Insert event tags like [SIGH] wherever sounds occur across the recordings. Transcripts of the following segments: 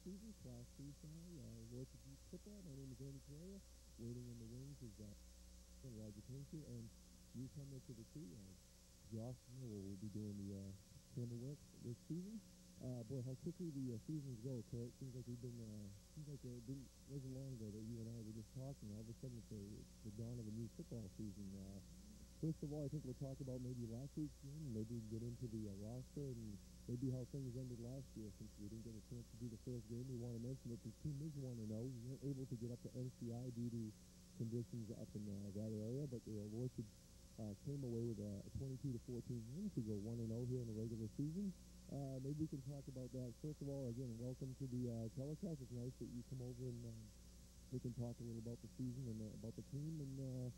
season, Class 3 side, uh, Warwick Youth Football. My name is Andy Correa. Waiting in the wings is uh, Roger Pinky, and newcomer to the team, uh, Josh Miller will be doing the uh, camera work this season. Uh, boy, how quickly the uh, seasons go, Kurt. Seems like we've been, uh, seems like it wasn't long ago that you and I were just talking. All of a sudden, it's, a, it's the dawn of a new football season. Uh, first of all, I think we'll talk about maybe last week's game, and maybe get into the uh, roster and maybe how things ended last year since we didn't get a chance to do the first game. We want to mention that the team is 1 to know. We weren't able to get up to MCI due to conditions up in uh, that area, but the Warwick uh, came away with a 22 to 14 win to go 1 0 here in the regular season. Uh, maybe we can talk about that. First of all, again, welcome to the uh, telecast. It's nice that you come over and uh, we can talk a little about the season and uh, about the team and uh,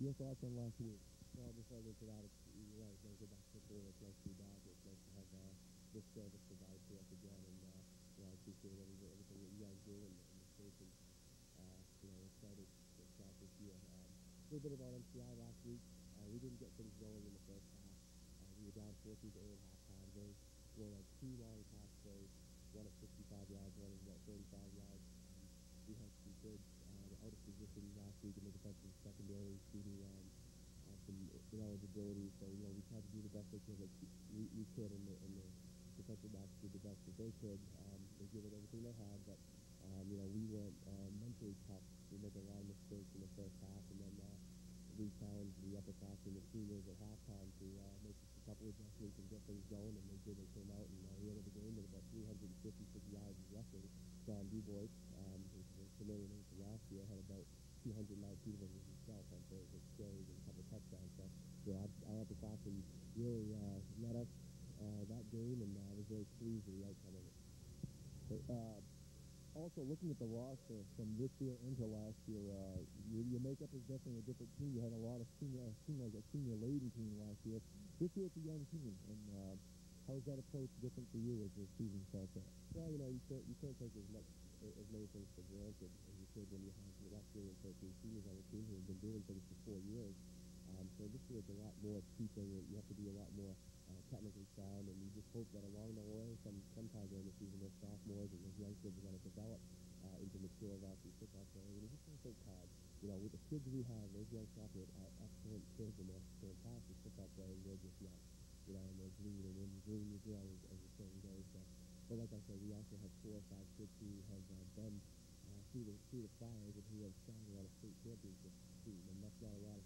your thoughts on last week. Well, before I get to that, it's, you're right. To go back to football. It's nice to be back. It's nice to have uh, this service provided to us again. And uh, you know, I appreciate everything, everything that you guys do and, and the station. Uh, you know, excited to start this year. Um, a little bit about MCI last week. Uh, we didn't get things going in the first half. Uh, we were down 14 to 8 at halftime. They were like two long pass plays, one of 65 yards, one of about 35 yards. Um, we had some good uh, out of position last week in the defensive secondary um, uh, some ineligibility. So, you know, we tried to do the best we could, like, we, we could, and the, and the defensive backs did the best that they could. Um, they gave it everything they had, but, um, you know, we weren't uh, mentally tough. We made a lot of mistakes in the first half, and then uh, we challenged the upperclassmen, the seniors at halftime to uh, make a couple of adjustments and get things going, and they did. They came out, and uh, we ended the game with about 356 yards rushing. John Dubois, um, who's familiar name last year, had about 219 of himself on Thursday carries and a couple touchdowns. So, you know, our upperclassmen really uh, led us uh, that game, and uh, I was very pleased with the outcome of it. So, uh, also, looking at the roster from this year into last year, uh, your, your makeup is definitely a different team. You had a lot of senior, seemed like a senior laden team last year. This year it's a young team, and uh, how is that approach different for you as the season starts out? Well, you know, you can't, you can't take as much as many things for granted as you could when you have last year and 13 seniors on the team who have been doing things for four years. Um, so this year it's a lot more teaching. You have to be a lot more uh, technically sound, and you just hope that along the way, some sometime during the season, those sophomores and those young kids are going to develop uh, into mature varsity football players. And you just don't think hard. You know, with the kids we have, those young sophomores are excellent kids, and they're fantastic football players. They're just young. You know, and they're green, and they're green as well as, as the saying goes. So, but like I said, we also have four or five kids who have uh, been uh, through the through the fires and who have started on a state championship team, and that's not a lot of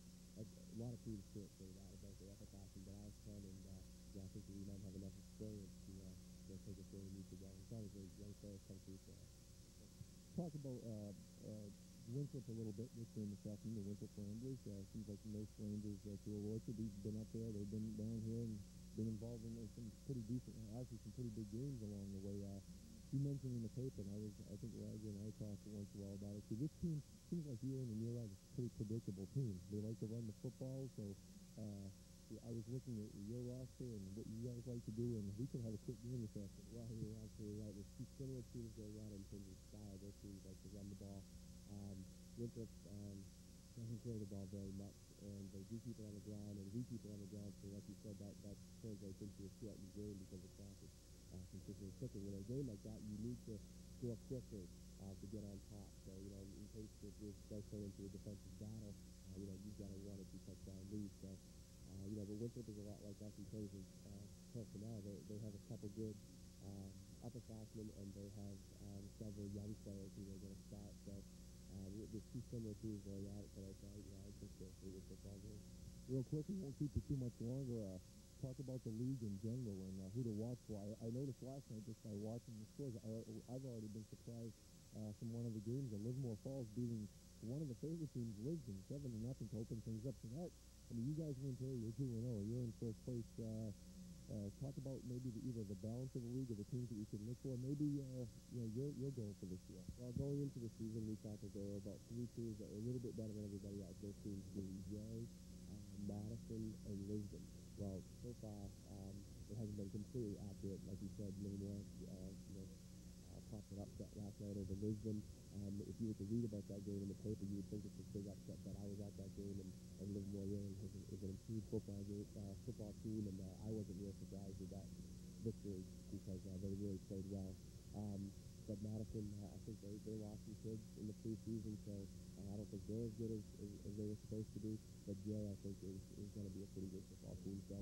a, lot of teams can't say that about the upperclassmen, but I can, and uh, yeah, I think we might have enough experience to uh, you take us where we need to go. As long as young players come through. Talk about uh, uh, Winthrop a little bit this game this afternoon, the Winthrop Ramblers. Uh, seems like no strangers uh, to a Orchard. They've been up there. They've been down here and been involved in some pretty decent, actually some pretty big games along the way. Uh, you mentioned in the paper, and I was, I think Roger and I talked once a while about it. See, this team seems like year in and year out is a pretty predictable team. They like to run the football, so uh, I was looking at your roster and what you guys like to do, and we could have a quick game this afternoon. Well, you're absolutely right. There's two similar teams going on in terms of style. Those teams like to run the ball. Um, Winthrop um, doesn't throw the ball very much, and they do keep it on the ground, and we keep it on the ground. So, like you said, that that translates into a shortened game because of traffic uh, consistently quicker. In a game like that, you need to score quickly uh, to get on top. So, you know, in case it, it does turn into a defensive battle, uh, you know, you've got a one or two touchdown lead. So, uh, you know, but Winthrop is a lot like us in terms of uh, personnel. They, they have a couple good um, upperclassmen, and they have um, several young players who are going to start. So, uh, there's two similar teams going at it, but I thought, yeah, I think they're a football game. Real quick, we won't keep you too much longer. Uh, talk about the league in general and uh, who to watch for. I, I noticed last night just by watching the scores, I, I've already been surprised uh, from one of the games of Livermore Falls beating one of the favorite teams, Lisbon, seven to nothing to open things up. So that, I mean, you guys went here, you're two and zero, you're in first place. Uh, uh, talk about maybe the, either the balance of the league or the teams that you can look for. Maybe uh, you know your your goal for this year. Well, going into the season, we thought that there were about three teams that were a little bit better than everybody else. Those teams being Jay, uh, Madison, and Lisbon. Well, so far, um, it hasn't been completely accurate. Like you said, Livermore, uh, you know, uh, popped an upset last night over Lisbon. Um, if you were to read about that game in the paper, you would think it's a big upset. But I was at that game, and, and Livermore really is, is an improved football game, uh, football team, and uh, I wasn't real surprised with that victory because uh, they really played well. Um, but Madison, uh, I think they, they lost some kids in the preseason, so I don't think they're as good as, as, as they were supposed to be. But Jay, I think, is, is going to be a pretty good football team. So,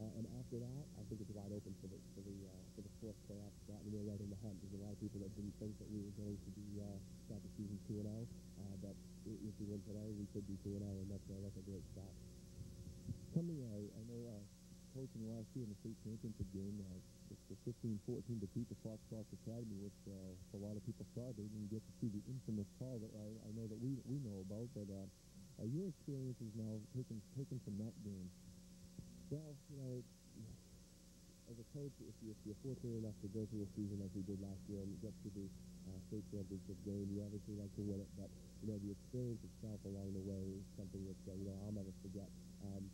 uh, and after that, I think it's wide open for the for the uh, for the fourth playoff spot, and we're right in the hunt. There's a lot of people that didn't think that we were going to be uh, start the season two and zero, uh, but if we win today, we could be two and zero, and that's uh, that's a great start. Tell me, uh, I know uh, coaching last year in the state championship game, uh, the 15-14 defeat to Foxcroft Academy, which uh, a lot of people saw. They didn't get to see the infamous call that I, I know that we we know about, but uh, uh, your experiences now taken taken from that game. Well, you know, as a coach, if, you, if you're fortunate enough to go through a season like we did last year and get to the uh, state championship game, you obviously like to win it, but you know the experience itself along the way is something that uh, you know I'll never forget. Um,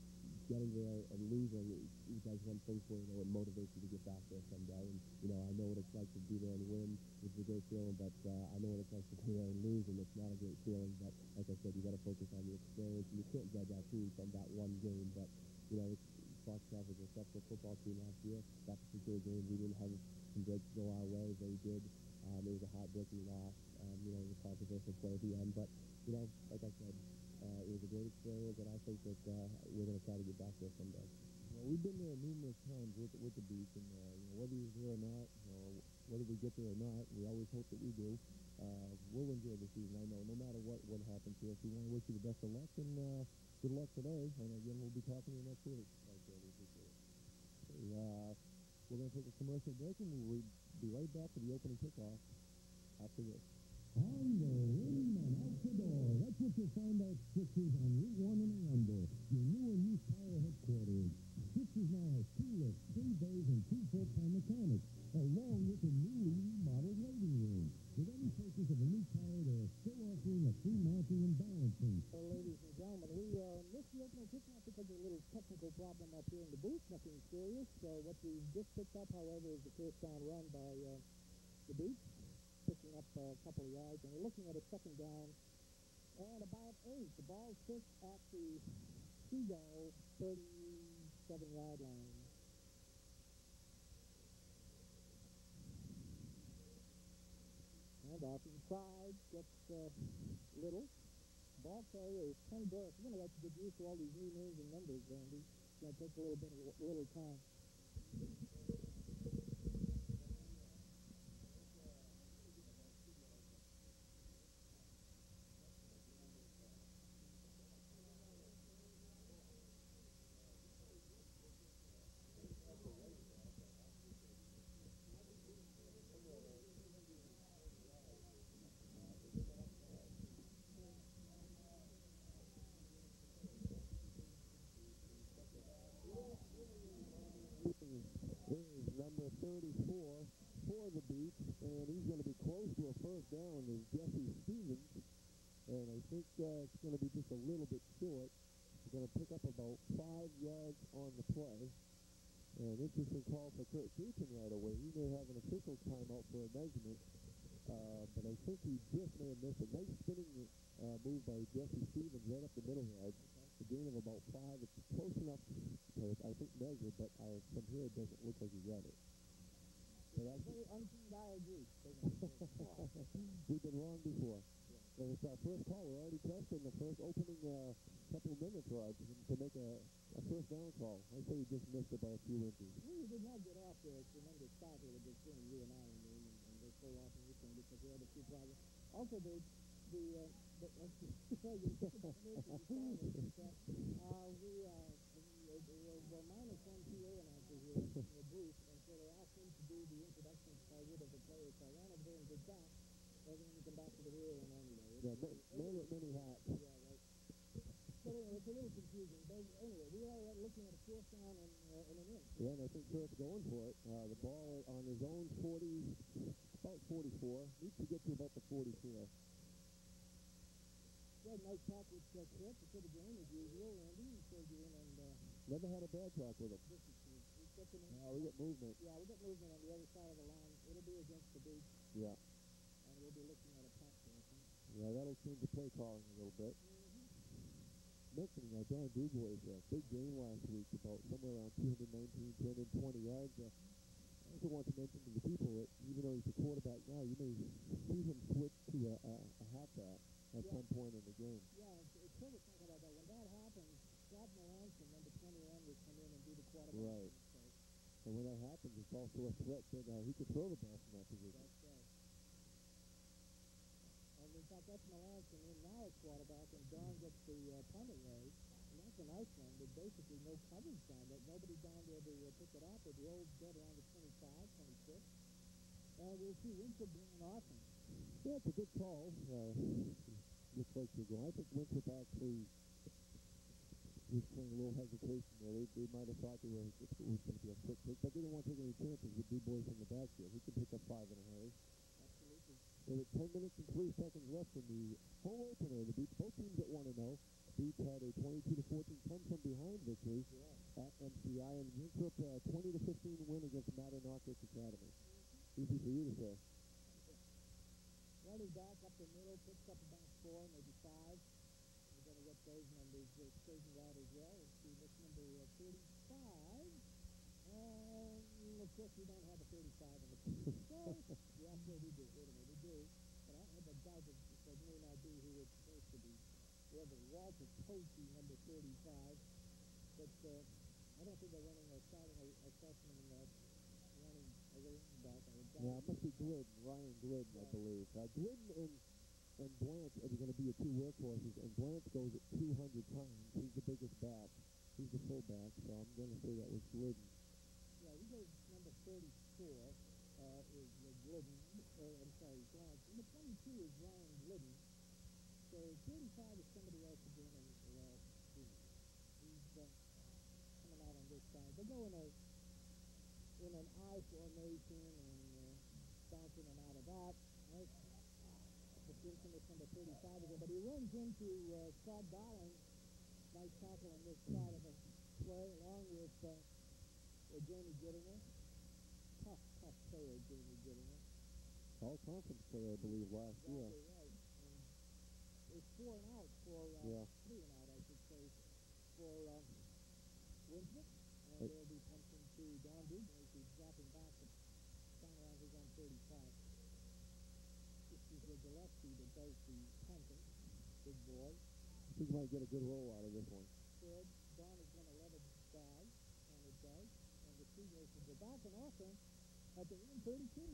getting there and losing it does one thing for you, know, it motivates you to get back there someday. And, you know, I know what it's like to be there and win. It's a great feeling, but uh, I know what it's like to be there and lose, and it's not a great feeling. But like I said, you got to focus on the experience. And you can't judge our team from that one game, but, you know, it's, Foxcroft was a successful football team last year. That particular game, we didn't have some breaks go our way. They did. Um, it was a heartbreaking loss. Um, you know, it was a controversial play at the end. But, you know, like I said, uh, it was a great experience, and I think that uh, we're going to try to get back there someday. Well, we've been there numerous times with with the beach, and uh, you know, whether you're there or not, know, whether we get there or not, we always hope that we do. Uh, we'll enjoy the season. I know, no matter what what happens here. If we want to wish you the best of luck, and uh, good luck today. And again, we'll be talking to you next week. Okay, uh, we're going to take a commercial break, and we'll be right back for the opening kickoff after this. On the in and out the door. That's what you'll find at Stitches on Route 1 in Arundel, your new and used tire headquarters. Stitches now has two lifts, three bays, and two full-time mechanics, along with a newly remodeled waiting room. With any purchase of a new tire, they're still offering a free mounting and balancing. Well, ladies and gentlemen, we uh, missed the opening kickoff because of a little technical problem up here in the booth. Nothing serious. So what we just picked up, however, is the first down run by uh, the Beach picking up a couple of yards, and we're looking at a second down at about eight. The ball sits at the Seagull 37-yard line. And off inside gets uh, Little. Ball carrier is Ken Burke. I'm going to let you get used to all these new names and numbers, Randy. It's going to take a little bit of a little time. is number 34 for the Beach, and he's going to be first down is Jesse Stevens, and I think uh, it's going to be just a little bit short. He's going to pick up about five yards on the play. An interesting call for Kurt Beaton right away. He may have an official timeout for a measurement, uh, but I think he just may have missed a nice spinning uh, move by Jesse Stevens right up the middle here. A gain of about five. It's close enough to, I think, measure, but uh, from here it doesn't look like he got it. Very untuned I agree. [LAUGHS] We've been wrong before. And it's our first call. We're already testing the first opening uh, couple minutes, Rod, to make a, a first down call. I say he just missed it by a few inches. We did not get off to a tremendous start here this you and I, and, and, and we're so off in this thing because we had a few problems. Also, the the uh, the, [LAUGHS] uh, [LAUGHS] uh, we uh, the, the minus one PA announcer here in the booth, so they asked him to do the introduction would of the players. So I ran over there and did that. And then we come back to the rear and anyway. Yeah, ma- many, many hats. Yeah, right. But anyway, it's a little confusing. But anyway, we are looking at a fourth down and, uh, and an inch. Yeah, and I think Kurt's going for it. Uh, the ball on his own 40, about 44. Needs to get to about the 44. Good nice talk with uh, Chris before the game as usual. Andy, he filled you in on uh, Never had a bad talk with him. this is he's catching it. Uh, we get movement. Yeah, we got movement on the other side of the line. It'll be against the beach, Yeah. and we'll be looking at a there. I think. Yeah, that'll change the play calling a little bit. Mentioning uh, John Dubois, a big game last week, about somewhere around 219, 220 yards. Uh, also want to mention to the people that even though he's a quarterback now, you may see him switch to a, a, a halfback at Yeah. some point in the game. Yeah, it's, it's cool to think about that. When that happens, Scott Melanson, number 21, would come in and do the quarterback. Right. So And when that happens, it's also a threat that uh, he could throw the ball from that position. that's right. And in fact, that's Melanson in now as quarterback, and Don gets the uh, punting rate. And that's a nice one with basically no coverage down there. Nobody down there to uh, pick it up. With the old dead around the 25, 26. And we'll see Winthrop being offense. Yeah, it's a good call. Uh, looks like you're going. I think Winthrop actually was showing a little hesitation there. They, they might have thought they were, it was going to be a quick pick, but they didn't want to take any chances with Dubois in the backfield. He can pick up five in a hurry. Absolutely. So with 10 minutes and 3 seconds left in the home opener, the Beach, both teams that want to know, Beach had a 22 to 14 come from behind victory at MCI, and Winthrop uh, 20 to 15 win against Madanakis Academy. Easy for you to say. Running back up the middle, picks up about four, maybe five. We're going to get those numbers uh, straightened out as well. Let's see, what's number uh, 35? And of course, we don't have a 35 in the picture. so, yes, [LAUGHS] well, we do. Wait a minute, we do. But I have a doubt that that may not be who it's supposed to be. We have a Walter Tochi, number 35. But uh, I don't think they're running or starting a, a freshman in that running a running back. I would doubt Yeah, it must be Glidden, Ryan Glidden, I believe. Uh, Glidden and, and Blanche are going to be your two workhorses, and Blanche goes at 200 times. He's the biggest back. He's the fullback, so I'm going to say that was Glidden. Yeah, we go number 34 uh, is Glidden. Uh, I'm sorry, Blanche. Number 22 is Ryan Glidden. So 35 is somebody else again. And, well, he- he's uh, coming out on this side. They go in a in an I formation and uh, bounce in out of that. Right? Hutchinson is number 35 again, but he runs into uh, Scott Dowling, nice tackle on this side of the play, along with uh, uh, Jamie Gittinger. Tough, tough player, Jamie Gittinger. All conference player, I believe, last year. Exactly right. And it's four and out for, uh, Yeah. three and out, I should say, for uh, Winthrop. And Hey. they'll be punching to Don Dugan as he's dropping back to down around his own 35. The Gillespie that does the punting. Big boy. I think might get a good roll out of this one. Third, Don is going to let it die, and it does. And the two Nations are back in offense at the 132.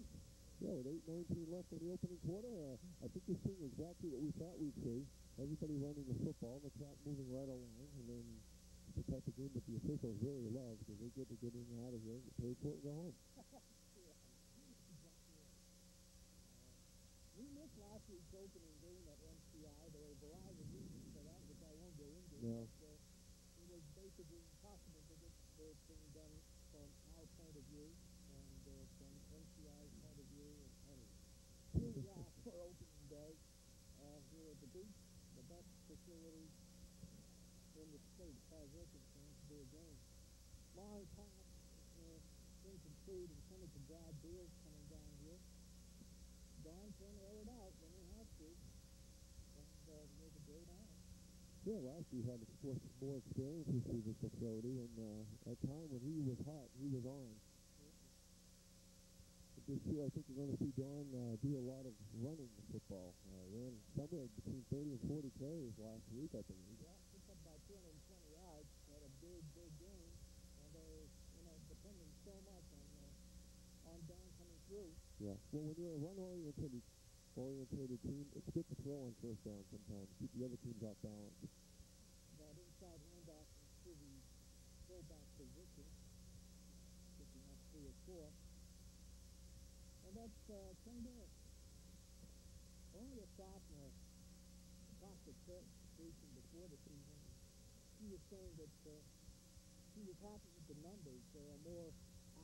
Yeah, with 8.19 left in the opening quarter, uh, I think we're seeing exactly what we thought we'd see. Everybody running the football, the clock moving right along, and then the type of game that the officials really love because they get to get in and out of here, get paid for it, and go home. Week's opening game at MCI. There were a variety of reasons for that, which I won't go into. No. But, uh, it was basically impossible to get the thing done from our point of view and uh, from MCI's point of view. And here we are [LAUGHS] for opening day uh, here at the beach, the best facility in the state as far as we're concerned to do a game. Long pass, uh, incomplete, intended to Brad Beals coming down here. Don can air it out when he has to. And uh, make a great. Yeah, last year he had more, more experience with this facility, and uh, at time when he was hot, he was on. But this year, I think you're going to see Don uh, do a lot of running the football. Uh, ran somewhere between 30 and 40 carries last week, I believe. Yeah, picked up about 220 yards. Had a big, big game. And they're, you know, depending so much on uh, on Don coming through. Yeah. Well, when you're a run-oriented orientated team, it's good to throw on first down sometimes. Keep the other teams off balance. That inside handoff to the fullback position. Picking up three or four. And that's uh, Ken Barrett. Only a sophomore. To Kurt Jason before the season. He was saying that uh, he was happy with the numbers. There are more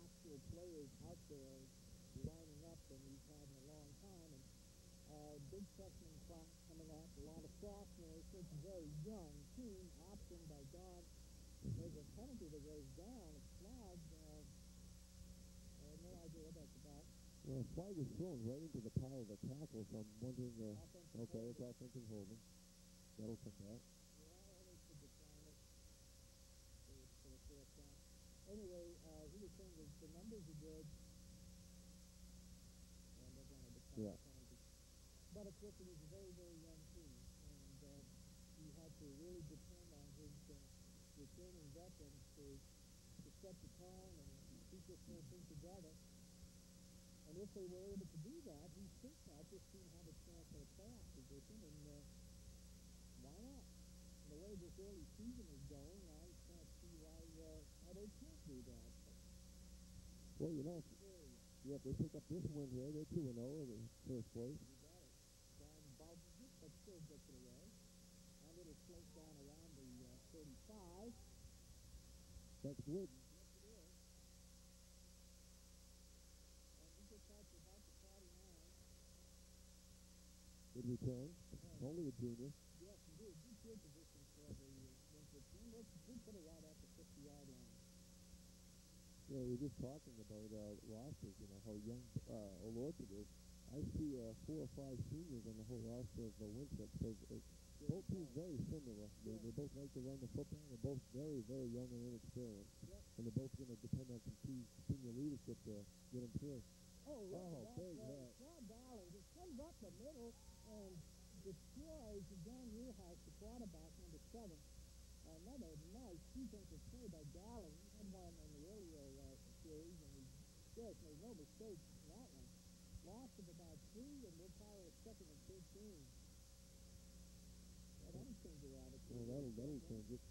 actual players out there lining up than he's had in a long time. And uh, big freshman class coming up, a lot of sophomores, so it's a very young team, optioned by Don. There's a penalty that goes down, a flag. Uh, I have no idea what that's about. Well, a flag was thrown right into the pile of the tackle, so I'm wondering, uh, Offensive okay, it's offensive holding. That'll come back. Well, they could decline it for, for the fourth down. Anyway, uh, he was saying that the numbers are good. Yeah. Penalty. But of course, it was a very, very young team, and uh, he had to really depend on his uh, returning veterans to, to set the tone and keep this whole thing together. And if they were able to do that, he thinks that this team had a chance at a playoff position, and uh, why not? And the way this early season is going, I can't see why, uh, why they can't do that. Well, you know, yeah, if they pick up this win here, they're 2 and 0 in first place. You got it. Brian bounces it, but gets it away. It'll float down around the uh, 35. That's good. Yes, it is. And he gets out to about the 49. Good return. Only a junior. Yes, he did. Good field position for the uh, team. Put it right at the 50-yard line. Yeah, we were just talking about uh, rosters, you know, how young uh, Old Orchard is. I see uh, four or five seniors on the whole roster of uh, Winthrop. So it, both teams very similar. They, they both like to run the football. They're both very, very young and inexperienced. Yep. And they're both going to depend on some key senior leadership to get them through. Oh, look Oh, at that big play. hit. Sean Dowling just comes up the middle and destroys John Newhouse, the quarterback, number seven. Another nice defensive play by Dowling. He had one in the earlier uh, series, and he just made no mistakes of about three, and we'll power a second and 13. Yeah, that'll change your attitude. Well, that'll, that'll change it.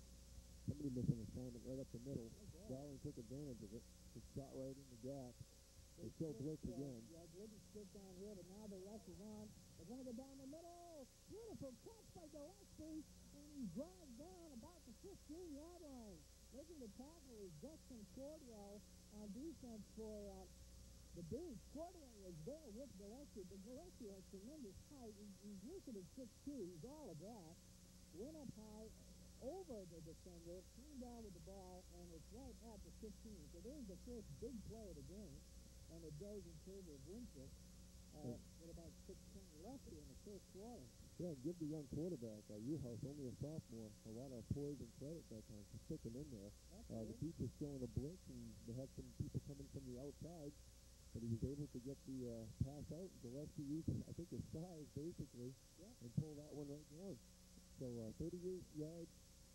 Somebody missed an assignment right up the middle. Oh, God. Dowling took advantage of it. Just shot right in the gap. They still blitz uh, again. Yeah, blitz split down here, but now the rush is on. They're going to go down the middle. Beautiful catch by Gillespie, and he drives down about the 15-yard line. Making the tackle is Justin Cordwell on defense for uh, the Beach. Cordwell was there with Gillespie, but Gillespie has tremendous height. He, he's listed at 6'2". He's all of that. Went up high over the defender, came down with the ball, and it's right at the 15. So there's the first big play of the game and it goes in favor of Winthrop uh, with about six ten left here in the first quarter. Yeah, give the young quarterback, uh, Newhouse, only a sophomore, a lot of poise and credit that time for sticking in there. That's Uh, the good. beach was showing a blitz, and they had some people coming from the outside, but he was able to get the uh, pass out. Gillespie used, I think, his size, basically, Yeah. and pull that one right down. So uh, 38 yard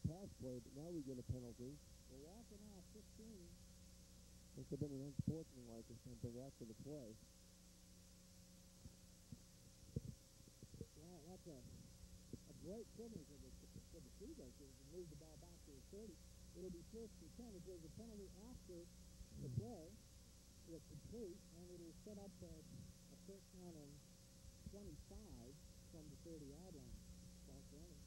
pass play, but now we get a penalty. We're walking off 15. Must have been an unsportsmanlike or something after the play. Yeah, that's a, a great privilege of the, for the Seagulls to move the ball back to the 30. It'll be first and 10 if there's a penalty after the play. It's complete, and it'll set up a, a first down and 25 from the 30-yard line. Clock running.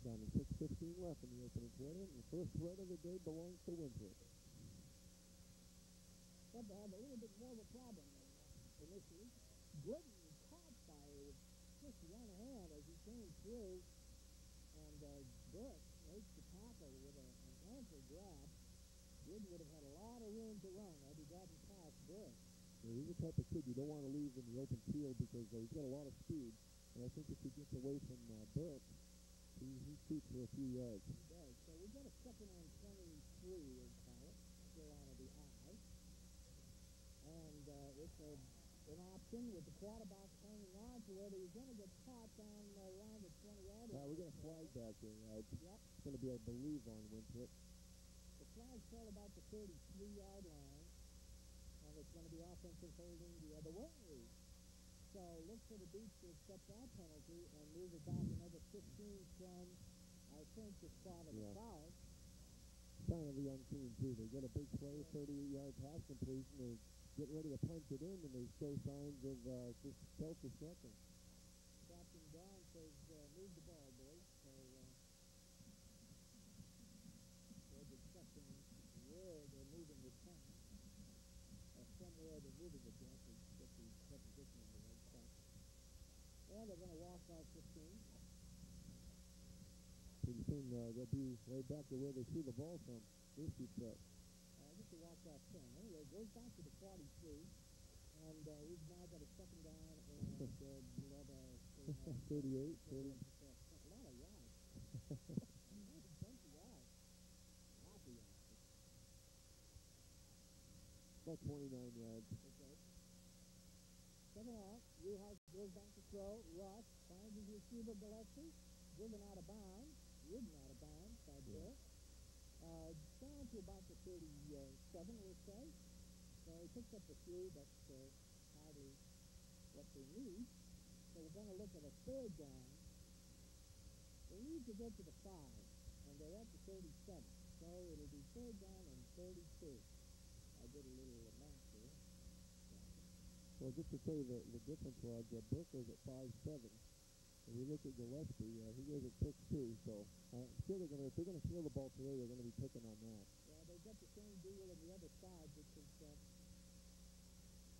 Down to 6.15 left in the opening quarter, and the first threat of the day belongs to Winthrop. But they have a little bit more of a problem initially. Glidden was caught by just one hand as he came through, and uh, Burke makes the tackle with a, an ankle grab. Glidden would have had a lot of room to run had he gotten past Burke. Yeah, he's the type of kid you don't want to leave in the open field because uh, he's got a lot of speed. And I think if he gets away from uh, Burke, he, he shoots for a few yards. He does. So we've got a second and 23, we'll call it, still out of the eye. And uh, it's a, an option with the quarterback hanging on to where he's going to get caught down uh, around the 20-yard line. Now we're going to flag back there, right? Yep. It's going to be, I believe, on Winthrop. The flag fell about the 33-yard line, and it's going to be offensive holding the other way. So look for the Beach to accept that penalty and move it back another 15 from, I think, the spot of the Yeah. foul. Sign of a young team, too. They get a big play, 38-yard pass completion. They get ready to punch it in, and they show signs of uh, just self-destruction. Captain Brown says, uh, move the ball, boys. So, uh, they're discussing where they're moving the tent, or moving the tent to get the preposition in the right spot. And they're going to walk out 15. Pretty soon uh, they'll be right back to where they threw the ball from. This keeps up. Uh, I think they walked out 10. Anyway, it goes back to the 43. And uh, we've now got a second down and uh, we'll have a, uh, 38, 30. [LAUGHS] A lot of yards. [LAUGHS] a nice bunch of yards. Lots of 29 yards. Okay. Second out, Newhouse goes back to throw. Rush finds his receiver Gillespie, driven out of bounds, ridden out of bounds by Bill. Uh, down to about the 37, we'll say. So he picks up a few, but uh, hardly what they need. So we're going to look at a third down. They need to get to the five, and they're at the 37. So it'll be third down and 32. A little uh, math here. Well, just to say the, the difference was uh, Burke was at five seven. And we look at Gillespie, uh, he goes at six two. So uh, I'm sure they're gonna if they're gonna throw the ball today, they're gonna be picking on that. Yeah, they've got the same deal on the other side, is uh,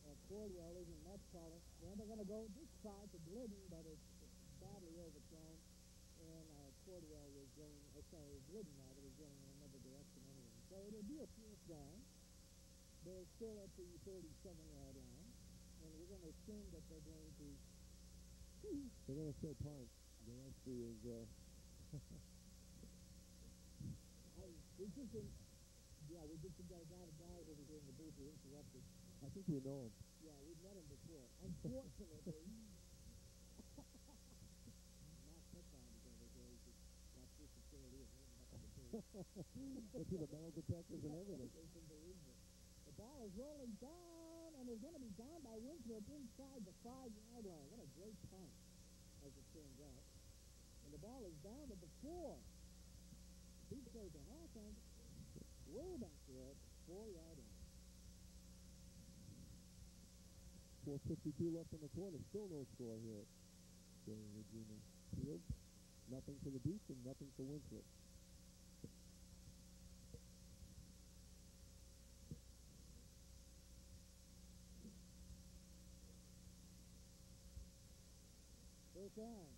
uh, Cordwell isn't much taller. Well, they're going to go this side to Glidden, but it's it's badly overthrown. And uh, Cordwell was going, uh, sorry, Glidden rather was going in another direction anyway. So it'll be a fourth down. They're still at the 37-yard line, and we're going to assume that they're going to. [CLEARS THROAT] They're gonna still punt. Gillespie is uh, [LAUGHS] I, we just didn't. Yeah, we just got a guy, over here in the booth who interrupted. I think we know him. Yeah, we've met him before. Unfortunately, Mark Pickard is over here. He's just got this security and holding up the booth. [LAUGHS] Let's the metal detectors and everything. Ball is rolling down, and is going to be down by Winthrop inside the five-yard line. What a great punt, as it turns out. And the ball is down at the four. Big plays on offense. Way back there four-yard line. 452 left in the quarter. Still no score here at Field. Nothing for the Beach and nothing for Winthrop. Down.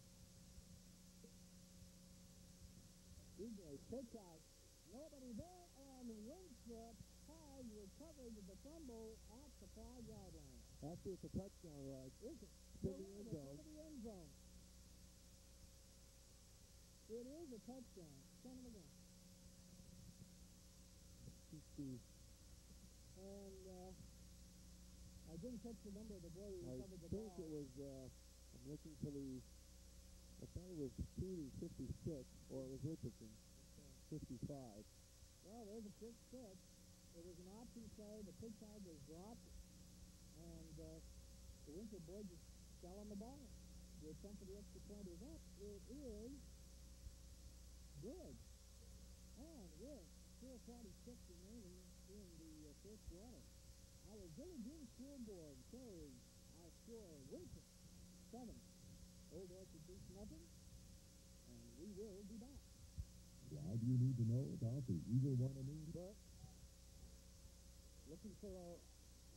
Eagle out. Nobody there, and Winthrop has recovered the fumble at the five-yard line. Actually, it's a touchdown, Rod. Is it? To the end zone. Into the end zone. It is a touchdown. Son of a gun. Steve, And uh, I didn't catch the number of the boy who I recovered the think it was, uh, looking for the, I thought it was Cooney 56, or it was Richardson 55. Well, there's a quick pitch. It was an option play. The pitch tag was dropped, and uh, the Winthrop boy just fell on the ball. The attempt for the extra point is up. It is good. And with 4.46 remaining in the uh, first quarter, our Village Green scoreboard shows our score Winthrop 7, Old Orchard nothing, and we will be back. Why do you need to know about the Eagle One and? Burke looking for a,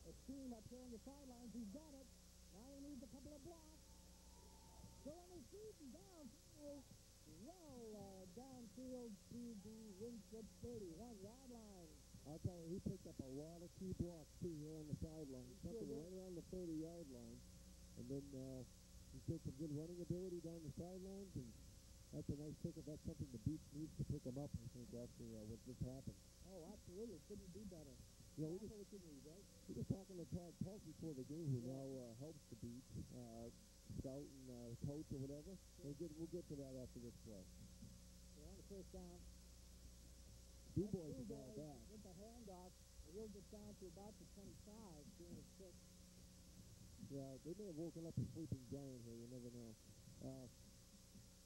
a team up there on the sidelines. He's got it. Now he needs a couple of blocks. Throwing his feet and down. Oh, well, uh, downfield to the Winthrop 31-yard line. I'll tell you, he picked up a lot of key blocks too here on the sideline. He sure Something right around the 30 yard line. And then uh, showed some good running ability down the sidelines. And that's a nice pickup. That's something the Beach needs to pick him up, I think, after uh, what just happened. Oh, absolutely. Couldn't be better. You know, we just, need, right? we were talking to Todd Pulse before the game, who now uh, helps the Beach, uh, scout and uh, coach or whatever. We'll get, we'll get to that after this play. On the first down. Dubois is all back. With the handoff, and he'll get down to about the 25, doing a six. Yeah, they may have woken up a sleeping giant here. You never know. Uh,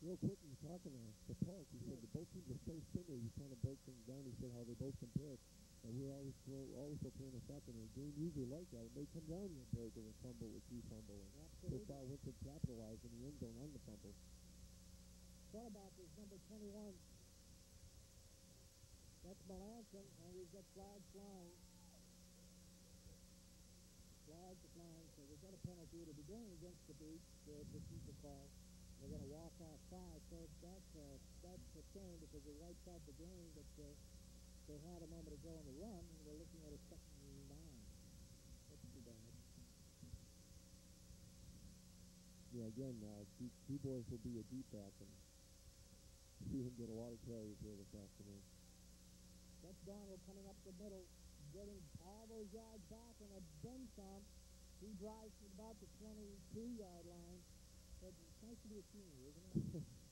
real quick, he was talking to, to Park. He said the both teams are so similar. He's trying to break things down. He said how they both compared. And we're always throw, also throwing a factor in a game usually like that. It may come down to a break or a fumble with two fumble. And so far, Winthrop capitalized in the end zone on the fumble. Quarterback is number 21. That's Melanson, and we've got flags flying. Flags are flying, so we've got a penalty. It'll be against the beach, the procedure call. They're going to walk off five, so that's a, that's a shame because it wipes out the game that uh, they had a moment ago on the run, and we're looking at a second and nine. That's too bad. Yeah, again, uh, D- D-Boys will be a deep back and see him get a lot of carries here this afternoon. That's Donald coming up the middle, getting all those yards back and a then some. He drives to about the 22-yard line. But it's nice to be a senior, isn't it?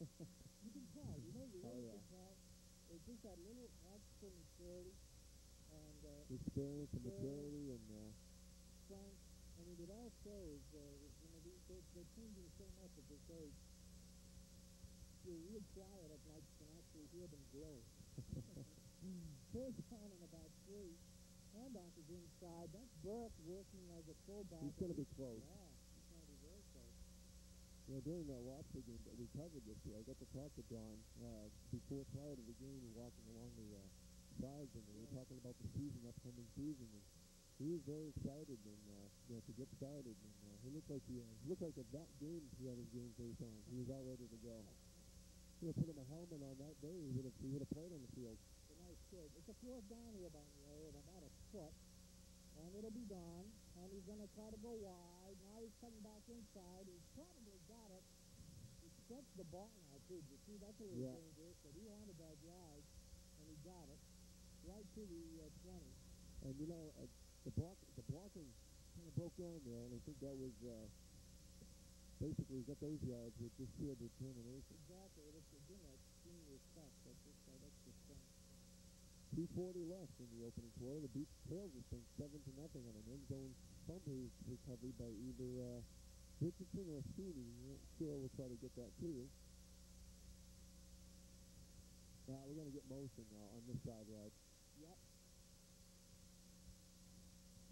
[LAUGHS] you can tell. You know, you Oh, really yeah. can tell. It's just that little extra maturity and uh, Experience and maturity and uh, strength. I mean, it all shows. Uh, you know, they, they're, they're changing so much at this age. You're real quiet at night. You can actually hear them grow. [LAUGHS] [LAUGHS] Third down and about three. Handoff is inside. That's Burke working as a fullback. he's going to be close. Yeah, he's going to be very close. You know, during that Watford game that we covered this year, I got to talk to John uh, before, prior to the game, and walking along the uh, sides, and we were talking about the season, upcoming season, and he was very excited and uh, you know to get started, and uh, he looked like he, uh, he looked like at that game he had his game face on. He was all ready to go. You know, put him a helmet on that day, he would have he would have played on the field. It's a nice kid. It's a fourth down here by the way, of about a foot. And it'll be done. And he's going to try to go wide. Now he's cutting back inside. He's probably got it. He stretched the ball now, too. You see, that's a little Yeah. dangerous. But he wanted that yard, and he got it. Right to the uh, 20. And you know, uh, the block the blocking kind of broke down there, and I think that was uh, basically he got those yards with just sheer determination. Exactly. It's again that senior stuff. That's just that extra strength. 240 left in the opening quarter. The Beach trails this thing seven to nothing on an end zone fumble recovery by either uh, Richardson or Sweeney. Sure, we'll try to get that to you. Now we're going to get motion now on this side, Rod. Yep.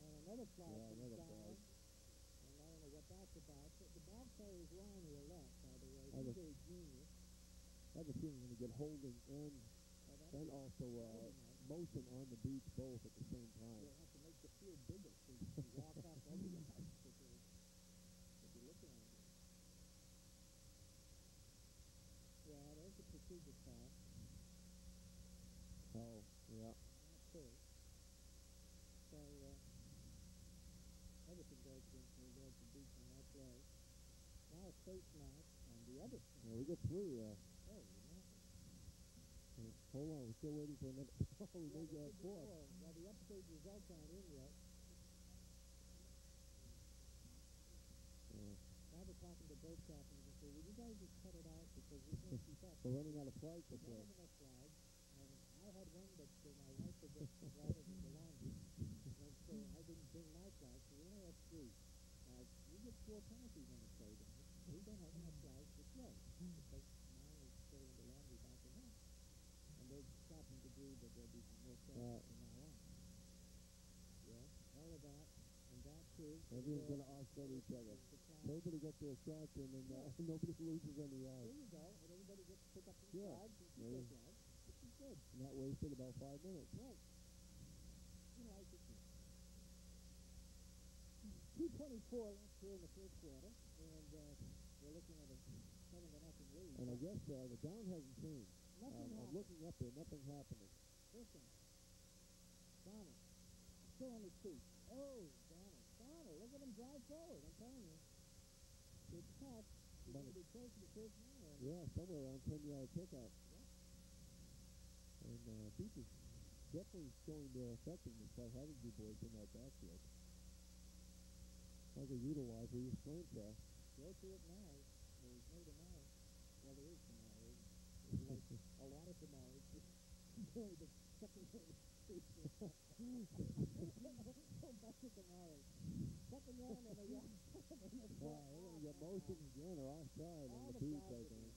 And another flag Yeah, another flag. And I don't know what that's about. But the ball player is Ryan Willett, by the way. I He's a junior. I have a feeling going to get holding and Oh, and also uh. Motion on the beach both at the same time. You'll have to make the field bigger so you can walk off over the ice if you're, you're looking at. Yeah, there's a procedure foul. Oh, yeah. So, uh, everything goes against me. Beach on that play. Now a face mask on the other side. yeah we get three. Uh, hold on, we're still waiting for another. [LAUGHS] Oh, we Yeah, get there four. Well, the upstate results aren't in yet. Uh, Now they're talking to both captains and say, will you guys just cut it out because we can't keep up. [LAUGHS] we're running out of flights to We play. don't have enough flags, and I had one that uh, my wife had just rather than the laundry, and so I didn't bring my flag, so we only had three. Now, you get four penalties on the play, guys. We don't have enough flags to play, because mine is still in the laundry back at home. And they're agree that there'll be no flags from now on. Yeah, all of that, and that too. Everyone's going to offset each other. is. Nobody gets their shots in, and uh, [LAUGHS] nobody loses any There yards. you go, and everybody gets to pick up their Yeah. flags and keep Yeah. their which is good. That wasted about five minutes. Right. You know, I just. Two twenty-four left here in the first quarter, and uh, we're looking at a seven to nothing lead. And I guess uh, the down hasn't changed. Nothing Um, I'm looking up there, nothing happening. Listen, Donald, I'm still on his feet. Oh, Donald, Donald, look at him drive forward. I'm telling you, it's tough. He's going to be close to the first. Yeah, somewhere around 10 yard pickup. And uh, Beach is definitely showing their effectiveness by having Dubois in that backfield. How they utilize where strengths are. Go to it now. There's no tomorrow. Well, there is tomorrow. There's like a lot of tomorrows. It's only the second one of the season. Go back to tomorrow. Second one and a one. and a Wow, four. they're going to get motion again or offside on the flags I think.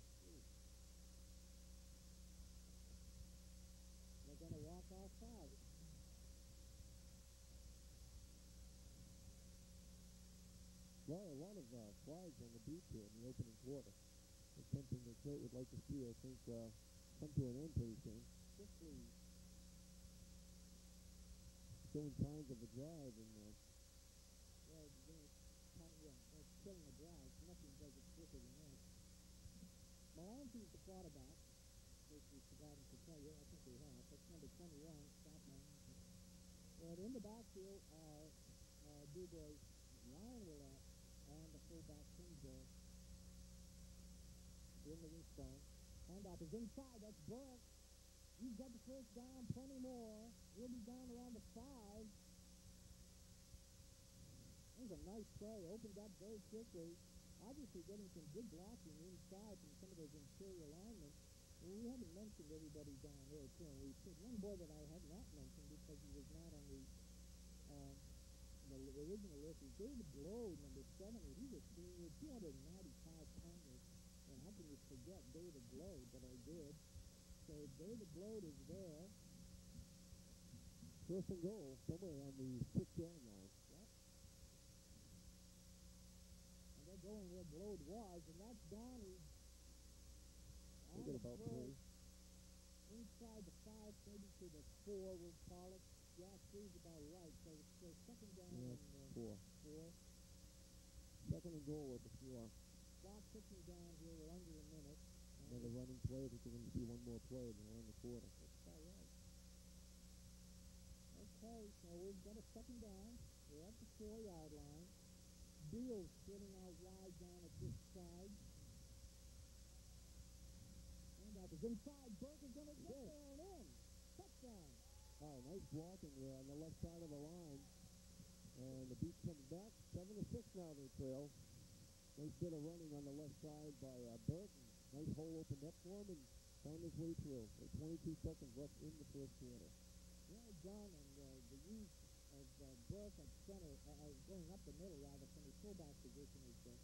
They're going to walk off five. Well, a lot of uh, flags on the beach here in the opening quarter. It's something that Kurt would like to see, I think, uh, come to an end pretty soon. Quickly. Showing signs of a drive and uh, Well, yeah, that's killing the drive. Nothing does it quicker than that. Melanson's the quarterback. Case we've forgotten to tell you, I think we have. That's number 21, Scott Melanson. And in the backfield are uh, Dubois, Ryan Willett, and the fullback Kingsbury. The wishbone. Handoff is inside. That's Burke. He's got the first down, plenty more. He'll be down around the five. That was a nice play. Opened up very quickly. Obviously getting some good blocking inside from some of those interior linemen. And we haven't mentioned everybody down there, too. We put one boy that I have not mentioned because he was not on the, uh, the original list is David Blow, number 70. He's a senior, 295 pounder. And how can you forget David Blow? But I did. So David Blow is there. First and goal, somewhere on the six-yard line. And they're going where Blode was, and that's Donnie. They get about three. Inside the five, maybe to the four, we'll call it. Yeah, three's about right. So it's so second down Yeah, and uh, four. four. Second and goal with the four. Clock ticking down here. We're under a minute. And Another running play. I think we're going to see one more play and we're in the quarter. That's all right. Okay, so we've got a second down. We're at the four-yard line. Beals sitting out wide down at this side. And that is inside. Burke is going to get there and in. Touchdown. Oh, nice blocking there on the left side of the line. And the beat comes back. Seven to six now they trail. Nice bit of running on the left side by uh, Burton. Nice hole opened up for him and found his way through. With 22 seconds left in the first quarter. Well done, and uh, the use of uh, Burke at center, uh, uh, going up the middle rather from the fullback position is, uh,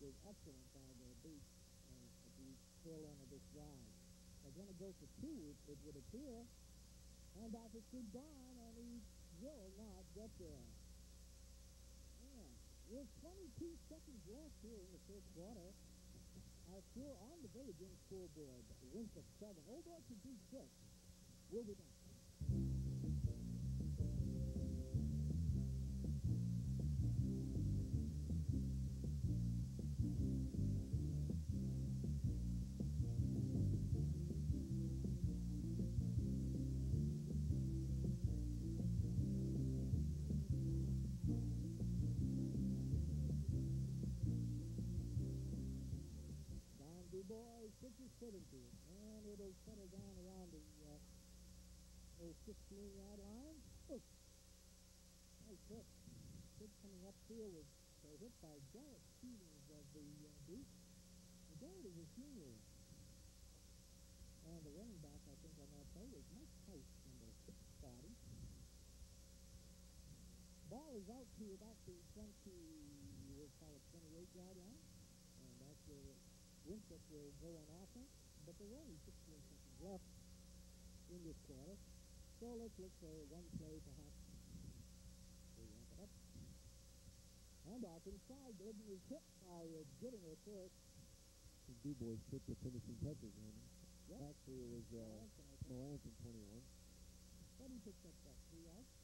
was excellent by the Beats uh, the tail end of this drive. They're going to go for two, it, it would appear. And off to Don, and he will not get there. With 22 seconds left here in the first quarter, our score on the Village Inn scoreboard, Winthrop 7, Old Orchard beat 6. We'll be back. It, and it'll settle down around the uh, old 16-yard line. Oh, nice hit. Kid coming upfield was uh, hit by Garrett Stevens of the uh, Beat. Garrett is a senior. And the running back, I think, on that play was Mike Tice, number 40. Ball is out to about the 20, we'll call it 28-yard line. And that's where Winthrop will go on offense, but there are only 16 seconds left in this quarter. So let's look for one play perhaps. We wrap it up. And off inside, Glidden is hit by uh, getting it first. And Dubois took the finishing touches on him. Yep. Actually, it was uh, Melanson, I 21. But he picks up that three yards.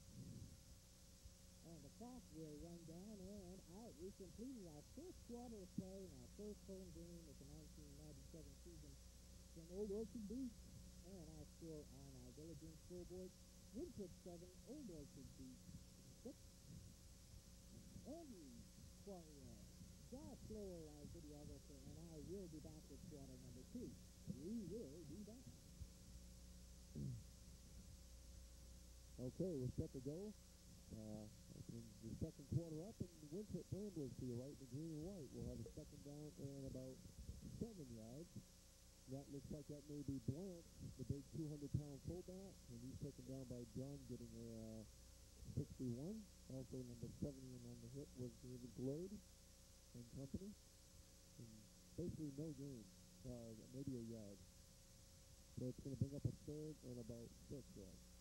And the clock will run down and out. We completed our first quarter of play in our first home game of the 1997 season from Old Orchard Beach. And our score on our Village Inn scoreboard, Winthrop 7, Old Orchard Beach 6. Andy Poirier, Josh Lowell, our videographer, and I will be back with quarter number two. We will be back. Okay, we're set to go. Uh, in the second quarter up, and the Winthrop Ramblers to your right, the green and white will have a second down and about seven yards. That looks like that may be Blanche, the big 200-pound fullback, and he's taken down by John, getting a uh, 61. Also, number 70 on the hit was David Glode and company. And basically no gain, uh, maybe a yard. So it's going to bring up a third and about six yards.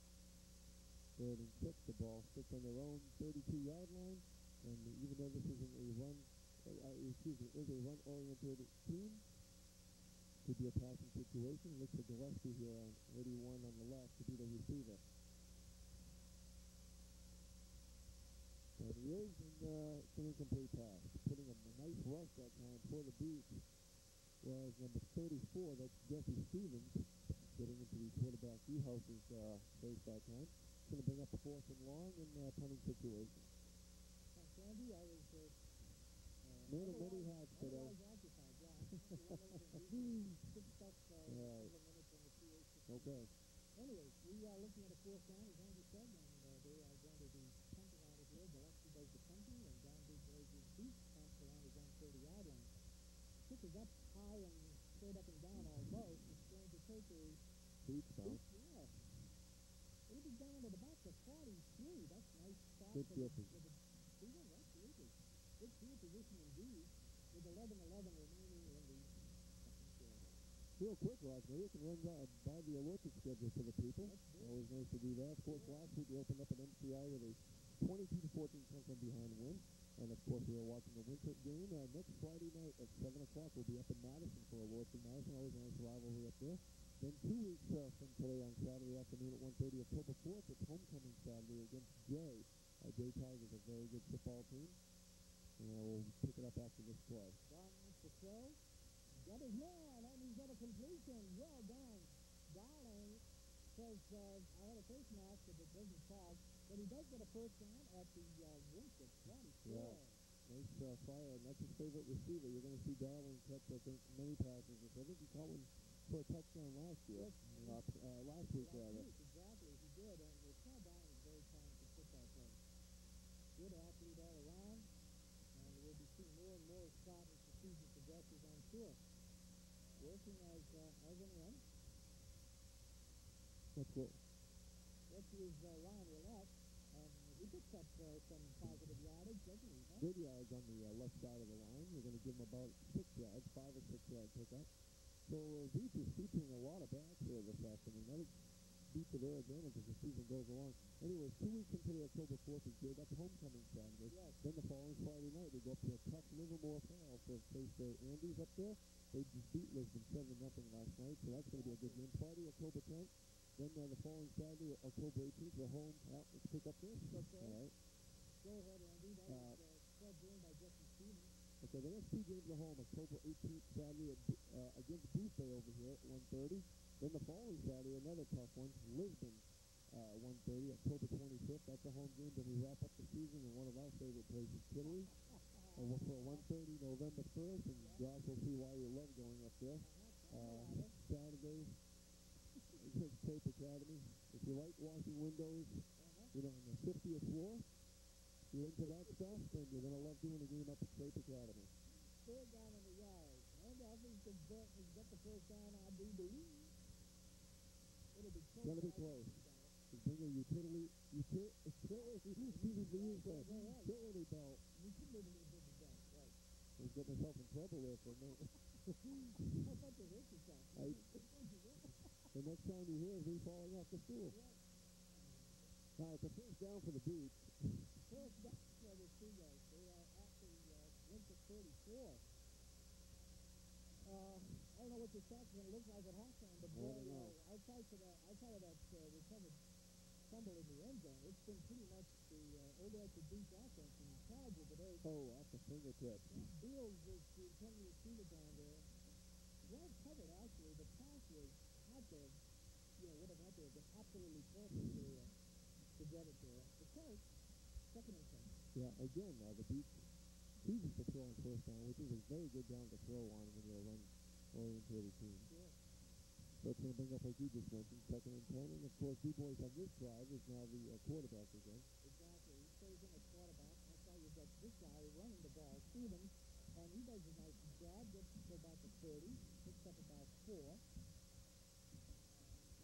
Third and six, the ball sits on their own 32-yard line, and even though this isn't a run, uh, uh, excuse me, is a run-oriented team, could be a passing situation. Looks like Gillespie here on 81 on the left to be the receiver. And he is, and uh, incomplete pass. Putting a nice rush that time for the beat was number 34, that's Jesse Stevens, getting into the quarterback Newhouse's uh, base that time. Going to bring up a fourth and long in uh, punting situation. Thanks, Andy. I was uh, uh, Man of many hats today. occupied, yeah. [LAUGHS] Good stuff, uh, Right. seven minutes on the CAC. Okay. Anyways, we are looking at a fourth down, as Andy said, and uh, they are going to be punting out of here. Gillespie does the punting, and Don Dubois beach comes along his own 30-yard line. Kick is up high and straight up and down almost. It's going to take a bounce. Yeah. It'll be down about the 43. That's nice Good field position. Good field position indeed. With 11-11 remaining in the. Real quick, Roger, you can run by, by the Olympic schedule for the people. Always nice to do that. Of course, last week we opened up an MCI with a 22-14 come from behind win. And of course, we are watching the Winthrop game uh, next Friday night at 7 o'clock. We'll be up in Madison for a Lordson Madison. Always a nice rivalry up there. Then two weeks uh, from today on Saturday afternoon at 1.30, October 4th, it's homecoming Saturday against Jay. Uh, Jay Tigers, is a very good football team. And uh, we'll pick it up after this play. Darling to throw. Got his man, and he's a completion. Well done. Darling says, uh, I had a face mask, but it doesn't count. But he does get a first down at the uh, Winthrop 24. Yeah. Nice uh, fire, and that's his favorite receiver. You're going to see Darling catch, I think, many passes. I think he caught one for a touchdown last year. Yes. Uh, uh, last week, rather. week, exactly, he did, and it's not down a very talented football player. Good athlete all around, and we'll be seeing more and more as the season progresses, I'm sure. Working as, uh, as an end. That's good. That's his uh, Ryan Willett, and he picks up uh, some positive yardage, doesn't he? Huh? Good yards on the uh, left side of the line. You're going to give him about six yards, five or six yard pickup. So uh, Beach is featuring a lot of backs here this afternoon. That'll be to their advantage as the season goes along. Anyways, two weeks from today, October 4th is good. That's homecoming Saturday. Yes. Then the following Friday night, they go up to a tough Livermore Falls to face the Andies up there. They just beat Lisbon 7 nothing last night, so that's going to be a good game. Friday, October 10th. Then uh, the following Saturday, October 18th, we're home. Al, let's pick up this. Okay. All right. Go ahead, Andy. That Uh, was uh, subbed in by Jesse Stevens. Okay, the next two games are home, October 18th, Saturday at, uh, against Boothbay over here at 1.30. Then the following Saturday, another tough one, Lisbon, uh, 1.30, October 25th. That's a home game. Then we wrap up the season in one of our favorite places, Kittery, uh, well, for 1.30 November 1st. And Josh will see why you love going up there. Uh, Saturday, at Traip Academy. If you like washing windows, you know, on the 50th floor, you're into that stuff, then you're going to love doing a game up at Traip Academy. Third down in the yard. And I think the bet has got the first down, I do believe. It'll be close. Gonna be close. think, Just bring a utility, utility, utility, Stephen to use that, utility belt. You should live in a big event, right? I was getting myself in trouble there for a minute. [LAUGHS] [LAUGHS] I thought you hurt yourself. The next time you hear is me falling off the stool. All right, the first down for the beach. [LAUGHS] First down for the Seagulls. They are the uh, Winthrop 34. Uh, I don't know what your stats going to look like at halftime, but boy, uh, outside of that, outside of that uh, recovered fumble in the end zone, it's been pretty much the uh, Odell to beat offense in charge of today. Oh, off the fingertips. Bills was the intended receiver down there. Well covered, actually. The pass was had to, you know, would have had to have been absolutely perfect to, uh, to get it there. The coach, second. Yeah, again, uh, the beach chooses to throw on first down, which is a very good down to throw on when you're a run-oriented team. So it's going to bring up, like you just mentioned, second and ten. And of course, Dubois on this drive is now the uh, quarterback again. Exactly. He stays in at quarterback. That's how you get this guy running the ball, Stevens, and he does a nice job. Gets to about the 30, picks up about four.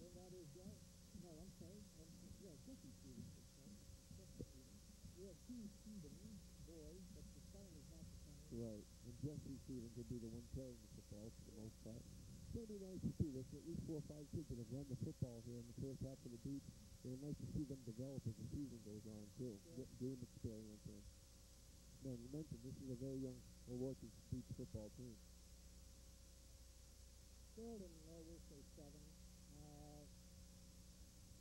And that is going. No, I'm sorry. Um, yeah, Jesse Stevens. I'm Stevens. We have two Stevens boys, but the spelling is not the same. Right. And Jesse Stevens would be the one carrying the football for the most part. It's going to be nice to see. There's at least four or five kids that have run the football here in the first half of the beach. It's nice to see them develop as the season goes on, too. Get game experience in. Man, you mentioned this is a very young Milwaukee Beach football team. Third and uh, we'll say seven. Uh,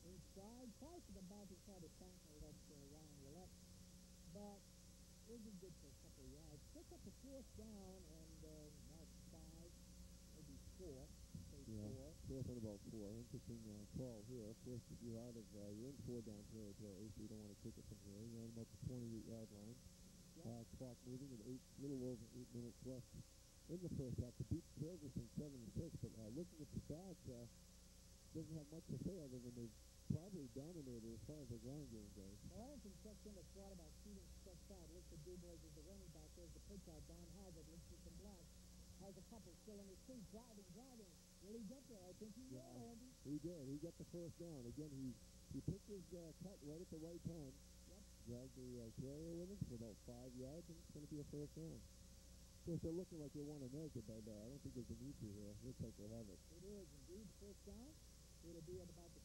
inside, tries to come back inside the tackle. That's uh, Ryan Willett. But it'll good for a couple of yards. Pick up a fourth down and uh, now it's five, maybe four. Yeah. four. Fourth and about four. Interesting uh, call here. Of course, you're out of, uh, you're in four down territory, so you don't want to kick it from here. You're on about the 28-yard line. Yeah. Uh, clock moving with eight, little over eight minutes left in the first half. The beat trails us in seven and six, but uh, looking at the stats, uh, doesn't have much to say other than they've probably dominated as far as the ground game goes. Wellington checks in at quarterback. Stevens checks outside, looks at Dubois as the running back. There's the pitch out. Don Harvard looks at the block. Has a couple still in his feet, driving, driving. Will he get there? I think he Yeah. will, Andy. He did. He got the first down. Again, he he picked his uh, cut right at the right time. Yep. Dragged the uh, carrier with him for about five yards, and it's going to be a first down. Of course, they're looking like they want to make it, but uh, I don't think there's a need to here. Looks like they have it. It is indeed first down. It'll be at about the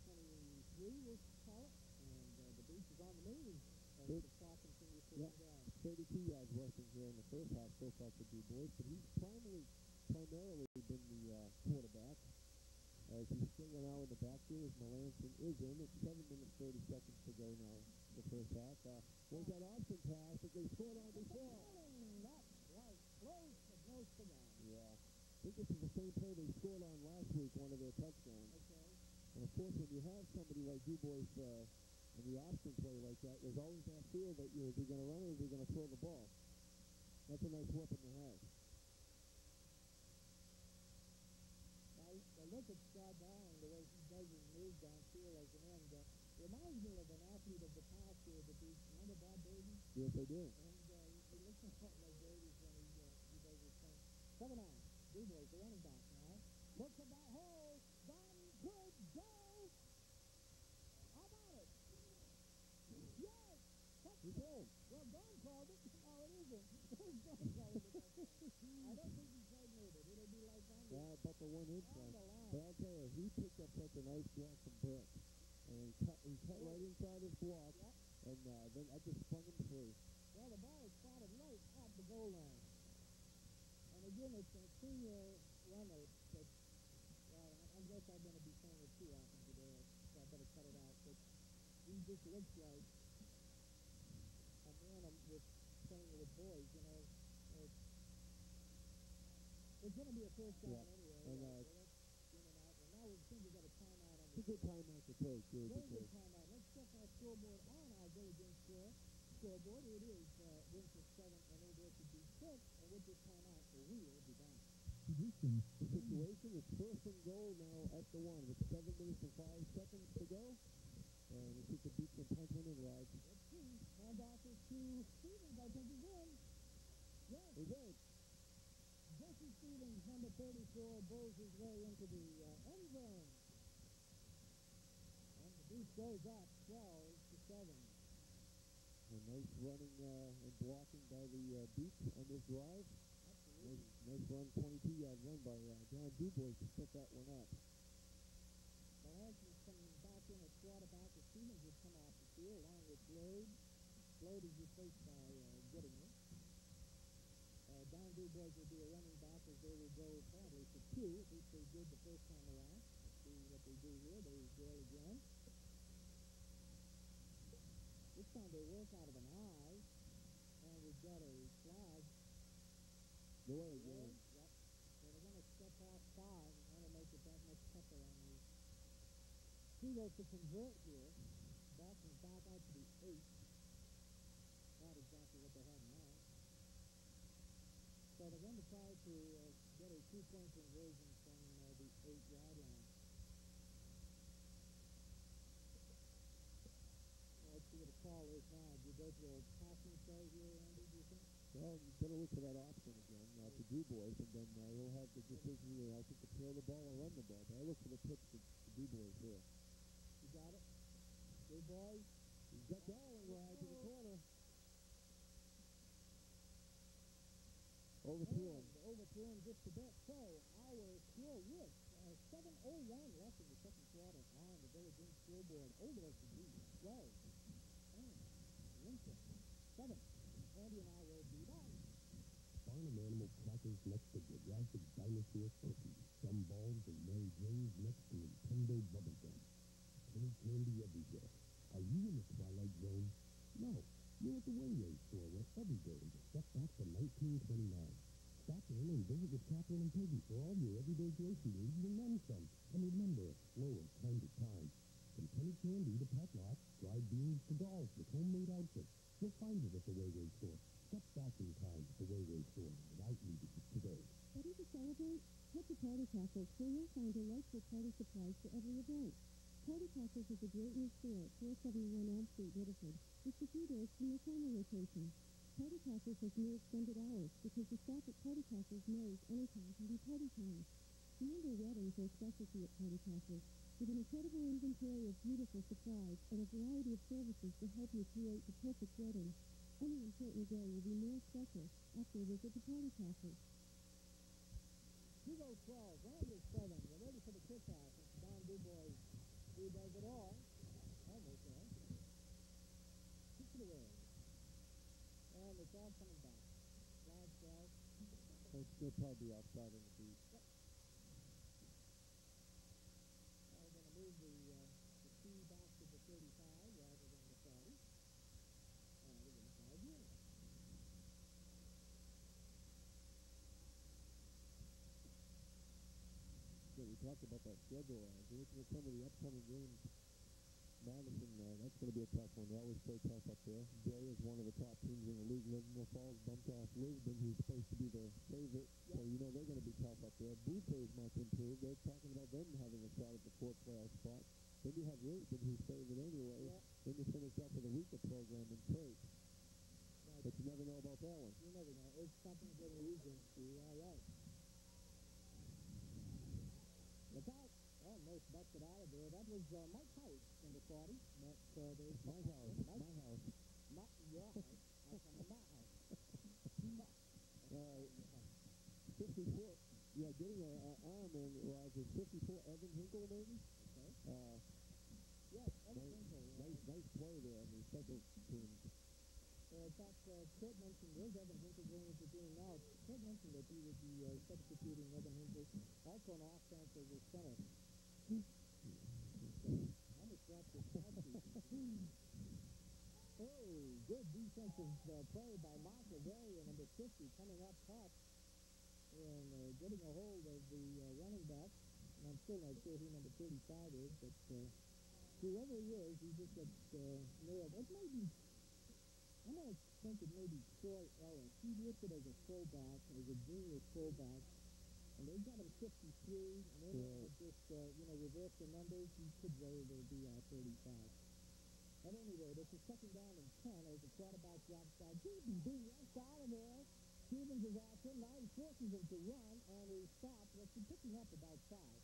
23, we'll call it. And uh, the beach is on the move as Good. the clock continues to Yeah. down. 32 yards rushing here in the first half so far for Du Bois, but he's primarily primarily been the uh, quarterback. As he's still now in the backfield, as Melanson is in. It's 7 minutes 30 seconds to go now, the first half. Uh, was that option pass that they scored on before? That was close, but no. Yeah. I think this is the same play they scored on last week, one of their touchdowns. Okay. And of course, when you have somebody like Dubois uh, in the option play like that, there's always that fear that you're either going to run or you're going to throw the ball. That's a nice weapon to have. Now, I look at Scott Darling, the way he does his move downfield as an end. Uh, reminds me of an athlete of the past here at the beach. Remember Bob Braden? Yes, they do. And uh, he, looks a lot like Brady's when he, uh, he does his thing. Seven on. Dubois, the running back now. Looks that hole. Don could go. How about it? Yes! He's home. Well, Don called it. No, it isn't. Don calling it. I don't think he's it. It'll be like on the, Yeah, about the one inch on. But I'll tell you, he picked up such a nice block from Burke. And he cut, he cut right inside his block. Yep. And uh, then I just spun him free. Well, uh, the ball is spotted right at the goal line. And again, it's a senior runner that, well, I, I guess I'm going to be saying it too often today, so I better cut it out. But he just looks like playing with boys, you know. It's, it's going to be a first down Yeah. anyway. And, right? uh, so let's in and out. And now we think we've got a timeout on It's a good timeout to take, very good because timeout. Let's check our scoreboard on our Inn score. Scoreboard, it is uh, Winthrop 7 and over to be 6. And with this timeout, we will be back. Tradition. the situation is first and goal now at the one with seven minutes and five seconds to go. And if he could beat some punt one in rides. Let's see. Handoff is to Stevens. I think he's in. Yes. He's in. Jesse Stevens, number 34, bowls his way into the uh, end zone. And the beat goes up 12 to 7. A nice running uh, and blocking by the uh, beat on this drive. Nice, nice run, 22-yard run by uh, John Dubois to set that one up. Melanson coming back in at quarterback. The Stevens would come off the field along with Slade. Slade is replaced by uh, Gooding. Uh, Don Dubois will be a running back as they will go probably for two. At least they did the first time around. See what they do here. They go again. This time they work out of an eye. And we've got a flag. Go ahead, again. Yep. So they're going to step off five and want to make it that much tougher on the Steelers to convert here. Boston's back out to the eight. Exactly what they in mind. So they're going to try to uh, get a two-point conversion from uh, the eight-yard line. Let's see what the call is now. Do you go to a passing play here, Andy, do you think? Well, you better look for that option again uh, to Dubois, and then uh, he'll have the decision either I think to throw the ball or run the ball. But I look for the pitch to, to Dubois here. You got it? Good boy. He's got Darling right to the corner. Overthrew him. And overthrew him just a bit. So, our score with uh, 7.01 left in the second quarter on the Village Inn scoreboard. Over to the 12. And Winthrop, 7. Andy and I will be back. Barnum Animal Crackers next to Jurassic Dinosaur Cookies. Some balls and Mary Jane's next to Nintendo Bubblegum. Penny candy everywhere. Are you in the Twilight Zone? No. You're at the Wayway store where every day is a step back to 1929. Stop in and visit with Catherine and Peggy for all your everyday grocery needs and then some. And remember, flow of kind to time. From penny candy to pet lots, dried beans to dolls with homemade outfits. You'll find it at the Wayway store. Step back in time at the Wayway store without leaving it today. Ready to celebrate? Head to Party Castles where you'll find delightful party supplies for every event. Party Castles is a great new store at 471 Elm Street, Biddeford, just a few doors from the former location. Party Castles has new extended hours because the staff at Party Castles knows anytime can be party time. Remember weddings are a specialty at Party Castles with an incredible inventory of beautiful supplies and a variety of services to help you create the perfect wedding. Any important day will be more special after a visit to Party Castles. Hugo 12, 7. We're ready for the kickoff. Don Dubois who does it all. Oh, Almost all. Kick it away. And it's all coming back. Flag flag. Coach still probably outside on the beat. Now we're going to move the, uh, the key back to the 35 rather than the 40. Uh, we're going to five years. Yeah, we talked about that schedule. Uh, if you looking at some of the upcoming games, Madison, uh, that's going to be a tough one. They always play tough up there. Jay is one of the top teams in the league. Livermore Falls bumped off Lisbon, who's supposed to be their favorite. So you know they're going to be tough up there. Boutte is much improved. They're talking about them having a shot at the fourth playoff spot. Then you have Lisbon, who's favored anyway. Yeah. Then you finish up with a weaker program in Church. But you never know about that one. you never know. It's something to the region. You are right. Look out. Almost busted out of there. That was uh, Mike House in the 40. But uh, there's My house, Mike, my house. Not your house. I'm from my house. Uh, 54. Yeah, getting a, a arm in, Roger. 54 Evan Hinkle, maybe? Okay. Uh, Yes, nice, everything. Uh, nice, nice play there. I mean, special teams. Uh, in fact, uh, Kurt mentioned there's Evan Hinkle going into the game now. Kurt mentioned that he would be uh, substituting Evan Hinkle also on offense as a center. Much that was Oh, good defensive uh, play by Lavaria, number 50, coming up top and uh, getting a hold of the uh, running back. And I'm still not sure who number 35 is, but uh, whoever he is, he just gets uh, nailed. It may be I'm gonna think it may be Troy Ellis. He listed as a fullback, as a junior fullback, and they've got him 53, and they Yeah. just, uh, you know, reverse the numbers. He could very well be uh, 35. At any rate, it's a second down and 10 as the quarterback drops back. DBB, yes, out of there. Stevens is after him. Now he forces him to run, and he stops. Well, he's picking up about five.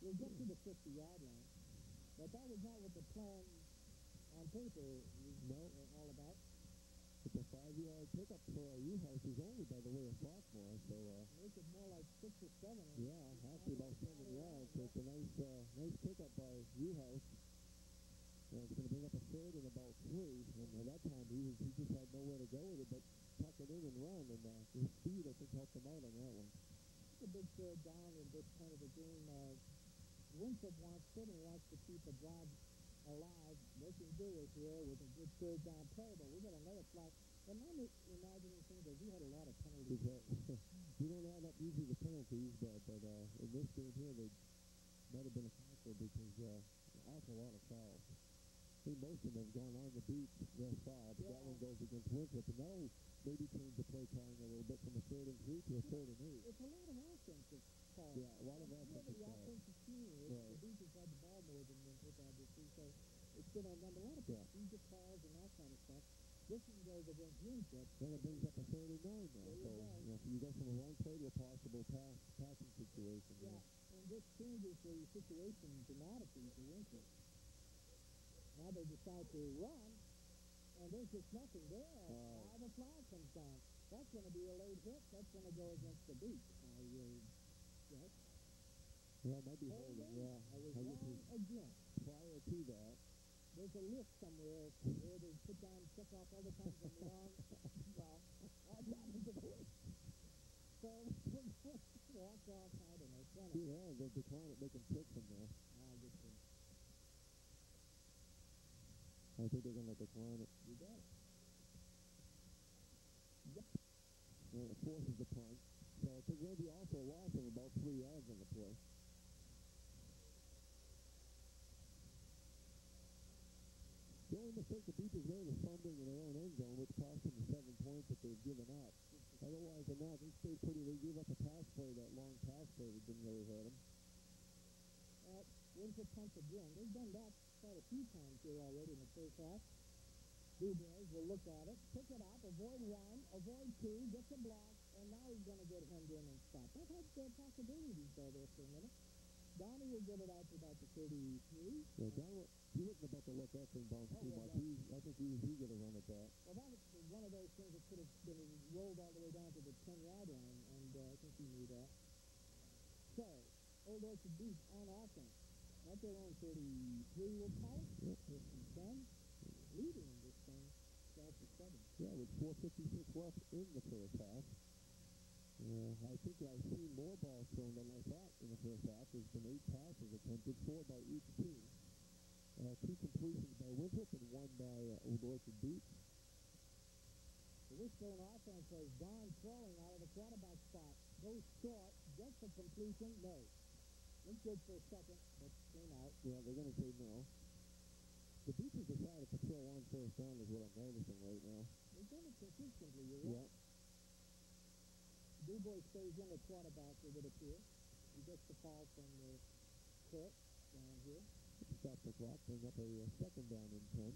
We'll get to the 50-yard line. But that was not what the plan on paper was No. uh, all about. It's a five-yard pickup for uh, Newhouse, who's only, by the way, a sophomore. So, uh, Make it more like six or seven. yeah, actually about seven yards. So it's a nice, uh, nice pickup by Newhouse. And it's going to bring up a third and about three. And at that time, he, was, he just had nowhere to go with it, but tuck it in and run. And uh, his speed, I think, helped him out on that one. It's a big third down in this kind of a game. Uh, Winthrop wants, certainly wants to keep a drive alive. They can do it here with a good third down play, but we got another flag. And I'm imagining things that we had a lot of penalties. Because, [LAUGHS] uh, you don't add up usually the penalties, but, but uh, in this game here, they might have been a factor because uh, an awful lot of fouls. I think most of them have gone on the beat thus far, but that one goes against Winthrop, and that'll maybe change the play calling a little bit from a third and three to a third and eight. It's a lot of offensive calls. Yeah, a lot of It's offensive the offensive team. It's Right. The defense had the ball more than Winthrop, obviously. So it's been on them. A lot of Yeah. procedure calls and that kind of stuff. This one goes against Winthrop. Then it brings up a third and nine now. So you, know, you go from a run play to a possible pass passing situation. Yeah, there. and this changes the situation dramatically for Winthrop. Now they decide to run, and there's just nothing there. Oh. Now the flag comes down. That's going to be a late hit. That's going to go against the beat. I will, yes. Yeah, it might be Holding. holding. Yeah, I was I wrong again. prior to that. There's a list somewhere where they put down, check off all the times I'm wrong. well, that happens at work. So [LAUGHS] we're going to walk off, I don't know, 20. Yeah, they decline it, making six from there. Ah, good thing. I think they're going to decline it. You got it. Yep. And it forces the punt. So I think maybe also a loss of about three yards on the play. The only mistake the Beavers made was fumbling in their own end zone, which cost them the seven points that they've given up. Otherwise than that, they stayed pretty. They gave up a pass play, that long pass play that didn't really hurt them. Uh, Winthrop punts again. They've done that quite a few times here already in the first half. Dubois will look at it, pick it up, avoid one, avoid two, get the block, and now he's going to get hemmed in and stopped. That had uh, possibilities though there for a minute. Donnie will get it out to about the 33. Yeah, Don, wa- he wasn't about to let that thing bounce Oh, too much. He, I think he, he got a run at that. Well, that was one of those things that could have been rolled all the way down to the 10-yard line, and uh, I think he knew that. So, Old Orchard Beach on offense. At their own 33, we'll call it. Yep. 10. Leading in this thing, 12 to 7. Yeah, with 4.56 left in the first half. Uh, I think I've seen more balls thrown than I thought in the first half. There's been eight passes attempted, four by each team. Uh, two completions by Winthrop and one by uh, Old Beach. The Wishbone offense has Don throwing out of the quarterback spot. Goes short, gets a completion, no. Went good for a second, but came out. Yeah, they're going to say no. The Beach has decided to throw on first down is what I'm noticing right now. They've done it consistently, you're right. Yeah. Dubois stays in the quarterback, it would appear. He gets the call from the Kurt down here. Stop the clock, bring up a uh, second down and 10.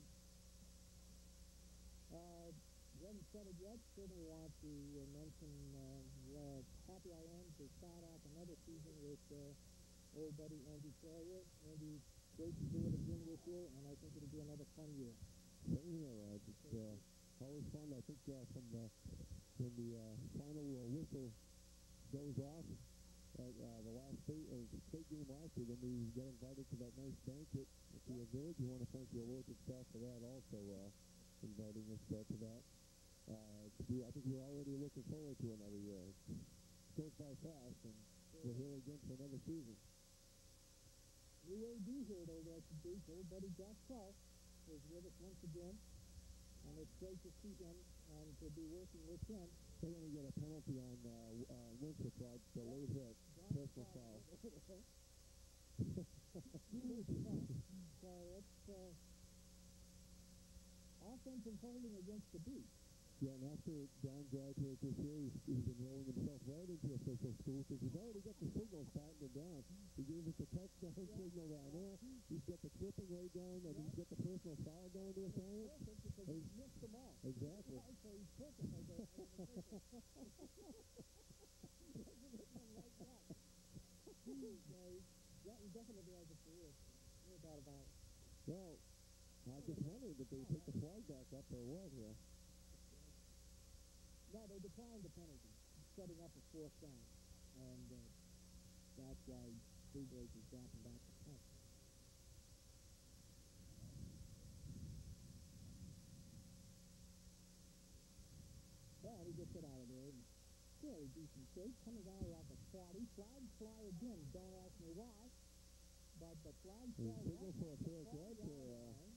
Uh, we haven't said it yet. Certainly want to uh, mention uh, how happy I am to start off another season with uh, old buddy Andy Sawyer. Andy, great to do it again this year, and I think it'll be another fun year. Same here, Raj. It's uh, always fun. I think uh, from the when the uh, final uh, whistle goes off at uh, the last state or state game last year, then we got invited to that nice banquet at the uh, village. We want to thank the Orchard staff for that, also uh, inviting us uh, to that. Uh, we, I think we're already looking forward to another year. It goes by fast, and we're here again for another season. New AD here at Old Orchard Beach. Buddy Jack Cross is with us once again, and it's great to see him and to be working with him. They're going to get a penalty on uh, uh, Winthrop, Raj, the late hit, personal foul. [LAUGHS] [LAUGHS] so it's uh, offensive holding against the beach. Yeah, and after Don graduated this year, he's, he's enrolling himself right into official school because he's already got the signals battened down. He gave us the touchdown signal down there. He's got the clipping right down, and he's got the personal foul down saying it. Perfect because he missed them all. Exactly. So he's perfect. I guess. [LAUGHS] like that. yeah, he definitely has a career. No doubt about it. Well, I just wondered if they take the flag back up or what here. No, they declined the penalty, setting up a fourth down, and uh, that's why Dubois is dropping back to punt. Well, he gets it out of there fairly decent shape, coming out around the 40. Flags fly again. Don't ask me why, but the flags Is fly signal right for a fair catch 40 or, uh.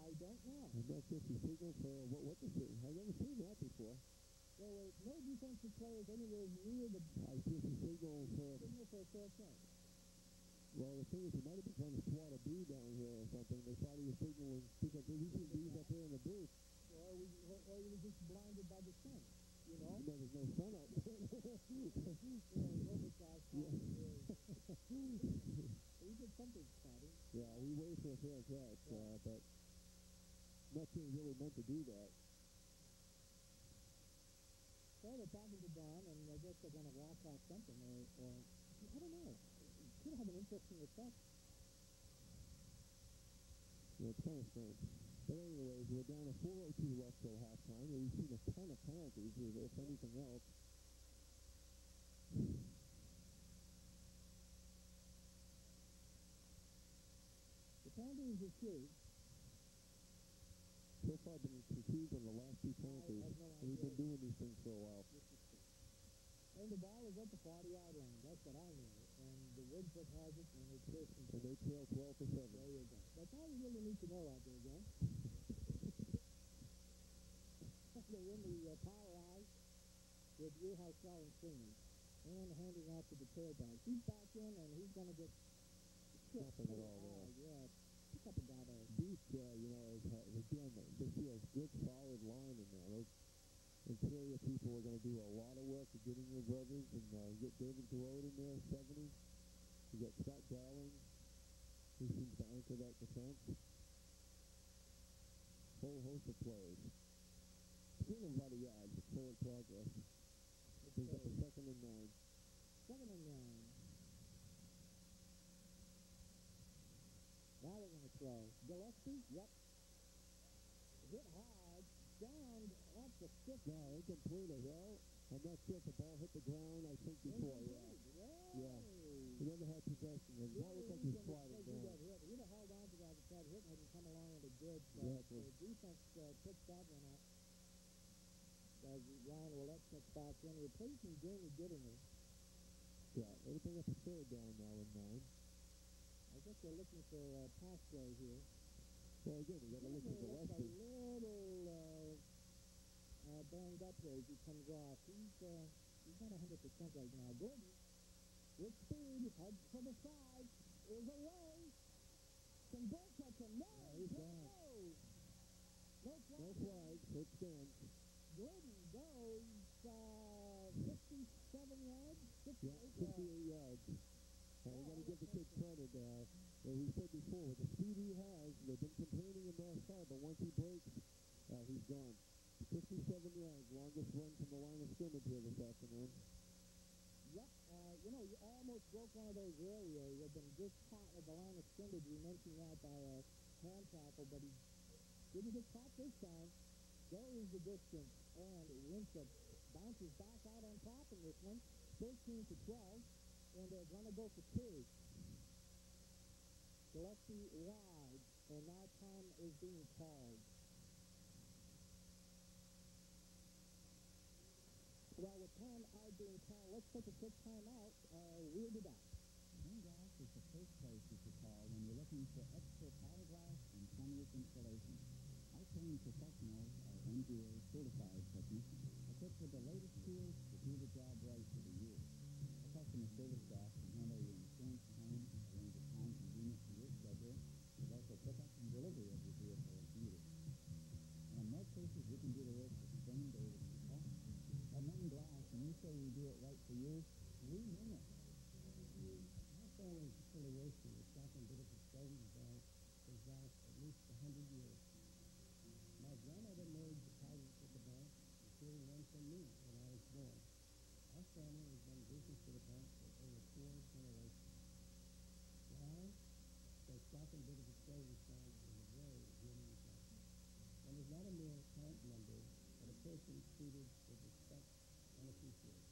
I don't know. Not sure if he signaled for what, what the sig- I've never seen that before. There were no defensive players anywhere near the I see if he signaled for, signal for a fair catch. well, the thing is, he might have been trying to swat a bee down here or something. They thought he was signaling because we see bees up here in the booth. or we or, or we were just blinded by the sun, you know. No, there's no sun out there. [LAUGHS] You know, overcast. Yeah. [LAUGHS] he did something spotty. yeah, he waited for a fair catch, uh, but nothing really meant to do that. So they're talking to Don, and I guess they're going to walk off something, or, or I don't know. It could have an interesting effect. Yeah, it's kind of strange. But anyways, we're down to 4.02 left till halftime, and we've seen a ton of penalties, if if anything else. The penalties are true. So far, been confused on the last two penalties, no and we've been doing these things for a while. And the ball is at the 40 yard line. That's what I know. And the Winthrop has it, and it's first and And they trail 12 to 7. There you go. That's all you really need to know out there, John. They're in the uh, power house with Wheelhouse Selling Singers and handing out to the tailback. He's back in, and he's going to get Nothing at all. Yeah, pick up a guy there. Beach, uh, you know, is, ha- again, they see a good solid line in there. Those interior people are going to do a lot of work at getting your brothers and uh, get David Garrod in there, 70. You got Scott Darling, who seems to anchor that defense. whole host of players. Still a yard, but still in progress. Brings up a second and nine. Second and nine. Now we're going to throw. Gillespie, yep. Hit hard, down at the stick. No, incomplete as well. I'm not sure if the ball hit the ground. I think before, yeah. Yeah. He never had possession. It not look like he's sliding down. He'd have held on to that if that hit hadn't come along and it did. So Exactly. the defense uh, picks that one up. As Ryan Willett checks back in, replacing Jamie Gittinger. Yeah, it'll bring up a third down now in nine. I guess they're looking for uh, pass play here. Well, again, you got to look at Gittinger looks a little uh, uh, banged up here as he comes off. He's, uh, he's not 100% right now. Gordon, with speed, heads for the side, is away. Can Bill catch him? No, he's no, gone. no. No flag. No flags, so it stands. Gordon goes uh, 57 yards, 58 Yeah, 58 yards. Uh, you got to give the kid credit. Uh, as we said before, with the he has, they've been containing him last side, but once he breaks, uh, he's gone. 57 yards, longest run from the line of scrimmage here this afternoon. Yep, uh, you know, you almost broke one of those earlier. You've been just caught at the line of scrimmage. We mentioned that by a hand tackle, but he didn't get caught this time. Goes the distance, and Winthrop bounces back out on top in this one, 13 to 12, and they're going to go for two. Gillespie wide, and now time is being called. Well, with time out being called, let's take a quick time out. Uh, we'll be back. Glass is the first place you should call when you're looking for expert fiberglass and sunroof installation. Our trained professionals are NGA certified technicians, equipped with the latest tools to do the job right for the year. Our customer service staff we can do the work the same day that you. At Main Glass, when we say we do it right for you, we mean it. My family's fully wasted. The stock and bit of stones down is at least a hundred years. My grandmother made deposits with the bank, including one from me when I was born. Our family has done business with the bank for over four generations. Why? Because and bit of bank is a very bank. And is not a mere but a person treated with respect and appreciation.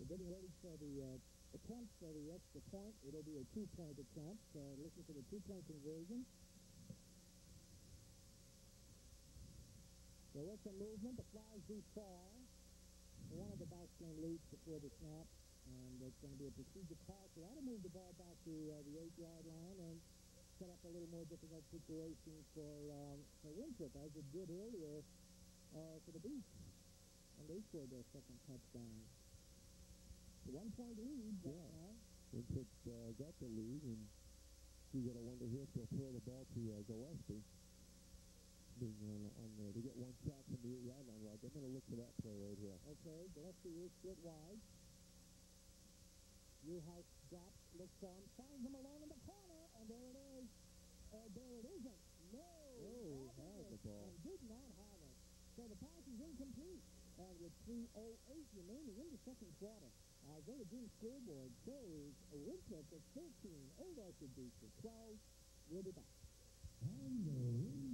We're getting ready for the uh, attempt for the extra point. It'll be a two-point attempt. Uh, looking for the two-point conversion. There was some movement. The flags do fall. One of the backs came loose before the snap, and it's going to be a procedure call. So that'll move the ball back to uh, the eight-yard line and set up a little more difficult situation for um, for Winthrop, as it did earlier uh, for the Beast, and they scored their second touchdown. One-point lead. right Yeah. now. Winthrop uh, got the lead, and you got to wonder here if they'll throw the ball to uh, Gillespie. Being on, on uh, to get one shot from the eight-yard line, right? They're going to look for that play right here. Okay, Gillespie is split wide. Newhouse drops, looks for him, finds him alone in the corner, and there it is. Uh, there it isn't. No. Oh, he that had the ball. And did not have it. So the pass is incomplete. And with 3.08 remaining in the second quarter, Isaiah Green scoreboard shows a Winthrop of 13, Old Orchard Beach at 12. We'll be back. On the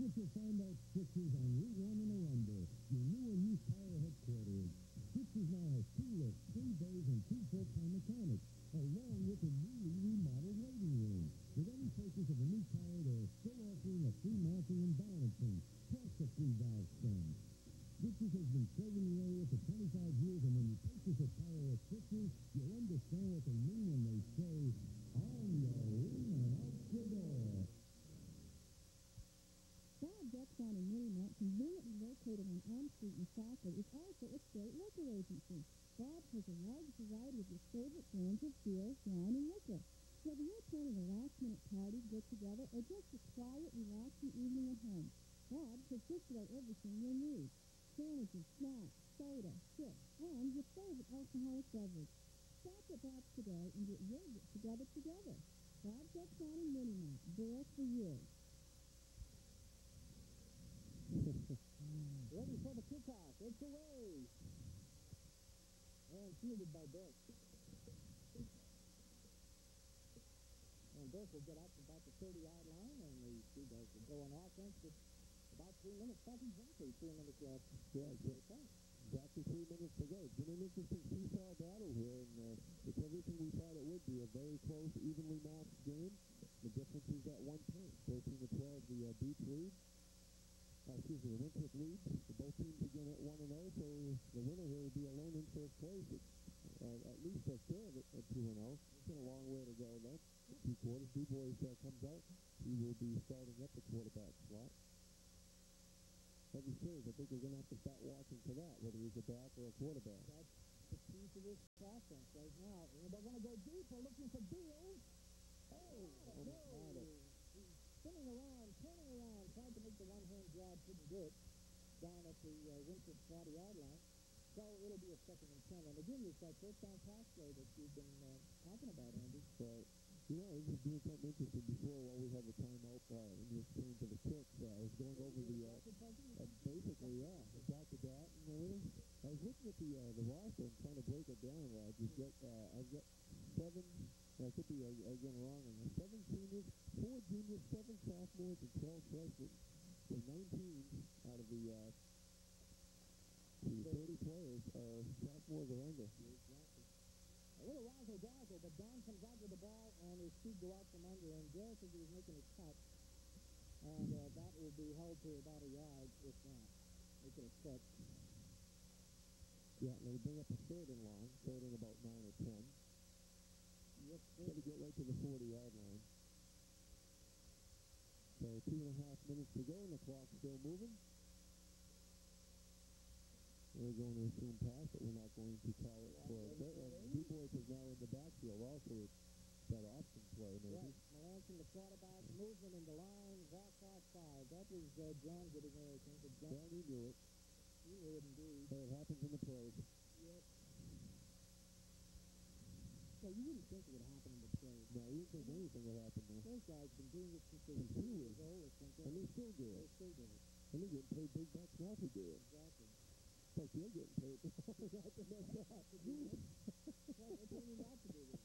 door. That's what you'll find out Switches on Route 1 in Arundel, your new and used tire headquarters. Switches now has two lifts, three bays, and two full-time mechanics, along with a newly remodeled waiting room. With any purchase of a new tire, they're still offering a free mounting and balancing, plus a free valve stem. Switches has been serving the area for 25 years, and when you purchase a tire at Switches, you'll understand what they mean when they say, on the rim and out the door on in Willamette, conveniently located on Elm Street in Sackville, is also a state liquor agency. Bob has a large variety of your favorite brands of beer, wine, and liquor. Whether you're planning a last-minute party, get-together, or just a quiet, relaxing evening at home, Bob has just about everything you need. Sandwiches, snacks, soda, chips, and your favorite alcoholic beverage. Stop at Bob's today and get your get-together together. Bob's Gets On and Mini there for you. Ready for the kickoff. It's away. And fielded by Burke. And Burke will get up about the 30-yard line, and the Seagulls will go on offense with about three minutes, not exactly three minutes left. Yeah, exactly. Exactly three minutes to go. It's been an interesting seesaw battle here, and uh, it's everything we thought it would be. A very close, evenly matched game. The difference is at one point. 13 to 12, the uh, Beach lead. Excuse me, Winthrop leads. Both teams again at 1 and 0, so the winner here would be alone in first place. It's, uh, at least a third at 2 and 0. It's been a long way to go, though. Two quarters. Dubois uh, comes out. He will be starting at the quarterback slot. Heavy serve. I think we're going to have to start watching for that, whether he's a back or a quarterback. That's the key to this offense right now. And they're going to go deep. We're looking for Beals. Oh, it. He's spinning around, turning around, trying to make the one-hand grab. Couldn't do it down at the uh, Winthrop 40-yard line. So it'll be a second and ten. And again, it's that first down pass play that you've been uh, talking about, Andy. Right. You know, I was just doing something interesting before while we had the timeout uh, in this change of the kicks. Uh, I was going over the, uh, uh, basically, yeah, got to that and everything. I was looking at the uh, the roster and trying to break it down. Just get, uh, I've got seven, I could be uh, again wrong, on this, seven seniors, four juniors, seven sophomores, and 12 freshmen. So 19 out of the, uh, the 30 players are sophomores or under. A little razzle dazzle, but Don comes out with the ball and his feet go out from under, and Garrett says he was making a cut, and uh, that will be held to about a yard, if not. Make it a cut. Yeah, and they bring up a third and long, third and about 9 or 10. Yep, Got to get right to the 40-yard line. So two and a half minutes to go, and the clock's still moving. We're going to assume pass, but we're not going to call it for a bit. And Dubois is now in the backfield also. It's that option play, maybe. Right. Melanson, the quarterback, movement in the line, walk outside. That was uh, John getting think. But John, John, he knew it. he knew it indeed. Hey, it happens in the pros. Yep. So you wouldn't think it would happen in the pros. No, you didn't think anything would happen there. Those guys have been doing this since they were two years old or something. And they still do They still do it. And they're getting paid big bucks now to do it. Exactly. But you're getting paid. not to mess up. Well, they told me not to do this.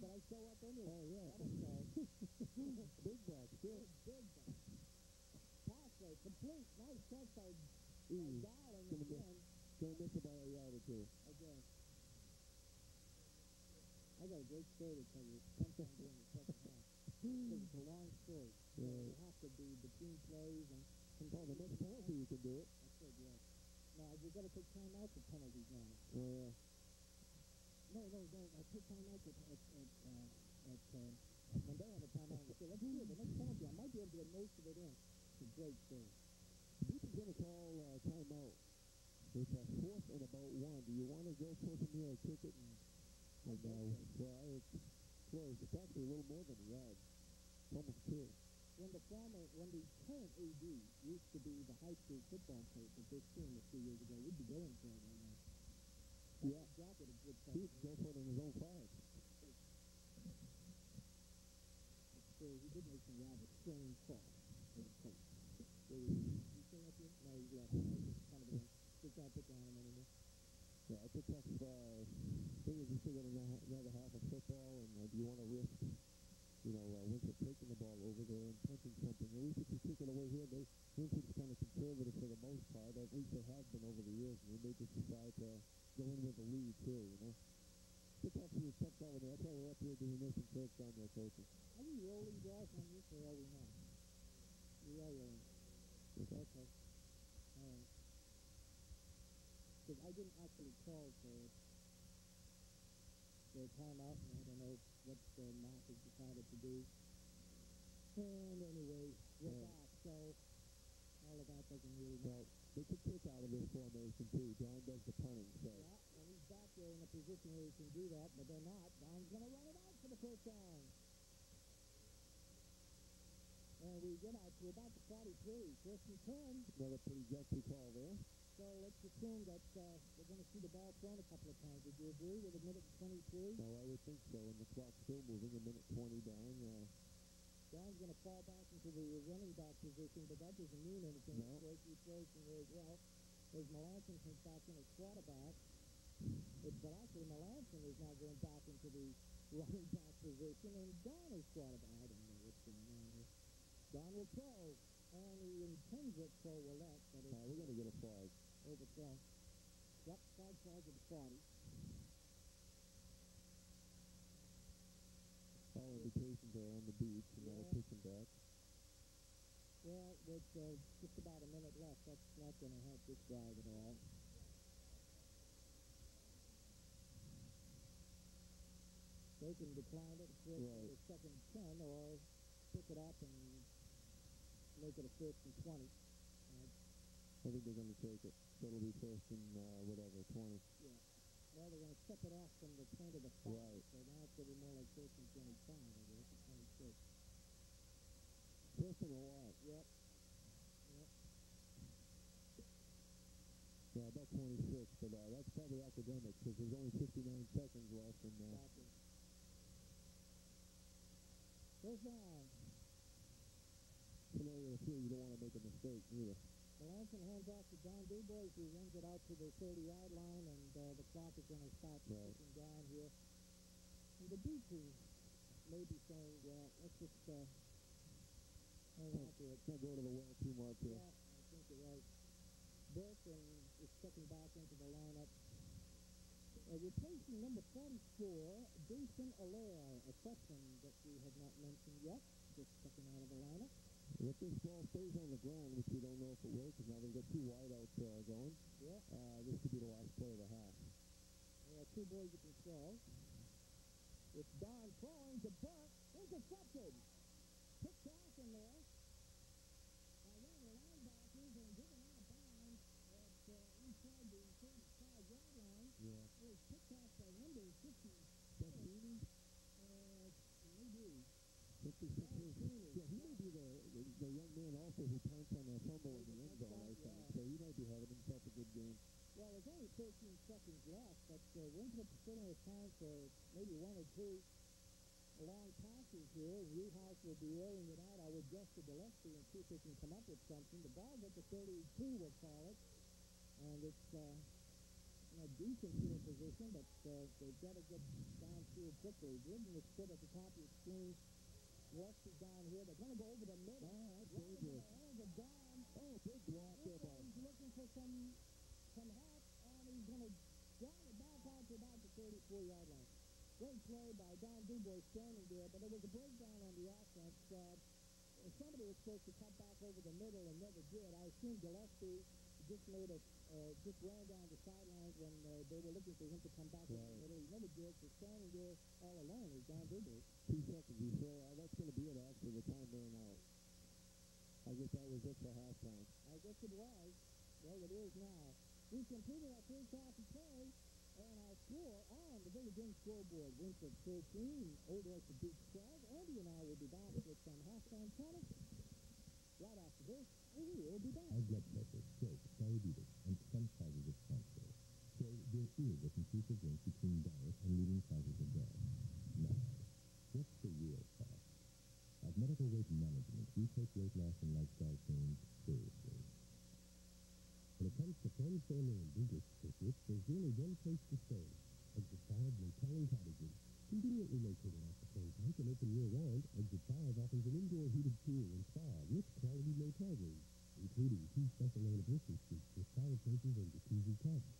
but I show up anyway. Oh, yeah. Big bucks, too. Big time. Pass complete. Nice by Ooh, gonna miss, gonna miss it by a yard or two. Again. I got a great story to tell you. Sometime during the second half. It's a long story. So Yeah. you have to be between plays and Oh, the next penalty you can do it. I said yes. No, we got to take time out for penalties now. Oh, yeah. No, no, no. I took time out at at at, uh, at uh, when they had a time out. I said, let's do it. The next penalty, I might be able to get most of it in. It's a great story. This is going to call uh, timeout. It's a fourth and about one. Do you want to go for from here kick it? And, and uh, well, it's close. It's actually a little more than a. It's almost two. When the former, when the current AD used to be the high school football coach of this team a few years ago, we'd be going for it right now. Yeah. Drop it a good He would go for it in his own five. So he did make some rather strange calls a. So he still up here? No, he's left. Just kind of going, just not pick on him anymore. Yeah, it's a tough uh, thing is you still got another, half of football, and uh, do you want to risk, you know, uh, Winthrop taking the ball over there and punching something? At least if you kick it away here, they Winthrop's kind of conservative for the most part. At least they have been over the years, and they just decide to go in with the lead too, you know. It's a tough, it's tough call. That's why we're up here doing this and first down there coaching. Are we rolling Josh on this or are we not? We are rolling. Okay. Okay. All right. Because I didn't actually call for a timeout, and I don't know what uh, Mark has decided to do. And anyway, we're Yeah. back, so all of that doesn't really matter. Well, they could kick out of this formation too. John does the punting, so Yeah, and he's back there in a position where he can do that, but they're not. Don's going to run it out for the first down. And we get out to about the 43. First and 10. another pretty gutsy call there. So let's assume that uh, we're going to see the ball thrown a couple of times. Would you agree with a minute 23? No, I would think so. And the clock's still moving. A minute 20 down. Uh, Brown's going to fall back into the running back position, but that doesn't mean anything. No. Course, he throws from there as well. As Melanson comes back in as quarterback, it, but actually Melanson is now going back into the running back position, and Don is quarterback. I don't know what's going on here. Don will throw, and he intends it for Willette, but uh, we're going to get a flag. Overthrown. Yep, five flags at the 40. All indications are on the beach, and that'll Yeah. push him back. Well, with uh, just about a minute left, that's not going to help this drive at all. They can decline it for Right. a second ten or pick it up and make it a first and 20. I think they're going to take it. So it'll be first and uh, whatever, 20. Yeah. Well, they're going to step it off from the point of the five, Right. so now it's going to be more like first and 25, I guess, or 26. First and a lot. Yep. Yeah, about 26, but uh, that's probably academic because there's only 59 seconds left. And uh, Exactly. First down. scenario three, you don't want to make a mistake either. Melanson hands off to Don Dubois, who runs it out to the 30-yard line, and uh, the clock is going to start Right. ticking down here. And the beach is maybe saying, well, let's just uh, hang on to it. Not go to the well too much Yeah, here. I think you're right. Burton is checking back into the lineup. Uh, replacing number 44, Jason Allaire, a freshman that we have not mentioned yet, just checking out of the lineup. If this ball stays on the ground, which we don't know if it will, because now they've got two wideouts uh, going, Yeah. uh, this could be the last play of the half. There are two boys that can throw. It's Don throwing to Burke. Intercepted. Picked off in there. By one of the linebackers and given out of bounds at uh, inside the 35-yard line. Yeah. It was picked off by number 50. Cassini, Uh, maybe. 56 years. Yeah, he may be the, the, the young man also who pounced on that fumble in the end zone, I think. So he might be having himself a good game. Well, there's only 13 seconds left, but uh, Winthrop still has time for maybe one or two long passes here. Newhouse will be airing it out, I would guess, to Gillespie and see if they can come up with something. The ball at the 32 we'll call it, and it's uh, in a decent field position, but uh, they've got to get downfield quickly. Glidden is stood at the top of the screen. West is down here. They're going to go over the middle. Oh, that's dangerous. Oh, big block there by He's looking for some some help, and he's going to drive it back out to about the 34-yard line. Great play by Don Dubois standing there, but there was a breakdown on the offense. Uh, somebody was supposed to cut back over the middle and never did. I assume Gillespie just made a uh, just ran down the sidelines when uh, they were looking for him to come back over Right. middle. He never did. So standing there all alone is Don Dubois. two seconds. Said, uh, that's going to be it, actually. The time ran out. I guess that was it for halftime. I guess it was. Well, it is now. We completed our first half of play, and our score on the Village Inn scoreboard. Winthrop 13, Old Orchard Beach 12. Andy and I will be back with some halftime tennis. Right after this, we will be. High blood pressure, stroke, diabetes, and some causes of cancer. So there is a conclusive link between diet and leading causes of death. Now, what's the real cost? At Medical Weight Management, we take weight loss and lifestyle change seriously. When it comes to friends, family, and business associates, there's really one place to stay. Exit 5 Motelling Cottages. Conveniently located off the turnpike and open year-round, Exit 5 offers an indoor heated pool and spa with quality motel rooms, including two special anniversary suites with fireplaces and jacuzzi tubs.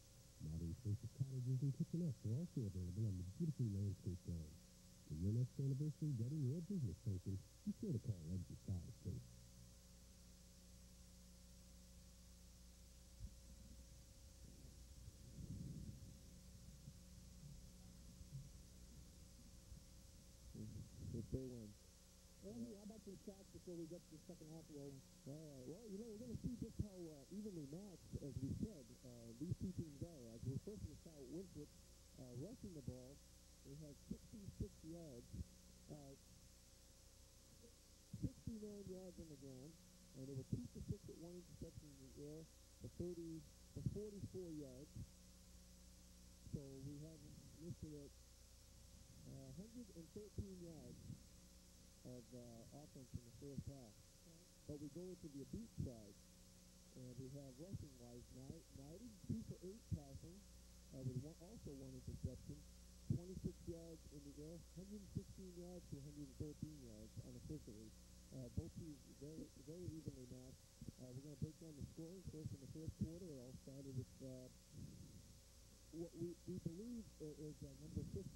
Modern spacious cottages and kitchenettes are also available on the beautifully landscaped grounds. For your next anniversary, wedding, or business function, be sure to call Exit 5 first. If they win. Andy, how about some shots before we get to the second half rolling? All right. Well, you know, we're going to see just how uh, evenly matched, as we said, uh, these two teams are. As we're first to start Winthrop uh, rushing the ball. They had 66 yards, uh, 69 yards on the ground, and they were two for six at one interception in the air, for 30 for 44 yards. So we have listed at uh, 113 yards of uh, offense in the first half. But we go into the beat side, and we have rushing-wise, Knighton, two for eight passing, uh, with one, also one interception, 26 yards in the air, 116 yards to 113 yards unofficially. Uh, both teams very, very evenly matched. Uh, we're going to break down the scoring first in the first quarter. It all started with uh, what we, we believe is uh, number 56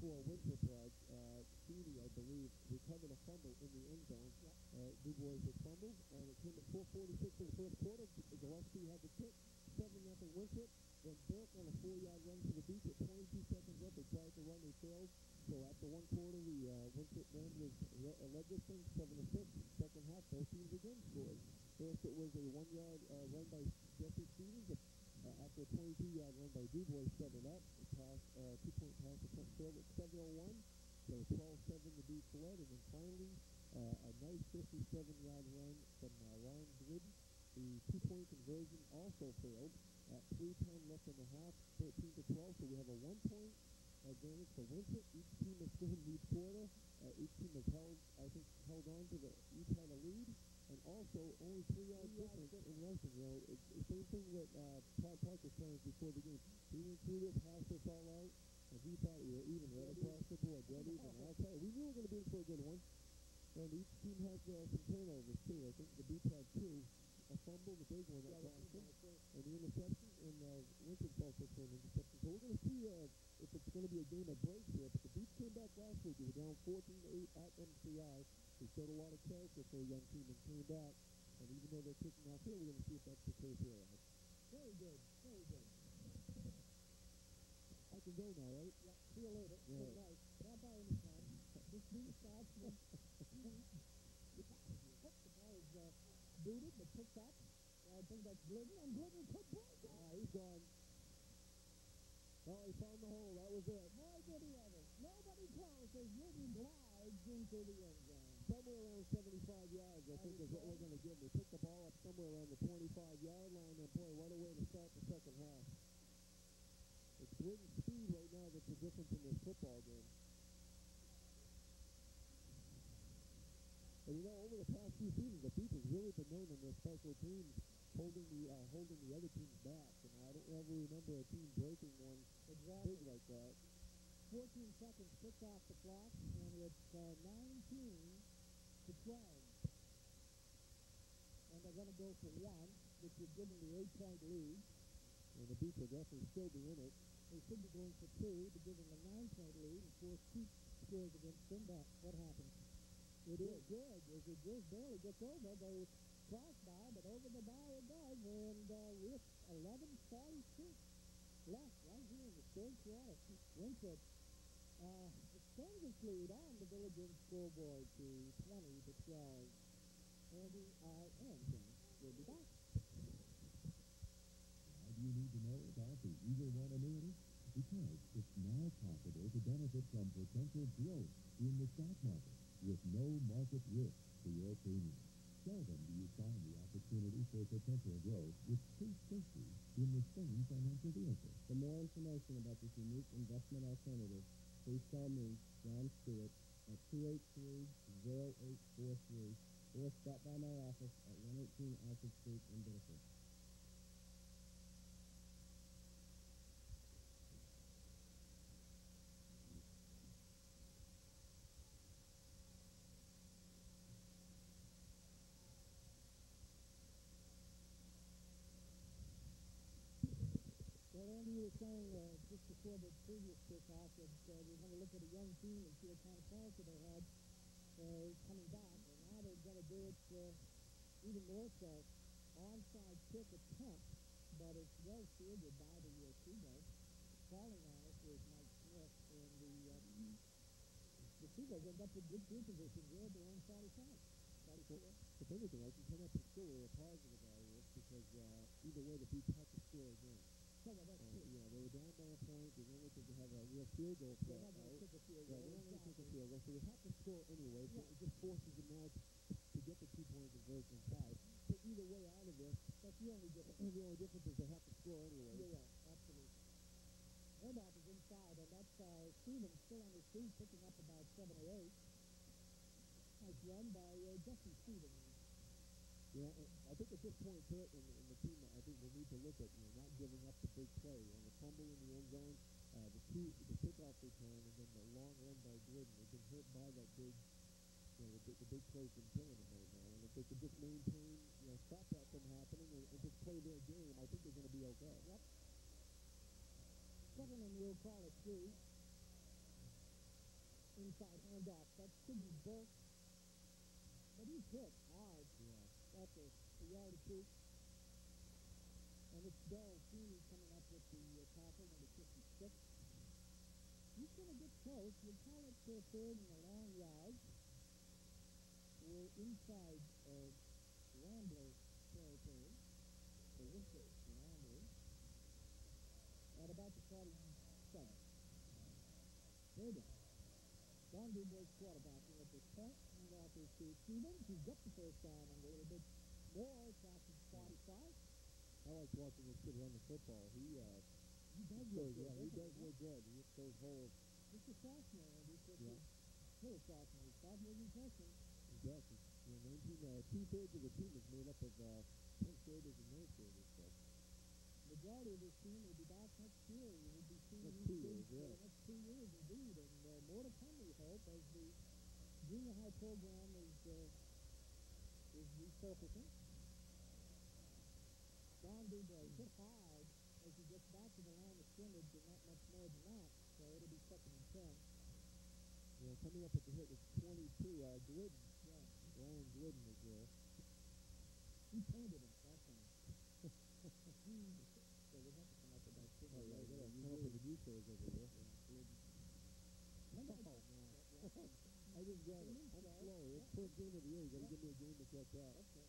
for Winthrop. Uh, Feeney, I believe, recovered a fumble in the end zone. Uh, Dubois had fumbled, and it came at 4.46 in the first quarter. Gillespie had the kick, 7 nothing Winthrop. Then Burke on a four-yard run to the beach at 22 seconds left. They tried to run, they failed. So after one quarter, the uh, Winthrop Ramblers uh, led this thing 7 to 6. Second half, both teams again scored. First, it was a one-yard uh, run by Jesse Stevens. Uh, after a 22-yard run by Dubois, set it up. A pass, uh, two-point pass to Trent Fairwood, 701. So 12-7 the Beach led. And then finally, uh, a nice 57-yard run from uh, Ryan Glidden. The two-point conversion also failed at 3.10 left in the half, 13 to 12. So we have a one-point advantage for Winthrop. Each team has scored in each quarter. Uh, each team has held, I think, held on to the, each had a lead. And also only three yards difference in rushing. You know, it's the same thing that uh, Todd Park was telling us before the game. He went through this, hashed this all out, and we thought we were even right across the board. Dead even. And I'll tell you, we knew we were going to be in for a good one. And each team has uh, some turnovers, too. I think the Beach had two a fumble, the big one at Boston, and the interception, and uh, Winthrop's also thrown an interception. So we're going to see uh, if it's going to be a game of breaks here. But the Beach came back last week. They were down 14 to 8 at MCI. They showed a lot of character for a young team and came back. And even though they're kicking off here, we're going to see if that's the case here. Very good. Very good. I can go now, right? Yeah. See you later. Yeah. Good night. Bye bye anytime. Beat starts with. the ball is uh, booted, but picked up. I think that's Glidden, and Glidden could break it. Ah, he's gone. Oh, he found the hole. That was it. He ever. Nobody close as Glidden glides into the end. Somewhere around 75 yards, I think, is what we're going to give. They picked the ball up somewhere around the 25-yard line, and boy, what a way to start the second half. It's Glidden's speed right now that's the difference in this football game. And you know, over the past few seasons, the Beach has really been known in their special teams holding the uh, holding the other teams back. And I don't ever remember a team breaking one exactly. big like that. 14 seconds ticked off the clock, and it's uh, 19 to 12. And they're going to go for one, which would give them the eight-point lead. And the Beach will definitely still be in it. They should be going for two to give them a nine-point lead and force two scores against them. But what happens? It is good. If it just barely gets over the crossbar, but over the bar it does. And uh, with 11.46 left right here in the third quarter, Winthrop uh, extends its lead on the Village Inn scoreboard to 20 to 12. Andy, I am Jim. We'll be back. Why do you need to know about the Eagle One annuity? Because it's now possible to benefit from potential growth in the stock market with no market risk for your premium. Seldom do you find the opportunity for potential growth with true safety in the same financial vehicle. For more information about this unique investment alternative, please call me, John Stewart, at 283-0843 or stop by my office at 118 Alfred Street in Biddeford. Well, Andy, you were saying uh, the previous kickoff that uh, we're going to look at a young team and see what kind of quality they had uh, coming back. And now they're going to do it uh, even more so. Onside kick attempt, but it's well fielded by the uh, Seagulls. Falling on it is Mike Smith, and the uh, the Seagulls end up in good field position there, their own 45. 44. If anything, I can come up and still a positive out of this because uh, either way, the Beach have to score again. So, true. you they were down by a point. They only to have a real field goal They're threat not going to kick a field Yeah, goal. they only kick a field goal, so they have to score anyway. So it just forces them now to get the two-point conversion tied. take either way out of this. That's the only difference. The only difference is they have to score anyway. Yeah, yeah, absolutely. Handoff is inside, and that's uh, Stevens still on his feet, picking up about seven or eight. Nice run by uh, Justin Stevens. Yeah, and I think at this point, Pitt and, and the team, I think we need to look at you know not giving up the big play on the fumble in the end zone, uh, the two the kickoff return, and then the long run by Glidden. They've been hurt by that big, you know, the, big- the big play's been killing them right now. And if they could just maintain, you know, stop that from happening and, and just play their game, I think they're going to be okay. Yep. Sutherland will call it through. Inside handoff. That's Sidney Burke. But he's hit hard. Yeah. That's a, a yard or two. And it's Darrell Feeney coming up with the uh, tackle, number 56. He's going to get close. We'll call it for third and a long yard. We're inside of Rambler territory. Or Winston Rambler. At about the 47. There you go. Don Dubois quarterbacking at this point. Is to Stevens, who got the first down and a little bit more, crossing 45. I like watching this kid run the football. He uh, He does look good. yeah, he doesn't look good. He hits those holes. Just a sophomore, and he's just Yeah. a sophomore. Sophomore impression. Exactly. You know, 19, uh, two thirds of the team is made up of uh, 10th graders and ninth graders. So Majority of this team will be back next year. We will be seeing Next these two years, for yeah. next two years, indeed, and uh, more to come. We hope as the junior high program is uh, is resurfacing. Don Dubois hit hard as he gets back to the line of scrimmage, and not much more than that. So it'll be second and ten. know, coming up at the hit was 22. Uh, Glidden, Yeah, Ryan Glidden was there. he painted him that time. [LAUGHS] so we have to come up with that Oh yeah, yeah. You Come up with the details over there. And Glidden. Remember Oh, I- man. Yeah, yeah. I just got it. I'm slow. It's Yeah. first game of the year. You got to give me a game to catch up. Okay.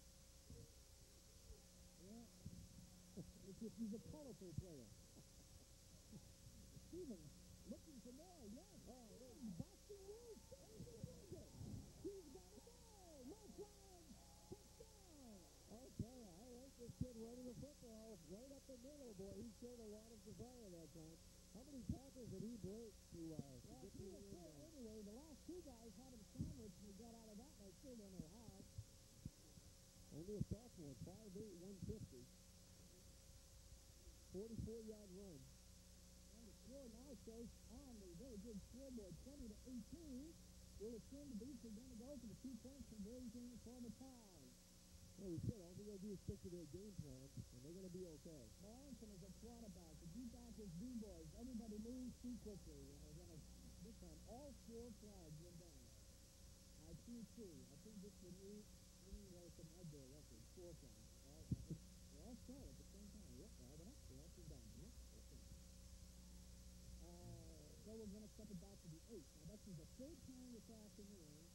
Yeah. [LAUGHS] It's just, he's a colorful player. [LAUGHS] Stevens looking for more. Yes. Oh, boxing moves. He's got a. No flag. Touchdown. Okay, I like this kid running the football right up the middle, boy. He showed a lot of desire that time. How many tackles did he break to, uh, to Well, get to the end zone? anyway. The last two guys had him sandwiched, and got out of that, and still don't know how. Only a sophomore, 5'8", 150. 44-yard run. And the score now shows on the very good scoreboard, 20 to 18. Will it soon the Beach are going to go for the two-point conversion for the tie. Well, we said all they got to do is stick to their game plan, and they're going to be okay. Morrison is a quarterback. The D-back is D-boys. Everybody moves too quickly. And we're going to, this time, all four flags went down. I see two. I think this would mean, mean well, it's an outdoor record. Four flags. All, I think, all four at the same time. Yep, all up. They all came down. Yep. Okay. Uh, so we're going to step it back to the eighth. Now, this is the third time this afternoon,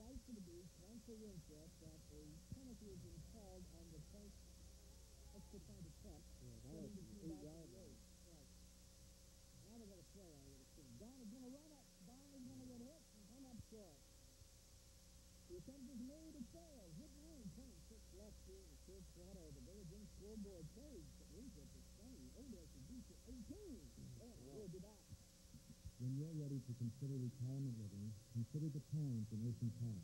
twice for the Beach, once for Winthrop, that a penalty has been called on the point, extra point attempt. Yeah, now Sending it's the an team back to eight-yard the line. Right. Now they're going to play, I would assume. Don is going to run up. Don is going to get hit and come up short. The attempt is made and fails. Hit room, 26 left here in the third quarter. The Village Inn scoreboard plays. page. Winthrop is 20. Odessa beats it 18. Well, we'll be back. When you're ready to consider retirement living, consider the Pines in Ocean Park.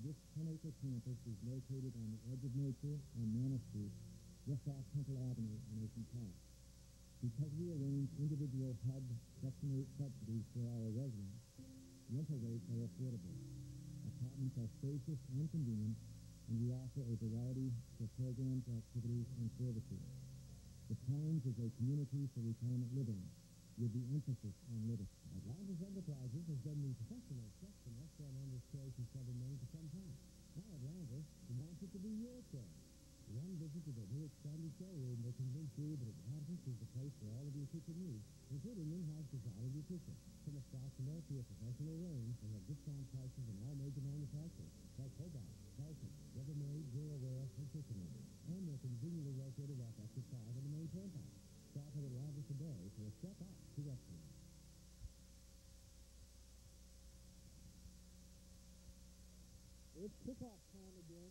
This 10-acre campus is located on the edge of nature on Manor Street, just off Temple Avenue in Ocean Park. Because we arrange individual HUD Section 8 subsidies for our residents, rental rates are affordable. Apartments are spacious and convenient, and we offer a variety of programs, activities, and services. The Pines is a community for retirement living, with the emphasis on living. Atlantis Enterprises has been the professional and restaurant owner's choice in Southern Maine for some time. Now Atlantis wants it to be your choice. One visit to the new expanded showroom will convince you that Atlantis is the place for all of your kitchen needs, including in-house design and nutrition. From a milk to a professional range, they have discount prices on all major manufacturers, like Hobart, Belton, Rubbermaid, Duraware, and Kitchener. And they're conveniently located off Exit 5 on the Maine turnpike. At today for a step up to. It's kickoff time again.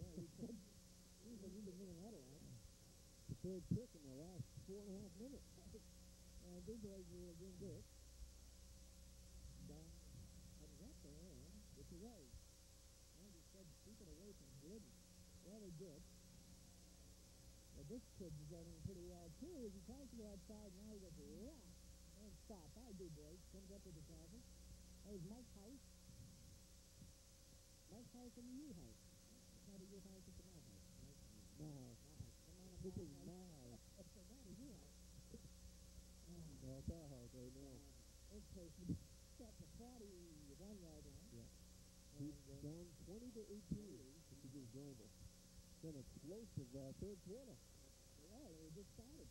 Well, we said Well, you've been winning that a lot. The third pick in the last four and a half minutes. and big boys were doing good. Down and right there, it's away. Andy said keep it away from Glidden. Well, they did. This kid's running pretty well, too. As he tries to go outside, now he goes, yeah, and stop. I do, boys. Comes up with the tackle. There's Mike House. Mike House and the U House. It's not a U House, it's a my house. Mike House. No. My house. This is my house. It's not a U House. No, it's our house right now. Okay, so set the 41 yard line. Yeah. And, He's uh, down 20 to 18 against Granville. Been an explosive uh, third quarter. Yeah, they just started.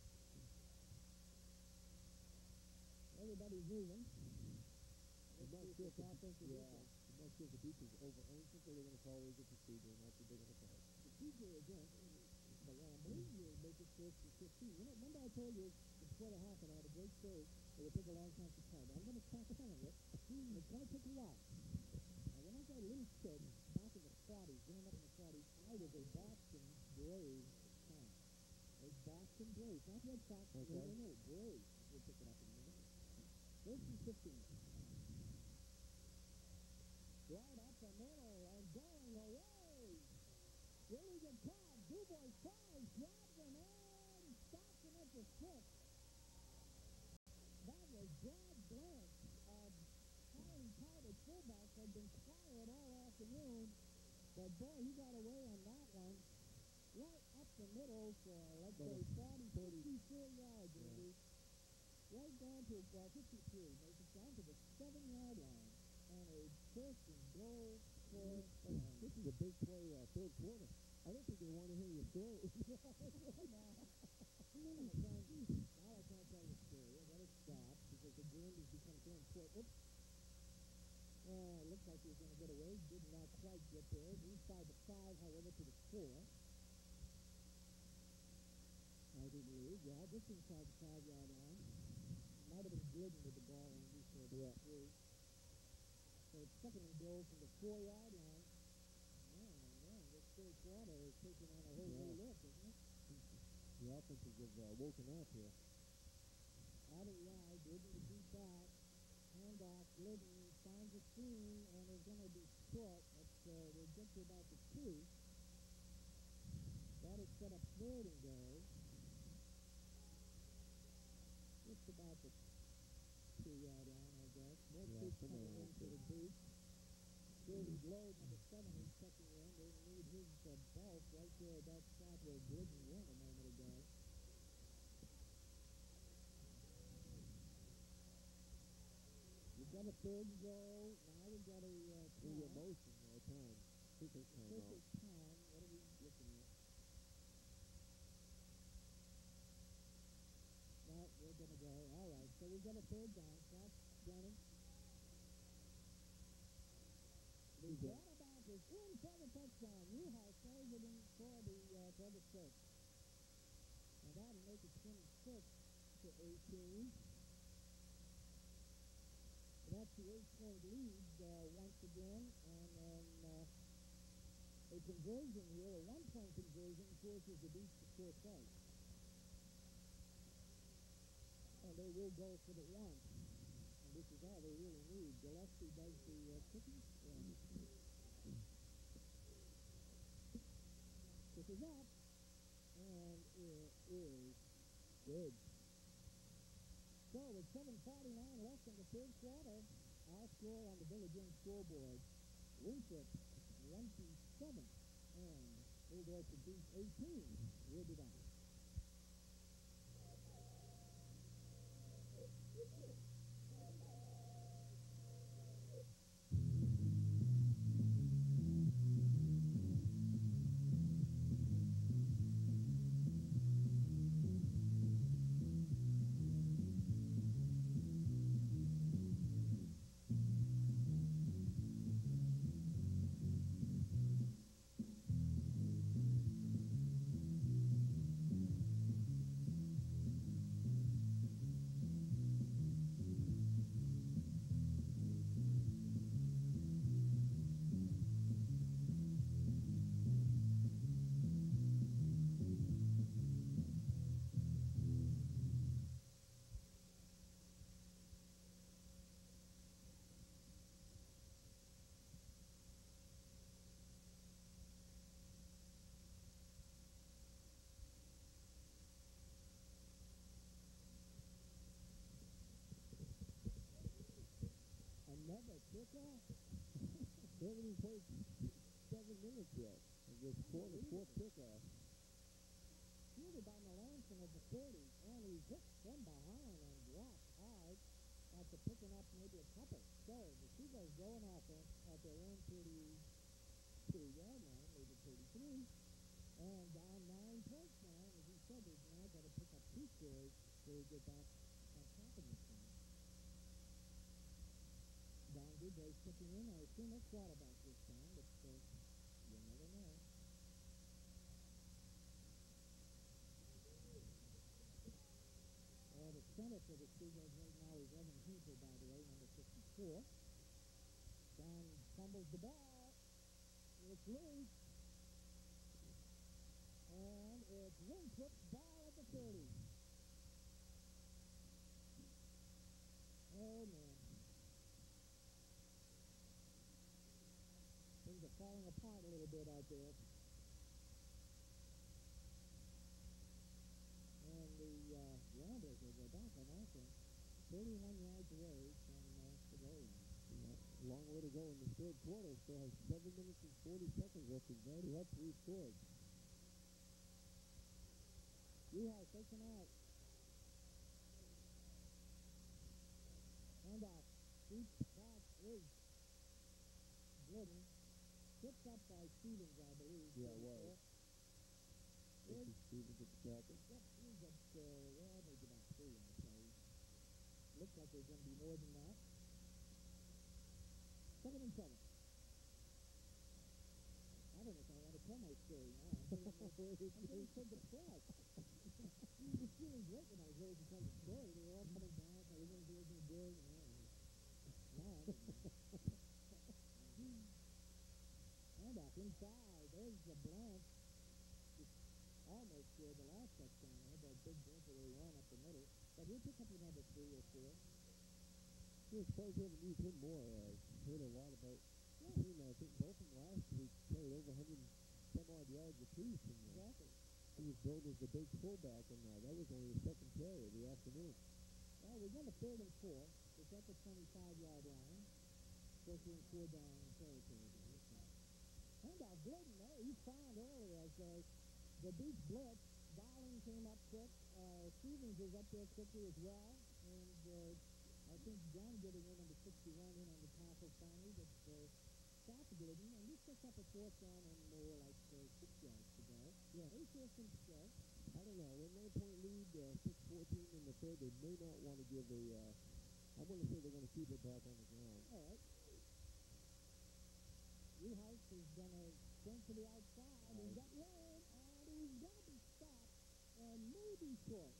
Everybody's moving. I'm not sure if the, yeah. I'm not sure if the is over anxious or they're going to call it a procedure and that's what they're going to call. the TJ again, but when I believe you make it first to 15. You know, remember I told you before the half and I had a great story. It would take a long time to tell. But I'm going to start telling it. It's going to take a while. And when I got a little kid back in the 40s, growing up in the 40s, I was a Boston Braves. A Boston Braves, not Red Sox. No, Okay. no, no, Braves. We'll pick it up in a minute. First and 15. Right up the middle and going away. Willie the Cobb, Dubois five, grabs him and stops him at the six. That was Brad Blank, uh, highly touted fullback, had been quiet all afternoon, but boy, he got away on that one. Right the middle for, let's say, 40, 54 yards, Andy. Right down to, 53, makes it down to the seven-yard line, and a first and goal for. This is a big play uh, third quarter. I don't think they want to hear your story. Now I can't, tell the story. I gotta stop because the game has become so important. Uh, it looked like he was gonna get away. Did not quite get there. Inside the five, however, to the four. I do believe, yeah, just inside the five yard line. Might have been Glidden with the ball and we said Yeah. three. So it's second and goal from the four yard line. Man, man, this third quarter is taking on a whole new look, isn't it? the offenses have uh, woken up here. Out of wide, Glidden to deep back. Hand off, Glidden finds a seam and is going to be short. That's, uh, we'll get to about the two. That is set up third and goal. About the two yard line, I guess. More Yeah, troops coming into the there. boot. Jordan Globe, number seven, is checking in. They need his uh, bulk right there at that spot where Glidden went a moment ago. We've got a third goal. Now we've got a uh, time. motion all time. Think time out. Perfect time. What are we looking at? No, we're gonna go. All right. So we've got a third down. Stop running. The quarterback is in for the touchdown. Newhouse throws it in for the uh, for the six. And that'll make it 26 to 18. That's the eight-point lead uh, once again, and then uh, a conversion here, a one-point conversion, forces the Beach to score twice. And they will go for the one. And this is all they really need. Gillespie does the uh, kicking. Yeah. Kick is up, and it is good. So with 7.49 left in the third quarter, our score on the Village Inn scoreboard, Winthrop 27 and to beat 18. We'll be back. Pick off. They haven't even played seven minutes yet of this quarter, fourth kickoff. Fielded by Melanson at the 30, and he hit from behind and dropped hard after picking up maybe a couple. So the Seagulls go on offense at their own 32-yard line, maybe 33, and down nine points now. As he said, they've now got to pick up two scores to get back on top of this thing. Don kicking in. I assume that's quarterback this time, but uh, you never know. Uh, the center for the Seagulls right now is Evan Hinkle, by the way, number 54. Don fumbles the ball. It's loose. And it's Winthrop's ball at the 30. Oh, man. Things are falling apart a little bit. And the uh, Ramblers will go back on offense, 31 yards away from uh, the goal line. Yeah, long way to go in the third quarter. Still has seven minutes and 40 seconds left. He's already up three scores. Lehigh taken out. Handoff. Deep pass is Gordon. Picked up by Stevens, I believe. Yeah, it was. 34. This is Stevens at the tackle. Yep, he's at, uh, well, maybe about three the play. Looks like there's going to be more than that. Second and seven. I don't know if I want to tell my story now. I'm getting, so depressed. it was feeling great when I was ready to tell the story. They were all coming back. I was going to do. And, uh, now, I don't know. Handoff inside. There's the blank. Almost scored the last touchdown. Had that big breakaway run up the middle. But he'll pick up another three or four. Yeah, surprised they haven't him more. Uh, heard a lot about the team. I think both of them last week carried over 100 some odd yards apiece. And, uh, Exactly. he was billed as the big fullback, and uh, that was only the second carry of the afternoon. Well, we're going to third and four. It's at the 25-yard line. Course, in four down territory. Here, so. Handoff, Gordon, though, he found earlier as uh, the beach blitz. Dowling came up quick. Uh, Stevens is up there quickly as well. And uh, I think John getting in number 61 in on the tackle finally. But uh, stopped Gordon. And this picks up a fourth down and more like uh, six yards to go. Yeah, eight fourth and six. I don't know. With nine point lead, uh, 6-14 in the third, they may not want to give a. Uh, I'm going to say they're going to keep it back on the ground. All right. Newhouse is going to sprint to the outside. He's got room, and he's going to be stopped and maybe short.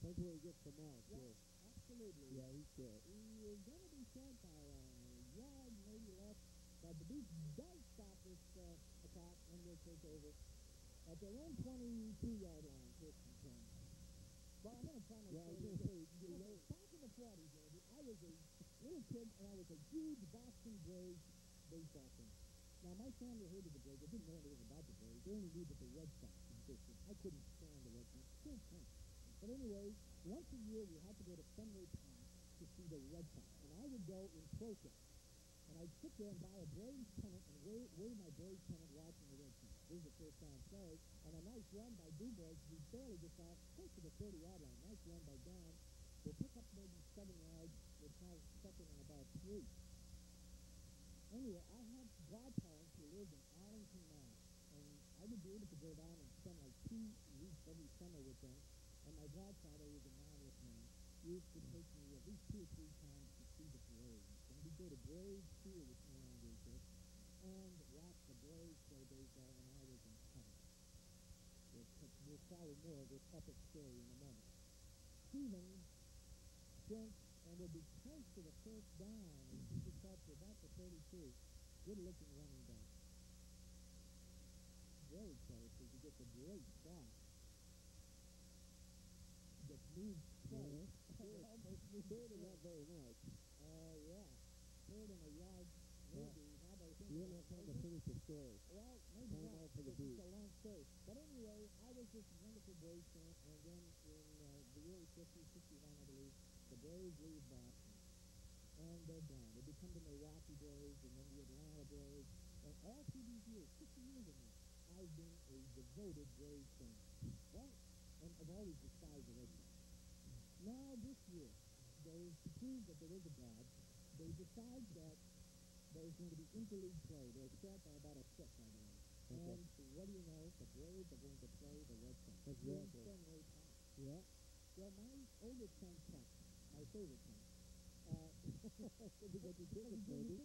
Depends where he gets the mark, Yeah, too. absolutely. Yeah, he's short. He is going to be short by a yard, maybe less. But the Beach does stop this uh, attack and will take over at their own 22-yard line, first and 10. Well, I'm going to try my Yeah, I was story going to say, again. you know, back in the 40s, Andy, I was a little kid and I was a huge Boston Braves baseball fan. Now, my family hated the Braves. They didn't know anything about the Braves. They only knew that the Red Sox existed. I couldn't stand the Red Sox. But anyway, once a year we had to go to Fenway Park to see the Red Sox. And I would go in protest. And I'd sit there and buy a Braves pennant and wear, wear my Braves pennant watching the Red Sox. This is the first time play. And a nice run by Dubois. He barely gets off close to the 30-yard line. Nice run by Don. We'll pick up maybe seven yards. We're now second and about three. Anyway, I had godparents who lived in Arlington, Mass. And I would be able to go down and spend like two weeks every summer with them. And my godfather was a man. He used to take me at least two or three times to see the Braves. And we'd go to Braves Field, which no longer exists, and watch the Braves play baseball when I was in college. We'll, we'll follow more of this epic story in a moment. Stevens sprints and will be close to the first down. He keeps himself to about the 32. Good looking running back. Very close as he gets a great spot. Gets moved close. Almost moved Third and close. not very much. Uh, yeah. Third and a yard, maybe. Now they think You don't have time to finish the story. well, maybe Time not. for the beat. It's a long story. But anyway, I was this wonderful Braves fan, and then in uh, the early 50s, 61, I believe, the Braves leave Boston. and they're gone. They become the Milwaukee Braves and then the Atlanta Braves. And all through these years, 50 years me, I've been a devoted Braves fan. Well, and I've always despised the Red Sox. Now this year, they prove that there is a God, they decide that there's going to be interleague play. They're set by about a foot, by the way. Okay. And what do you know? The Braves are going to play the Red Sox. In Fenway Park. Yeah. Well, my oldest son, Chuck, my favorite son, uh, we get your tickets, maybe.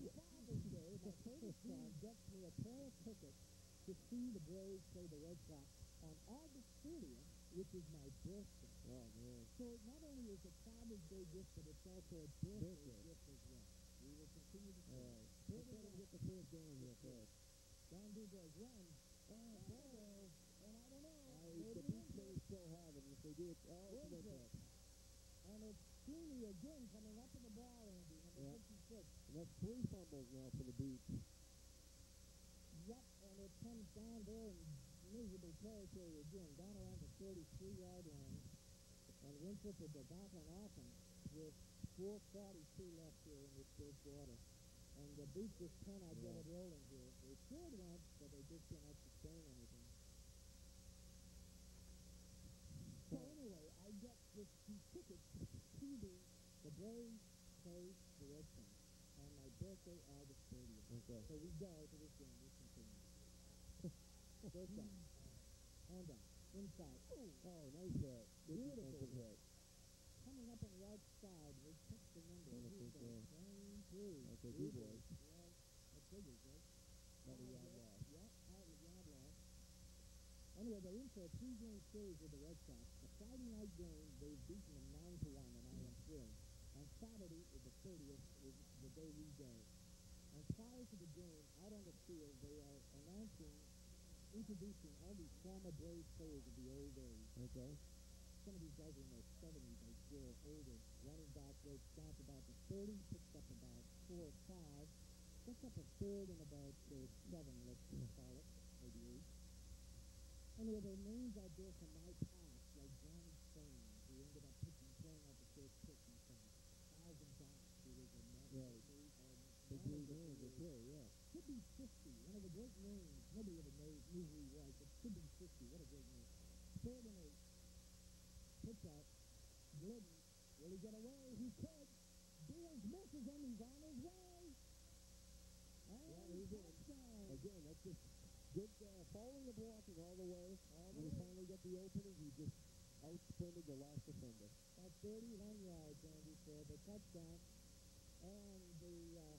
yeah, Father's Day, my favorite son gets me a pair of tickets to see the Braves play the Red Sox on August 30th, which is my birthday. Oh, man. So not only is it Father's Day gift, but it's also a birthday, Birthday. gift as well. We will continue to All right. Put Let's it let him on. get the first down here first. Don Dubois run. Oh, oh, and I don't know. I, the Beach may still have it. If they do oh, it's it? good. And it's Sweeney again coming up in the ball, Andy, number Yeah. 56. And that's three fumbles now for the Beach. It comes down there in miserable territory again, down around the 33-yard line. And Winthrop will go back on offense with 4.42 left here in this third quarter. And the Beach just cannot get Yeah. it rolling here. They scored once, but they just cannot sustain anything. So anyway, I get this these tickets to the the Braves play the Red Sox on my birthday, August 30th. Okay. So we go to this game. First down. And down. Inside. Ooh, Oh, nice hit. Good Beautiful. hit. coming up on the outside. We touch the number. Think, going uh, playing through. okay, Through D-boys. that's figures, right? Not a Five yard loss. Yep, out with yard loss. Anyway, they're in for a three-game series with the Red Sox. The Friday night game, they've beaten them 9 to 1, and I am thrilled. On Saturday, is the 30th, is the day we go. And prior to the game, out on the field, they are announcing, introducing all these former Braves players of the old days. Okay. Some of these guys are in their 70s, I swear, older. Running back rate starts about the 30, picks up about 4 or 5, picks up a third and about uh, 7, let's call it, maybe 8. Anyway, there are names out there from my past, like Johnny Spain, who ended up pitching, playing out the first pitch and stuff. Alvin Jones, who was a man, Right. who, um, Big league manager, too, yeah. Could be 50, one of the great names. Nobody ever knows, who he was, but could be 50. What a great name. Third and eight. Pitch out. Glidden. Will he get away? He could. Beals misses him. He's on his way. And Yeah, he's in. Again, that's just good uh, following the blocking all the way. All When he finally got the opening, he just outsprinted the last defender. About 31 yards, Andy, for the touchdown. And the uh,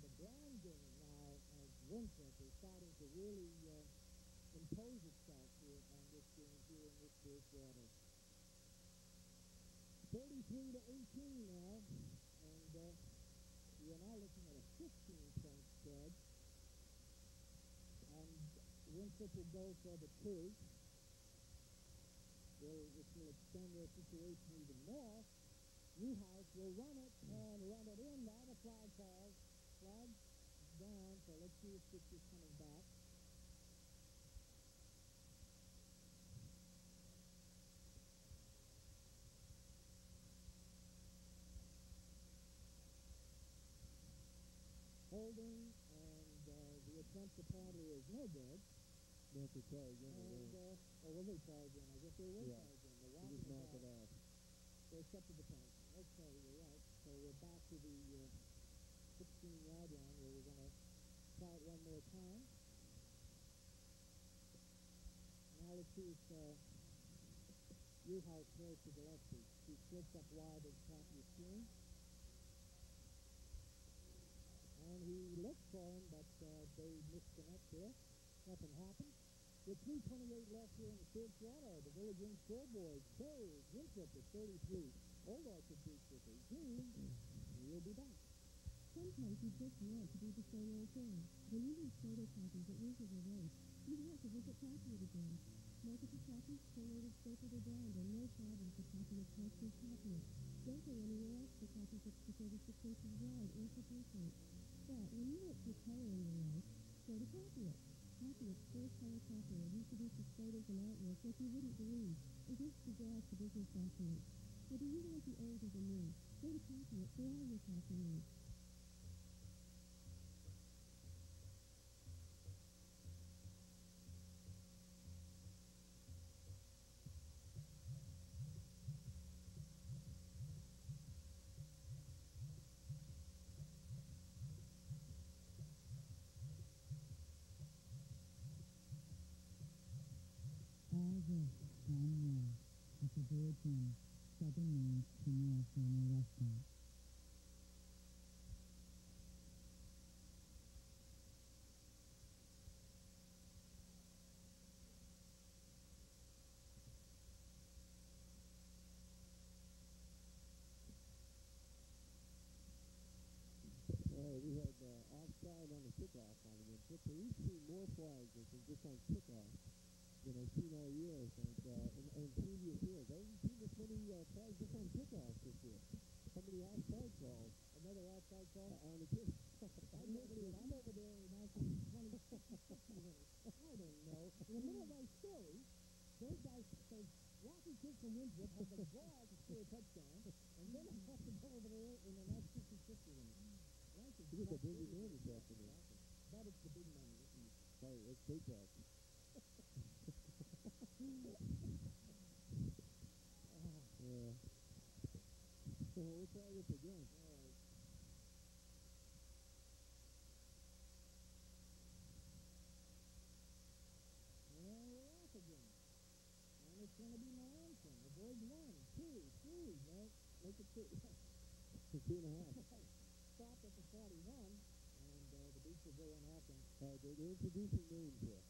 the ground game as is starting to really uh, impose itself here on this game here in this third quarter. 33 to 18 now, and uh, we are now looking at a 15-point spread. And Winthrop will go for the two will, which will extend their situation even more. Newhouse will run it and run it in. Now the flag falls. Flag down, so let's see if this is coming back. Holding, and uh, the attempt apparently is no good. Nancy Kelly, again, And, uh, oh, was they charged in? I guess they were Yeah. charged in. They he wanted just the ball. it off. So it's the penalty. Okay, you're right. So we're back to the uh, 16-yard line where we're going to try it one more time. Now let's see if uh, Newhouse throws to Gillespie. He splits up wide the top of the screen. And he looks for him, but uh, they misconnect there. Nothing happened. With 3.28 left here in the third quarter, the Village Inn scoreboard shows Winthrop at 33. Old Orchard Beach with 18. We'll be back. Sometimes you just want to do the same old thing. When you need photo copies at Reasonable Rate, you want to visit Copy It again. Multiple copies, collated, stapled, or bound, and no problem for copy of posters copier. Don't go anywhere else for copies of the 36 inches wide or for portrait. But when you want some color in your life, go to Copy It. Copy It's full color copier reproduces photos and artwork like you wouldn't believe, and gives the jazz to business documents. Whether you want the old or the new, Go to Catholic for all your coffee needs. Inn, Southern Maine's premier family restaurant. Right, we had uh, offside on the kickoff on But we've seen more flags I think, just on kickoff than I've seen all year, I think, uh, in, in previous years. I haven't seen this many uh, flags just on kickoffs this year. Many offside calls? Another offside call on the kick. I'm over I'm over there in 1920, [LAUGHS] I don't know. In the middle of my story, those guys, those Rocky kids from Winthrop have the ball to score a touchdown, and then I have to go over there in the next 50 50 Life is It was a busy game this afternoon. But it's the big money. Sorry, it's big talk. Yeah. So we'll try this again. All right. And we're off again. And it's going to be my anthem. Avoid one, two, three. No, make it two. Two and a half. Stopped at the 41, and uh, the beach will go on offense. Uh, they're introducing names here.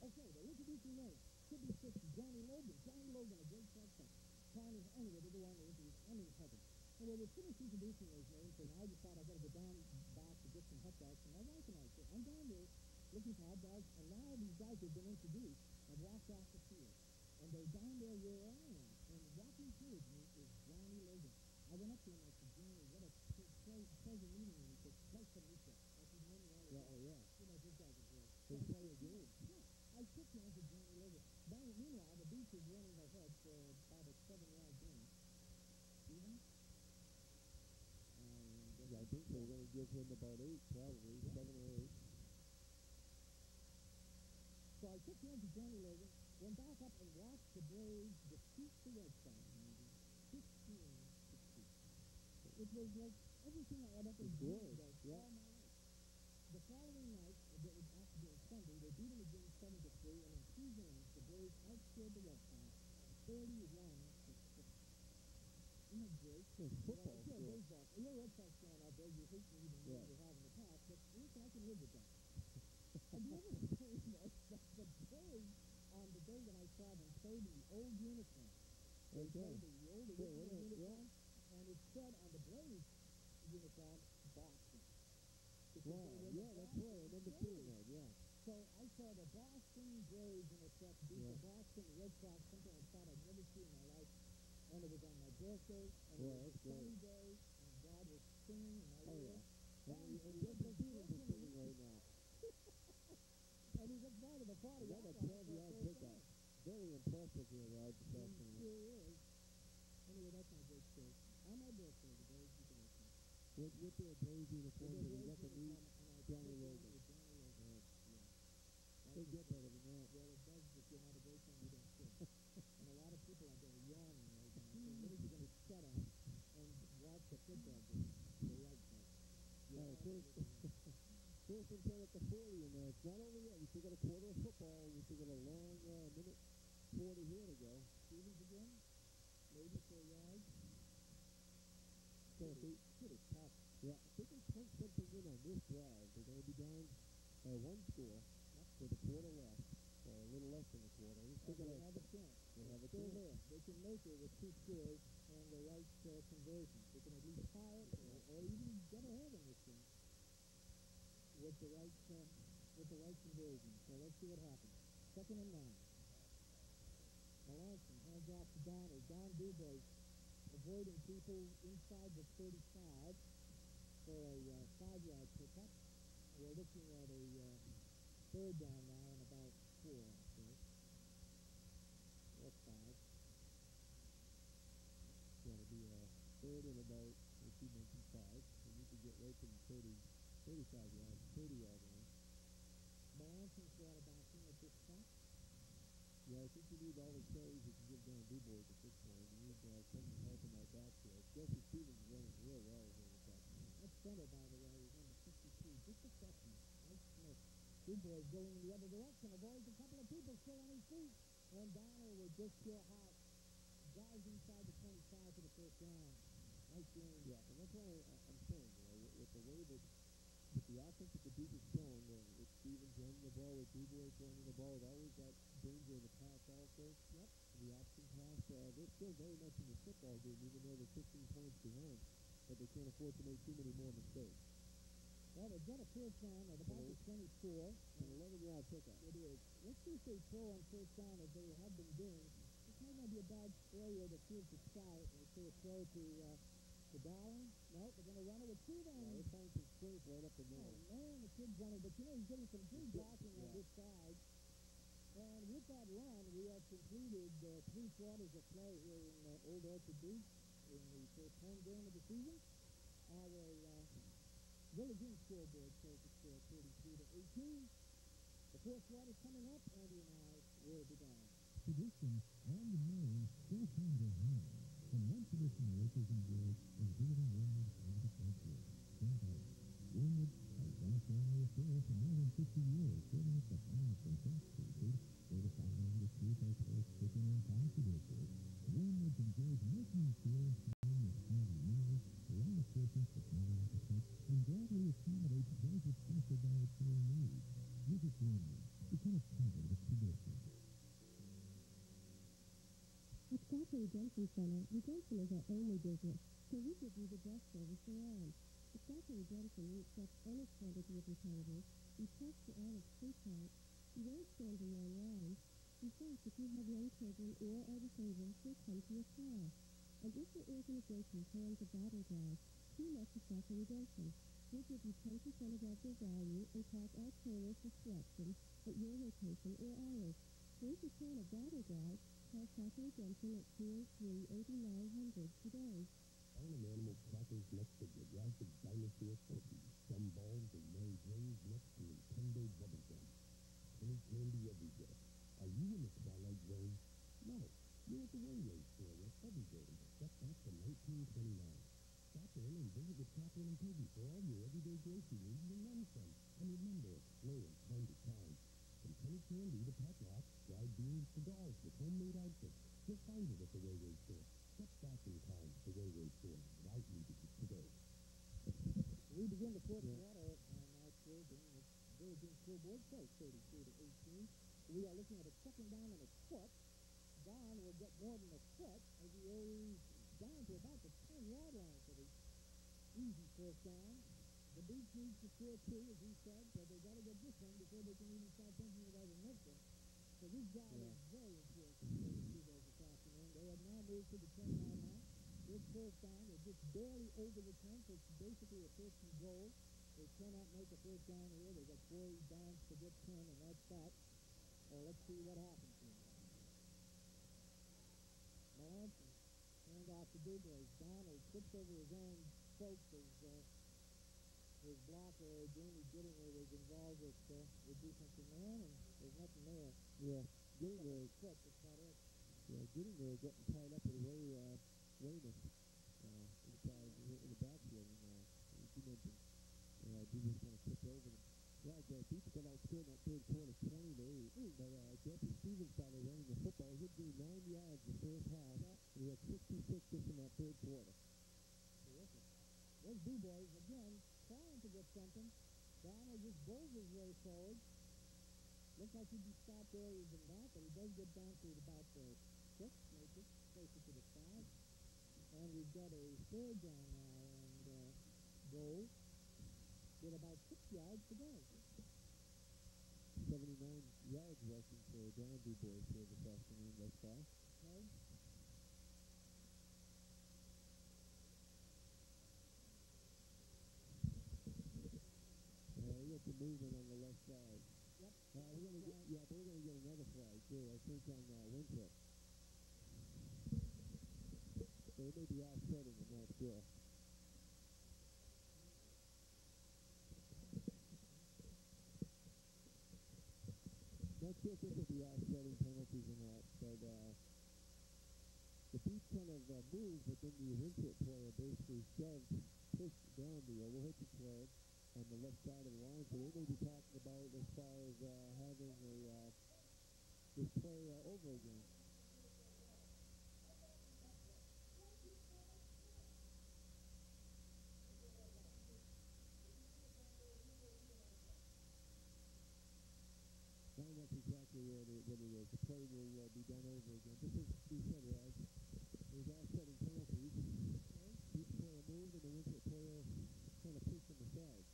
Okay, they're introducing names. Could be six. Johnny Logan. Johnny Logan, a great touchdown. Connie, anyway, they're the one that. I'm in heaven. And when they finished introducing those names, and I decided I got to go down back to get some hot dogs for my wife and I. So I'm down there looking for hot dogs, and now these guys have been introduced have walked off the field. And they're down there where I am. And walking towards me is Johnny Logan. I went up to him and I said, Johnny, what a ple- ple- pleasure meeting you. He said, nice to meet you. I said, "Know me all Yeah, oh, yeah. You know, those guys are great. They play a game. Yeah, I took him to Johnny Logan. Now, meanwhile, the beach is running ahead for about a seven-yard gain. And Yeah, I think they're going to give him about eight, probably seven or eight. So I took him to Johnny went back up and watched the Braves defeat the Red Sox. 15 16. It was like everything I had ever dreamed of yeah. my life. The following night, it was on Sunday, they beat them again 7 to 3, and in two games, the outscored the Red Sox 31 to 6. Isn't great? It's football yeah, baseball. You're a Red Sox fan out there. You hate me even more Yeah. you have in the past, but listen, I can live with that. and the other thing was that the Braves, on the day that I saw them, played in the old uniform. They Okay. played the old yeah, yeah. uniform, and it said on the Braves uniform, Boston. Wow, yeah, that's right. I remember seeing that, yeah. So I saw the Boston Braves in effect beat the Boston Red Sox, something I thought I'd never seen in my life. And it was on my birthday, and Yeah, it was a sunny day, and God was singing in my Oh, ear. yeah. It Justin was is working singing right [LAUGHS] now. And he gets down to the party. Another I thought 12 for yard first pickup. Very impressive here, Raj, this He sure is. Anyway, that's my great story. On my birthday, the Braves beat the Red Sox. With, with their Braves With you got the new uniform, Johnny put it on Logan. with Johnny Logan. Yeah. Yeah. That They get better than that. Well, it does if you're not a great fan, you don't fit. [LAUGHS] and a lot of people out there are yawning right now. So when are you going to shut up and watch the football game? They like that. All right, first, first and ten at the 40, and uh, it's not over yet. We still got a quarter of football. We still got a long uh, minute 40 here to go. Stevens again, maybe for a yard. So if they, Pretty tough. yeah, if they can punch something in on this drive, they're going to be down by one score with a quarter left, or a little less than a quarter. They're still And they have a chance. They have a Still chance. there. They can make it with two scores and the right uh, conversion. They can at least tie it or, or even get ahead in this game with the right uh, with the right conversion. So let's see what happens. Second and nine. Melanson hands off to Don or Don Dubois avoiding people inside the 35 for a uh, five-yard pickup. We're looking at a uh, third down now and about four, I think. Or five. to be a third third and about, as you mentioned, five. And you could get right to the 30, 35 yards, 30 yard line. Melanson quarterbacking at this point. Yeah, I think you need all the carries you can give Dan DuBois at this point. You need uh, someone helping that backfield. Jesse Stevens running real well here the backfield. That's center, by the way, is number 52. Just a freshman. Dubois going in the other direction. Avoids a couple of people still on his feet. And Donald with just pure heart drives inside the 25 for the first down. Nice game. Yeah, and that's why I, I'm saying, you know, with, with the way that with the offense that the Duke is showing, uh, with Stevens running the ball, with DuBois running the ball, with always that danger in the pass also. Yep. The option pass, uh, they're still very much in the football game, even though they're 15 points behind. But they can't afford to make too many more mistakes. Got a first down at about the 24. An 11 yard pickup. It is. Let's see if they throw on first down as they have been doing. This might not be a bad area to field to start. They see a throw to uh, to Darling. No, they're going to run it with two then. Yeah, they're finding some strength right up the Oh, middle. man, the kid's running. But you know, he's getting some good blocking on this side. And with that run, we have completed uh, three quarters of play here in uh, Old Orchard Beach in the first home game of the season. Our uh, Village Inn scoreboard shows the score 32 to 18. The fourth quarter's coming up. Andy and I will be down. Tradition and the name still hand in hand. And one tradition workers enjoy is visiting Wormwood Farm to Frontier. Stand by. Wormwood has been a family affair for more than 50 years, serving up the finest and best seafood, certified the street as well as chicken and pasta dishes. Wormwood enjoys making you feel home with hearty meals, At Scotcher Redemption Center, redemption is our only business, so we give you the best service around. At Scotcher Redemption, we accept any quantity of returnables. We test for all of free parts. We won't stand in long lines. In fact, if you have young children or are disabled, we'll come to your car. And if your organization plans a battle drive, team up to Scotcher Redemption. We'll give you 10% off your value and park our trailers for selection at your location or ours. So if you plan a battle drive, call Scotcher Redemption at 203-8900 today. Farm Animal Crackers next to Jurassic Dinosaur Cookies. Gumballs and Mary Jane's next to Nintendo Bubblegum. Penny candy everywhere. Are you in the Twilight Zone? No. You're at the railway store where every building has stepped back to 1929. Stop in and visit with Catherine and Peggy for all your everyday grocery needs and then some. And remember, slow and time to time. From penny candy to pet rock, dried beans to with homemade outfits. You'll find it at the railway store. Step back in time to the railway store needing to today. We begin the fourth quarter our closing. The Village Inn scoreboard shows 32 to 18. We are looking at a second down and a foot. Don will get more than a foot as he goes down to about the 10-yard line for the easy first down. The Beach needs to score two, as he said, so they got to get this one before they can even start thinking about the next one. So this drive Yeah. is very important for the Seagulls this afternoon. They have now moved to the 10-yard line. This first down, they're just barely over the 10, so it's basically a first and goal. They cannot make a first down here. They've got four downs to get 10, and that's that. Uh, let's see what happens here. Melanson, hand off to Dubois. Donald trips over his own folks as uh, his blocker, Jamie Gittinger, was involved with uh, the defensive man, and there's nothing there. Yeah, Foot, that's about it. yeah, getting there, getting tied up with Ray, uh, Raymond, uh, in the, in the backfield, and, uh, you mentioned, uh, Dubois kind of tipped over them. Yeah, the Beach outscored in that third quarter, 20 to 8. But, uh, Jesse Stevens the running the football. He gained nine yards the first half, and he had 66 just in that third quarter. Terrific. There's Dubois again, trying to get something. Donald just bowls his way forward. Looks like he'd be stopped earlier than that, but he does get down to about the six, maybe, closer to the five. And we've got a third down now and uh, goal with about six yards to go. 79 yards rushing for Don Dubois here this afternoon thus far. Okay? Uh, we got some movement on the left side. Yep. Uh, we're gonna get, yeah, but we're gonna get another flag too. I think on uh, Winthrop. They may be offsetting, I'm not sure. Sure if this will be offsetting penalties or not, but uh, the beat kind of uh, moved, but then the Winthrop player basically shoved, pushed down the Owohetchee player on the left side of the line. So they may be talking about as far as uh, having a uh, this play uh, over again. It, what it is. The play will uh, be done over again. This is, we said, Raj, there's offsetting penalties. Each player moved and the Winthrop player kind of pushed him aside.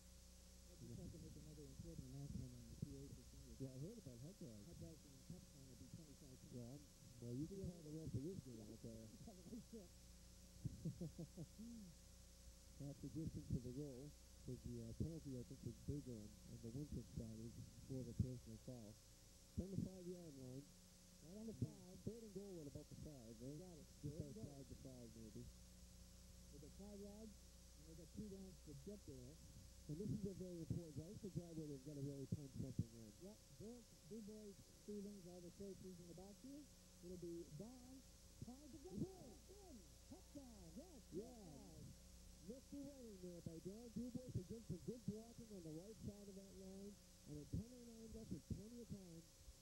I just have to make another important announcement on the PA system. Yeah, I heard about hot dogs. Hot dogs and popcorn will be 25 cents. Yeah, well, you can have the rest of this game out there. [LAUGHS] Half [LAUGHS] the distance to the goal, because the uh, penalty, I think, was bigger on, on the Winthrop side is for the personal foul. From the five-yard line, Right on the five. third and goal at about the five, right? Got it. Just There outside the five, maybe. They got five yards, and they got two downs to get there. And this is a very important drive. This is a drive where they've got to really punch something in. Yep, Burke, DuBois, Stevens all the coaches in the back here. It'll be Don, tied to go. In, touchdown, yes, Yeah. yes, Nifty running there by to get some good blocking on the right side of that line. And at 10 09 left with plenty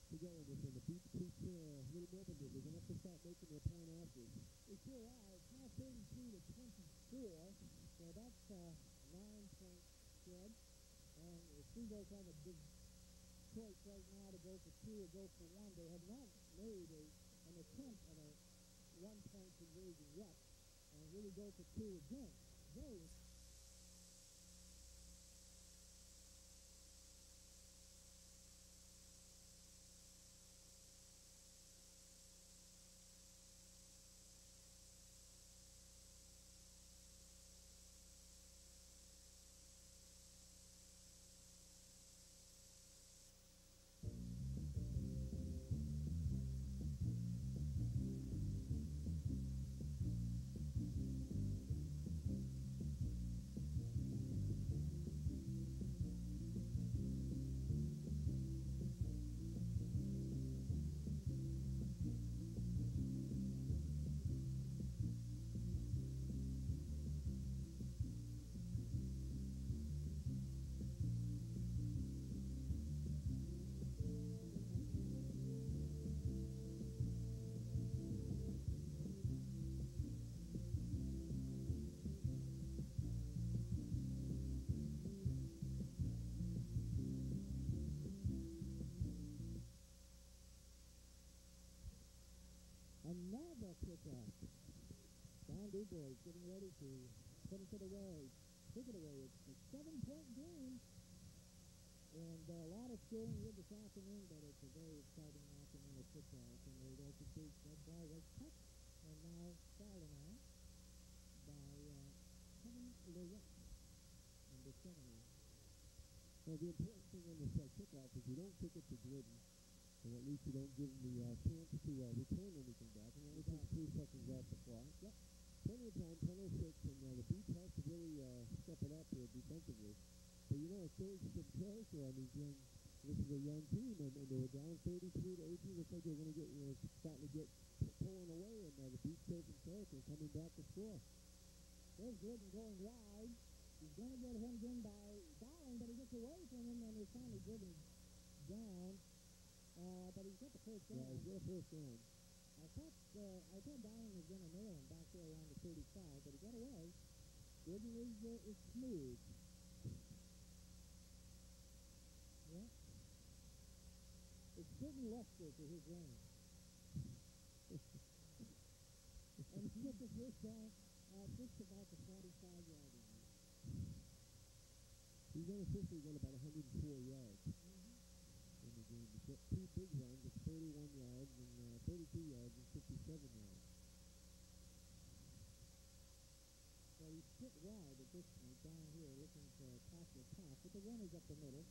of time to go in the beat keeps uh, little than this. They're have to start making their point after. They sure are. It's now 33 to 24, so that's a nine-point spread. And the Seagulls have a big choice right now to go for two or go for one. They have not made a, an attempt at a one-point conversion yet, and really go for two again. Very Pickup. Don DuBois getting ready to put it the. Take it away. It's a seven-point game. And uh, a lot of scoring here this afternoon, but it's a very exciting afternoon of football. And the Ocean Beach, that ball was touched and now fallen on by uh, Kevin Lewis, number 70. Well, the important thing on this uh, kickoff is you don't kick it to Glidden. And at least you don't give them the uh, chance to uh, return anything back. And only takes three seconds off the clock. Yep. Plenty of time, 10 06, and uh, the Beach has to really uh, step it up here defensively. But you know, it shows some character. I mean, young, this is a young team, and, and they were down 33 to 18. Looks like they're going to get, you know, starting to get pulling away, and uh, the Beach some character coming back to score. There's Gordon going wide. He's going to get hemmed in by Dowling, but he gets away from him and is finally driven down. Uh, but he's got the first Yeah, down. he's got a first down. I thought uh, I thought Dowling was going to nail him back there around the 35, but he got away. Gordon is, uh, is smooth. Yeah. It's certain luster to his range. and he gets the first down uh, just about the 45-yard line. He's unofficially got about 104 yards the game. He's two big runs of 31 yards and uh, 32 yards and 57 yards. Well, he's put wide at this point down here looking for a tackle pass, but the run is up the middle.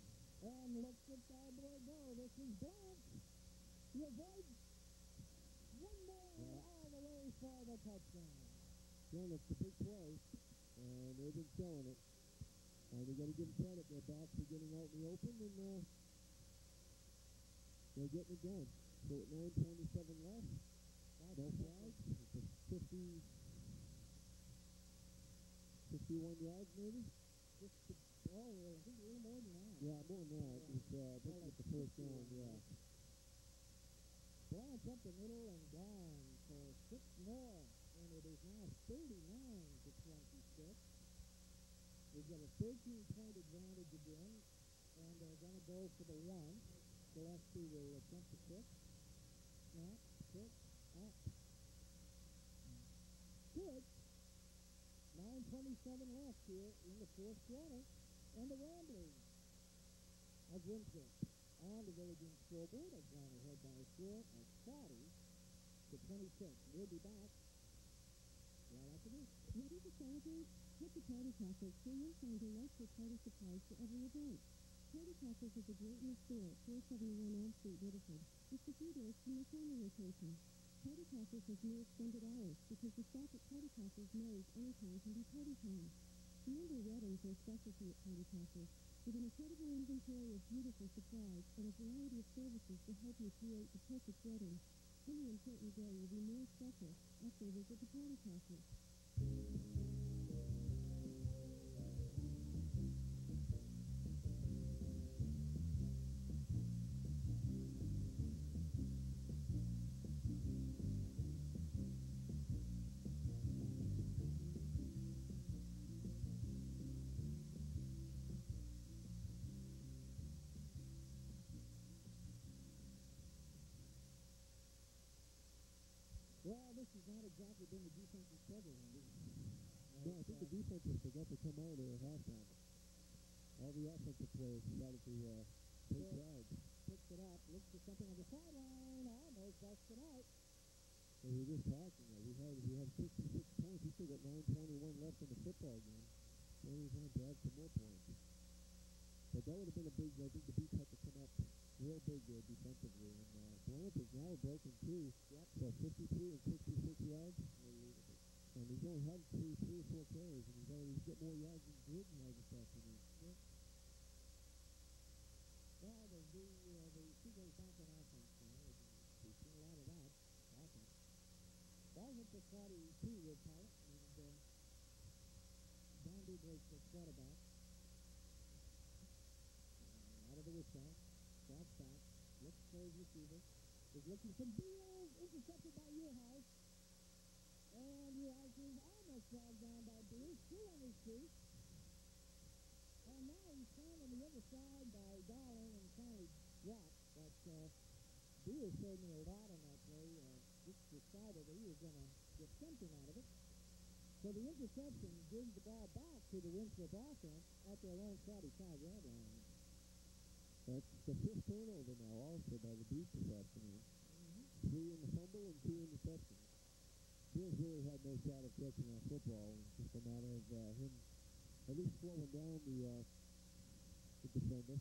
And look at that boy go. This is Blank. He avoids one more all the way for the touchdown. showing us the big play, and they've been showing it. And we got to give credit. Their backs are getting out in the open, and uh, they're getting it done. So at 9:27 left, no flags. It's a 50, 51 yards maybe. Just to, oh, I think a little more than that. Yeah, more than that. It's, uh, think it's the first down. Yeah. Bryant's up the middle and down for six more, and it is now 39 to 26. We've got a 13-point advantage again, and they're going to go for the one. Gillespie will attempt to kick. Snap, kick, up. Good. 9.27 left here in the fourth quarter, and the Ramblers of Winthrop on the Village scoreboard have gone ahead by a score of 40 to 26. We'll be back right after this. Ready to celebrate? Head to Party Castles where you'll find a for party supplies for every event. Party Castles is a great new store at 471 Elm Street, Biddeford. Just a few doors from the former location. Party Castles has new extended hours because the staff at Party Castles knows anytime can be party time. Remember weddings are a specialty at Party Castles with an incredible inventory of beautiful supplies and a variety of services to help you create the perfect wedding. Any important day will be more special after a visit to Party Castles. Well, this has not exactly been the defensive struggle. Andy. No, I think the defenses forgot to come out at halftime. All the offensive players decided to uh, take Sure. charge. Picks it up, looks for something on the sideline, almost busts it out. So we were just talking. Uh, we had we had 56 points. We still got 9:21 left in the football game. Plenty of time to add some more points. But that would have been a big. I think the beats had to come up real big there defensively. And uh, Bryant is now broken two. Yep. So 53 and 66 yards. And he's only had three, three or four carries, and he's already he's got more yards than Gruden has this afternoon. Well, the the, uh, the Seagulls back on offense now. We've seen a lot of that offense. Ball hit the 42 with Pollock, and uh, Don Dubras the quarterback. Uh, out of the wishbone, drops back, looks his receiver, is looking for Beals, intercepted by Newhouse. And Newhouse is almost dragged down by Beals, still on his feet. And now he's found on the other side by Darling and finally dropped. But uh, Beal showed me a lot on that play. Uh, just decided that he was going to get something out of it. So the interception gives the ball back to the Winthrop offense at their own 45-yard line. That's the fifth turnover now, also by the Beats this afternoon. Three in the fumble and two interceptions. Beals really had no shot of catching that football. It was just a matter of uh, him at least slowing down the, uh, the defender.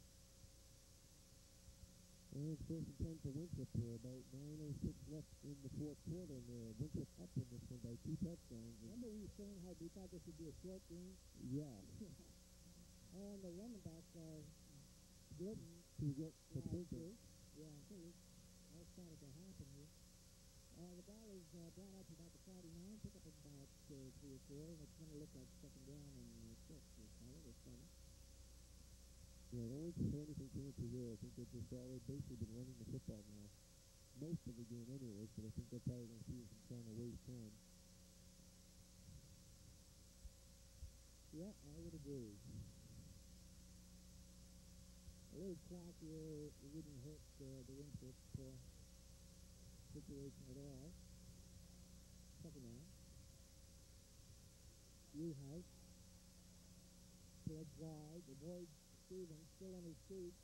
And it's first and ten for Winthrop for about 9.06 left in the fourth quarter. And uh, Winthrop up in this one by two touchdowns. Remember we were saying how we thought this would be a short game? yeah, [LAUGHS] and the running back, uh, Glidden, to get to Yeah, true. Yeah, so it all started to happen here. Uh, the ball is uh, brought up about the 49, pick up about uh, three or four, and it's going to look like second down and uh, six or so, or seven. Yeah, the only concern for Kansas here, I think they've just always basically been running the football now. Most of the game anyways, but I think they're probably going to see some trying to waste time. Yeah, I would agree. A little clock here, it wouldn't hurt uh, the Winthrop uh, situation at all. Second down. Newhouse. Spreads wide. Avoids Stevens, still on his feet.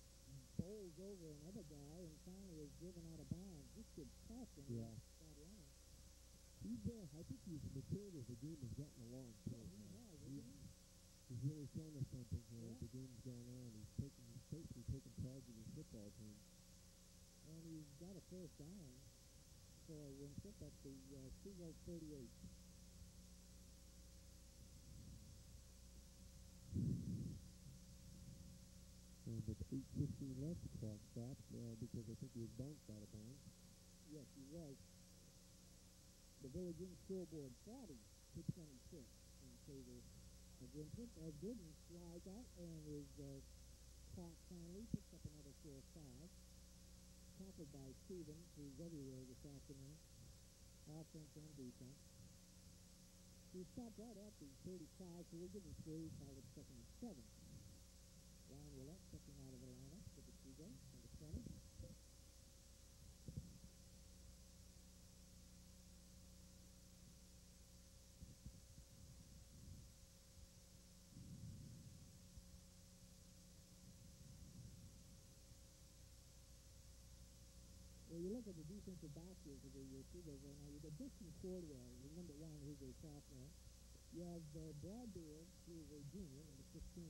Bowls over another guy and finally is driven out of bounds. This kid's tough. and Yeah. He's, uh, I think he's matured as the game has gotten along. too. Yeah, he has, He- He's really shown us something here as the game's gone on. He's taking, safety taking charge of the football team. And he's got a first down for when sent at the uh, two yard 38. And with 8.15 left, the clock stopped uh, because I think he was bounced out of bounds. Yes, he was. The Village Inn scoreboard 40 to 26 in favor of Vincent as Gooden slides out and is uh, caught finally, picks up another 4-5. Tackled by Stevens, who's everywhere this afternoon, offense and defense. He stopped right at the 35, so we'll give him three, it second and seven. Ryan Willett stepping out of the lineup for the Seagulls, number 20. Well, you look the backers of the Seagulls right now. You got Dixon Cordwell, the number one, who's a sophomore. You have uh, Brad Beard, who's a junior, number 15.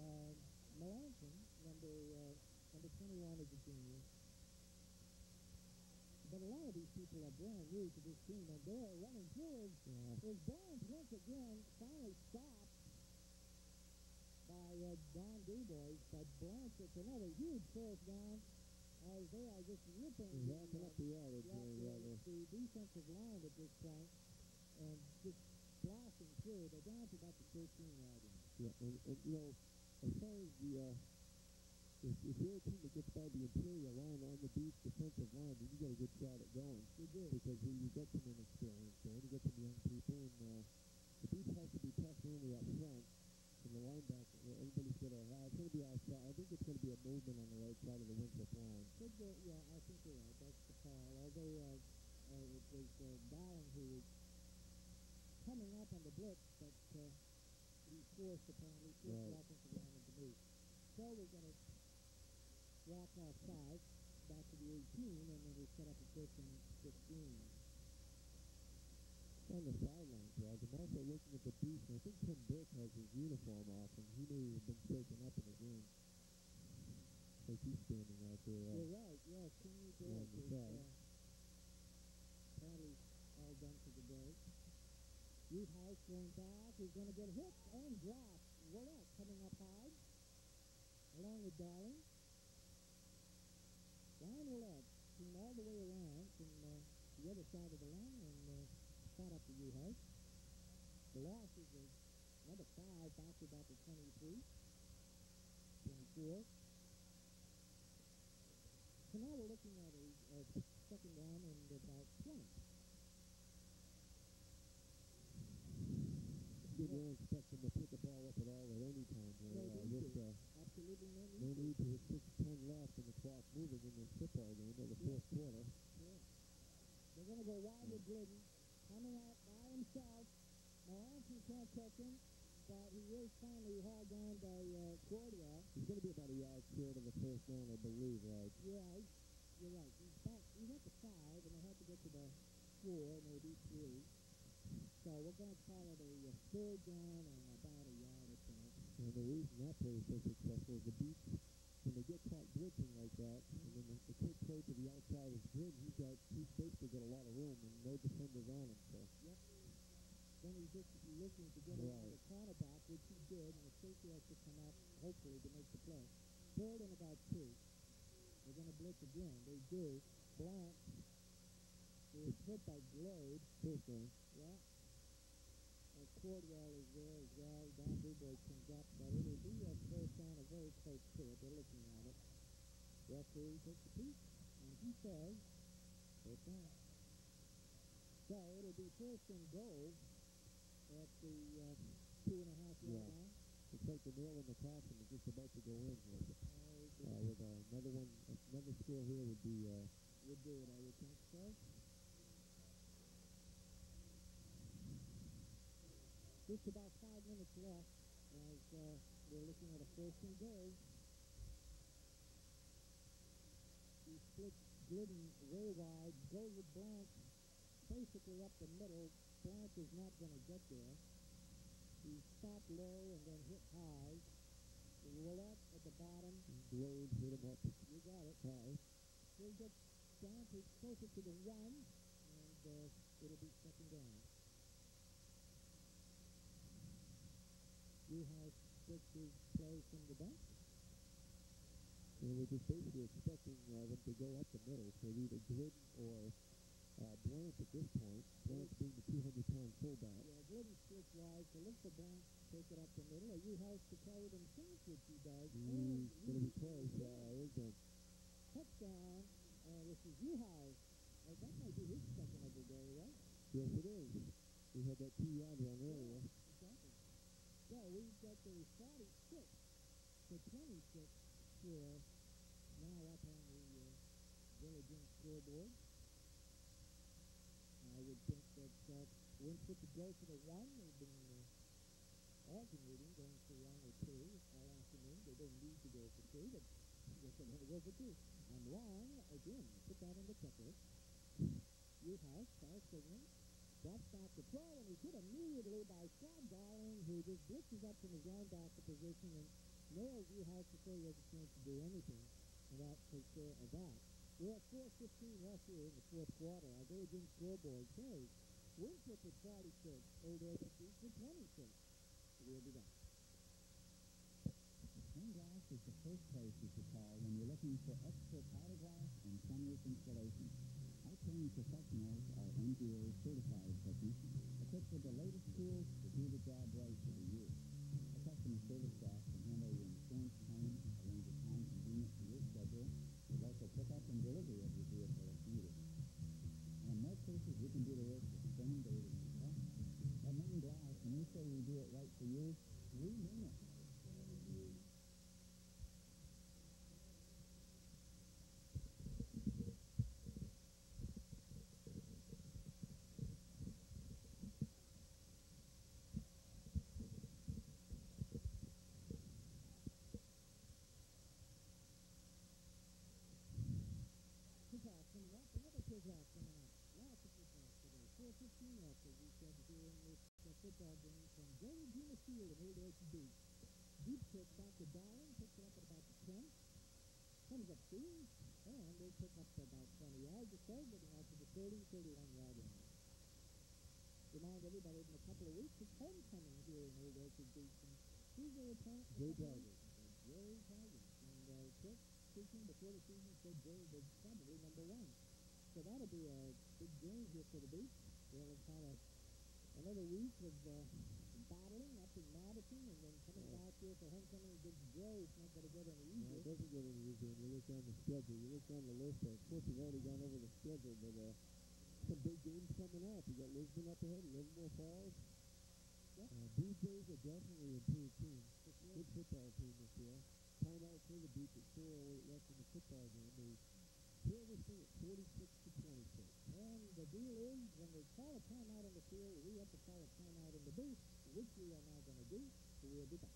Uh, Melanson, number uh, number 21, is a junior. But a lot of these people are brand new to this team, and they're running through. Yeah. Is Barnes once again finally stopped by uh, Don Dubois, but Blanche, it's another huge first down as they are just ripping racking uh, up the yardage yeah, there, the, rather. the defensive line at this point and just blasting through. They're down to about the 13 yard line. Yeah, and, and you know, as far as the, uh, if, if you're a team that gets by the interior line on the beat defensive line, then you got a good shot at going. You do. Because you, you got some inexperience there, you got some young people, and uh, the beat has to be tough mainly up front. And the linebacker, well, everybody's got to have, it's going to be outside. I think it's going to be a movement on the right side of the Winthrop line. Could yeah, I think you're right. That's the call. Although uh, uh, it was uh, Dowling who was coming up on the blitz, but uh, he forced apparently forced the Right. offensive line into move. So we're going to walk outside back to the 18, and then we set up a first and 15. On the sidelines, Raj, I'm also looking at the beast, and I think Tim Burke has his uniform off, and he may have been shaken up in the game. Like he's standing out there. Uh, You're right. Yes, Kenny Burke the is uh, apparently all done for the day. Youth House going back. He's going to get hit and dropped. Willett coming up high, along with Darling. Ryan Willett came all the way around from uh, the other side of the line and up to Newhouse. The loss is uh, number five back to about the 23, 24. So now we're looking at a, a second down and about 20. You don't expect them to pick the ball up at all at any time. There, No, uh, with, uh, Absolutely no no need. need to with 6-10 left and the clock moving in this football game of the fourth quarter. Yeah. They're going to go wide with Glidden. Coming out by himself. Melanson can't catch him, but he is finally hauled down by uh, Cordwell. He's going to be about a yard short of the first down, I believe, Raj. Yeah, you're right. He's back. He's at the five, and they had to get to the four, maybe three. So we're going to call it a, uh third down and about a yard or so. And the reason that play is so successful is the beats, when they get caught blitzing like that, and then the, the quick play to the outside is good, he's got, he's basically got a lot of room and no defenders on him, so. Yep. Then he's just looking to get Right. the cornerback, which he did, and the safety has to come out, hopefully, to make the play. Third and about two. They're going to blitz again. They do. Blank is hit by Glade. First. Yeah. Cordwell is there as well. Don Dubois comes up, but it'll be a first down, a very close to it. They're looking at it. Referee takes a peek, and he says, first down. So it'll be first and goal at the uh, two and a half yard Yeah. line. Looks like the nail in the coffin is just about to go in here. Uh, Uh, with uh, another one, another score here would be, uh, would do it, I would think so. Just about five minutes left as uh, we're looking at a first and goal. He splits Glidden way wide, goes with Blank basically up the middle. Blank is not going to get there. He stopped low and then hit high. Willett at the bottom. Glade hit him up You got it. high. He'll get down to closer to the one, and uh, it'll be second down. Newhouse switches play from the bench. And we're just basically expecting uh, them to go up the middle for either Glidden or uh, Blant at this point. Blant being the 200-pound fullback. Yeah, Glidden splits wide, so look for Blank take it up the middle. A U-House to carry themselves, which he does. He's going to be close. Uh, there's a touchdown, and this is U-House. Uh, that might be his second of the day, right? Yes, it is. We had that two-yard run earlier. Exactly. So we've got the 46 to 26 score now up on the uh, Village scoreboard. I would think that uh, Winthrop would go for the one. They've been uh, alternating, going for one or two all afternoon. They don't need to go for two, but they're going to go for two. I'm wrong. Again, put that in the checklist. U-House, foul signal. Drops back to throw, and he's hit immediately by Shad Darling, who just blitzes up from his linebacker position and nails U-House before he has a chance to do anything. And that takes care of that. We're at 4.15 left here in the fourth quarter. Our Village Inn scoreboard says Winthrop at 46, Old Beach at 26. We'll be back. Plain glass is the first place you should call when you're looking for expert powder glass and sunroof installation. Our trained professionals are NGA certified technicians, equipped with the latest tools to do the job right for you. Our customer service staff We do it right for you, we mean it. kickoff coming up. Another kickoff coming up. Lots of kickoffs today. 4.15 left, as we said, here in this uh, football game from Jerry Junior Field in Old Orchard Beach. Deep kick back to Darling, picks it up at about the 10. Comes up field, and they pick up about 20 yards or so, getting out to the 30, 31 yard line. Remind everybody in a couple of weeks, it's homecoming here in Old Orchard Beach. And who's their opponent? Jay Taggart. Jerry Taggart. And uh, Chris speaking before the season said Jerry was probably number one. So that'll be a big game here for the Beach. They'll have kind of another week of uh, battling in Madison and then coming back here for homecoming against Joe. It's not going to get any No, it doesn't get any easier you look down the schedule. You look down the list. Of course, we've already gone over the schedule, but uh, some big games coming up. You got Lisbon up ahead, Livermore Falls. Yeah. Uh, BJ's are definitely a improved team. Good football team this year. Timeout for the Beach at 4.08 left in the football game. They trail this thing at 46 to 26. And the deal is, when they call a timeout on the field, we have to call a timeout in the booth, which we are now going to do. So we'll be back.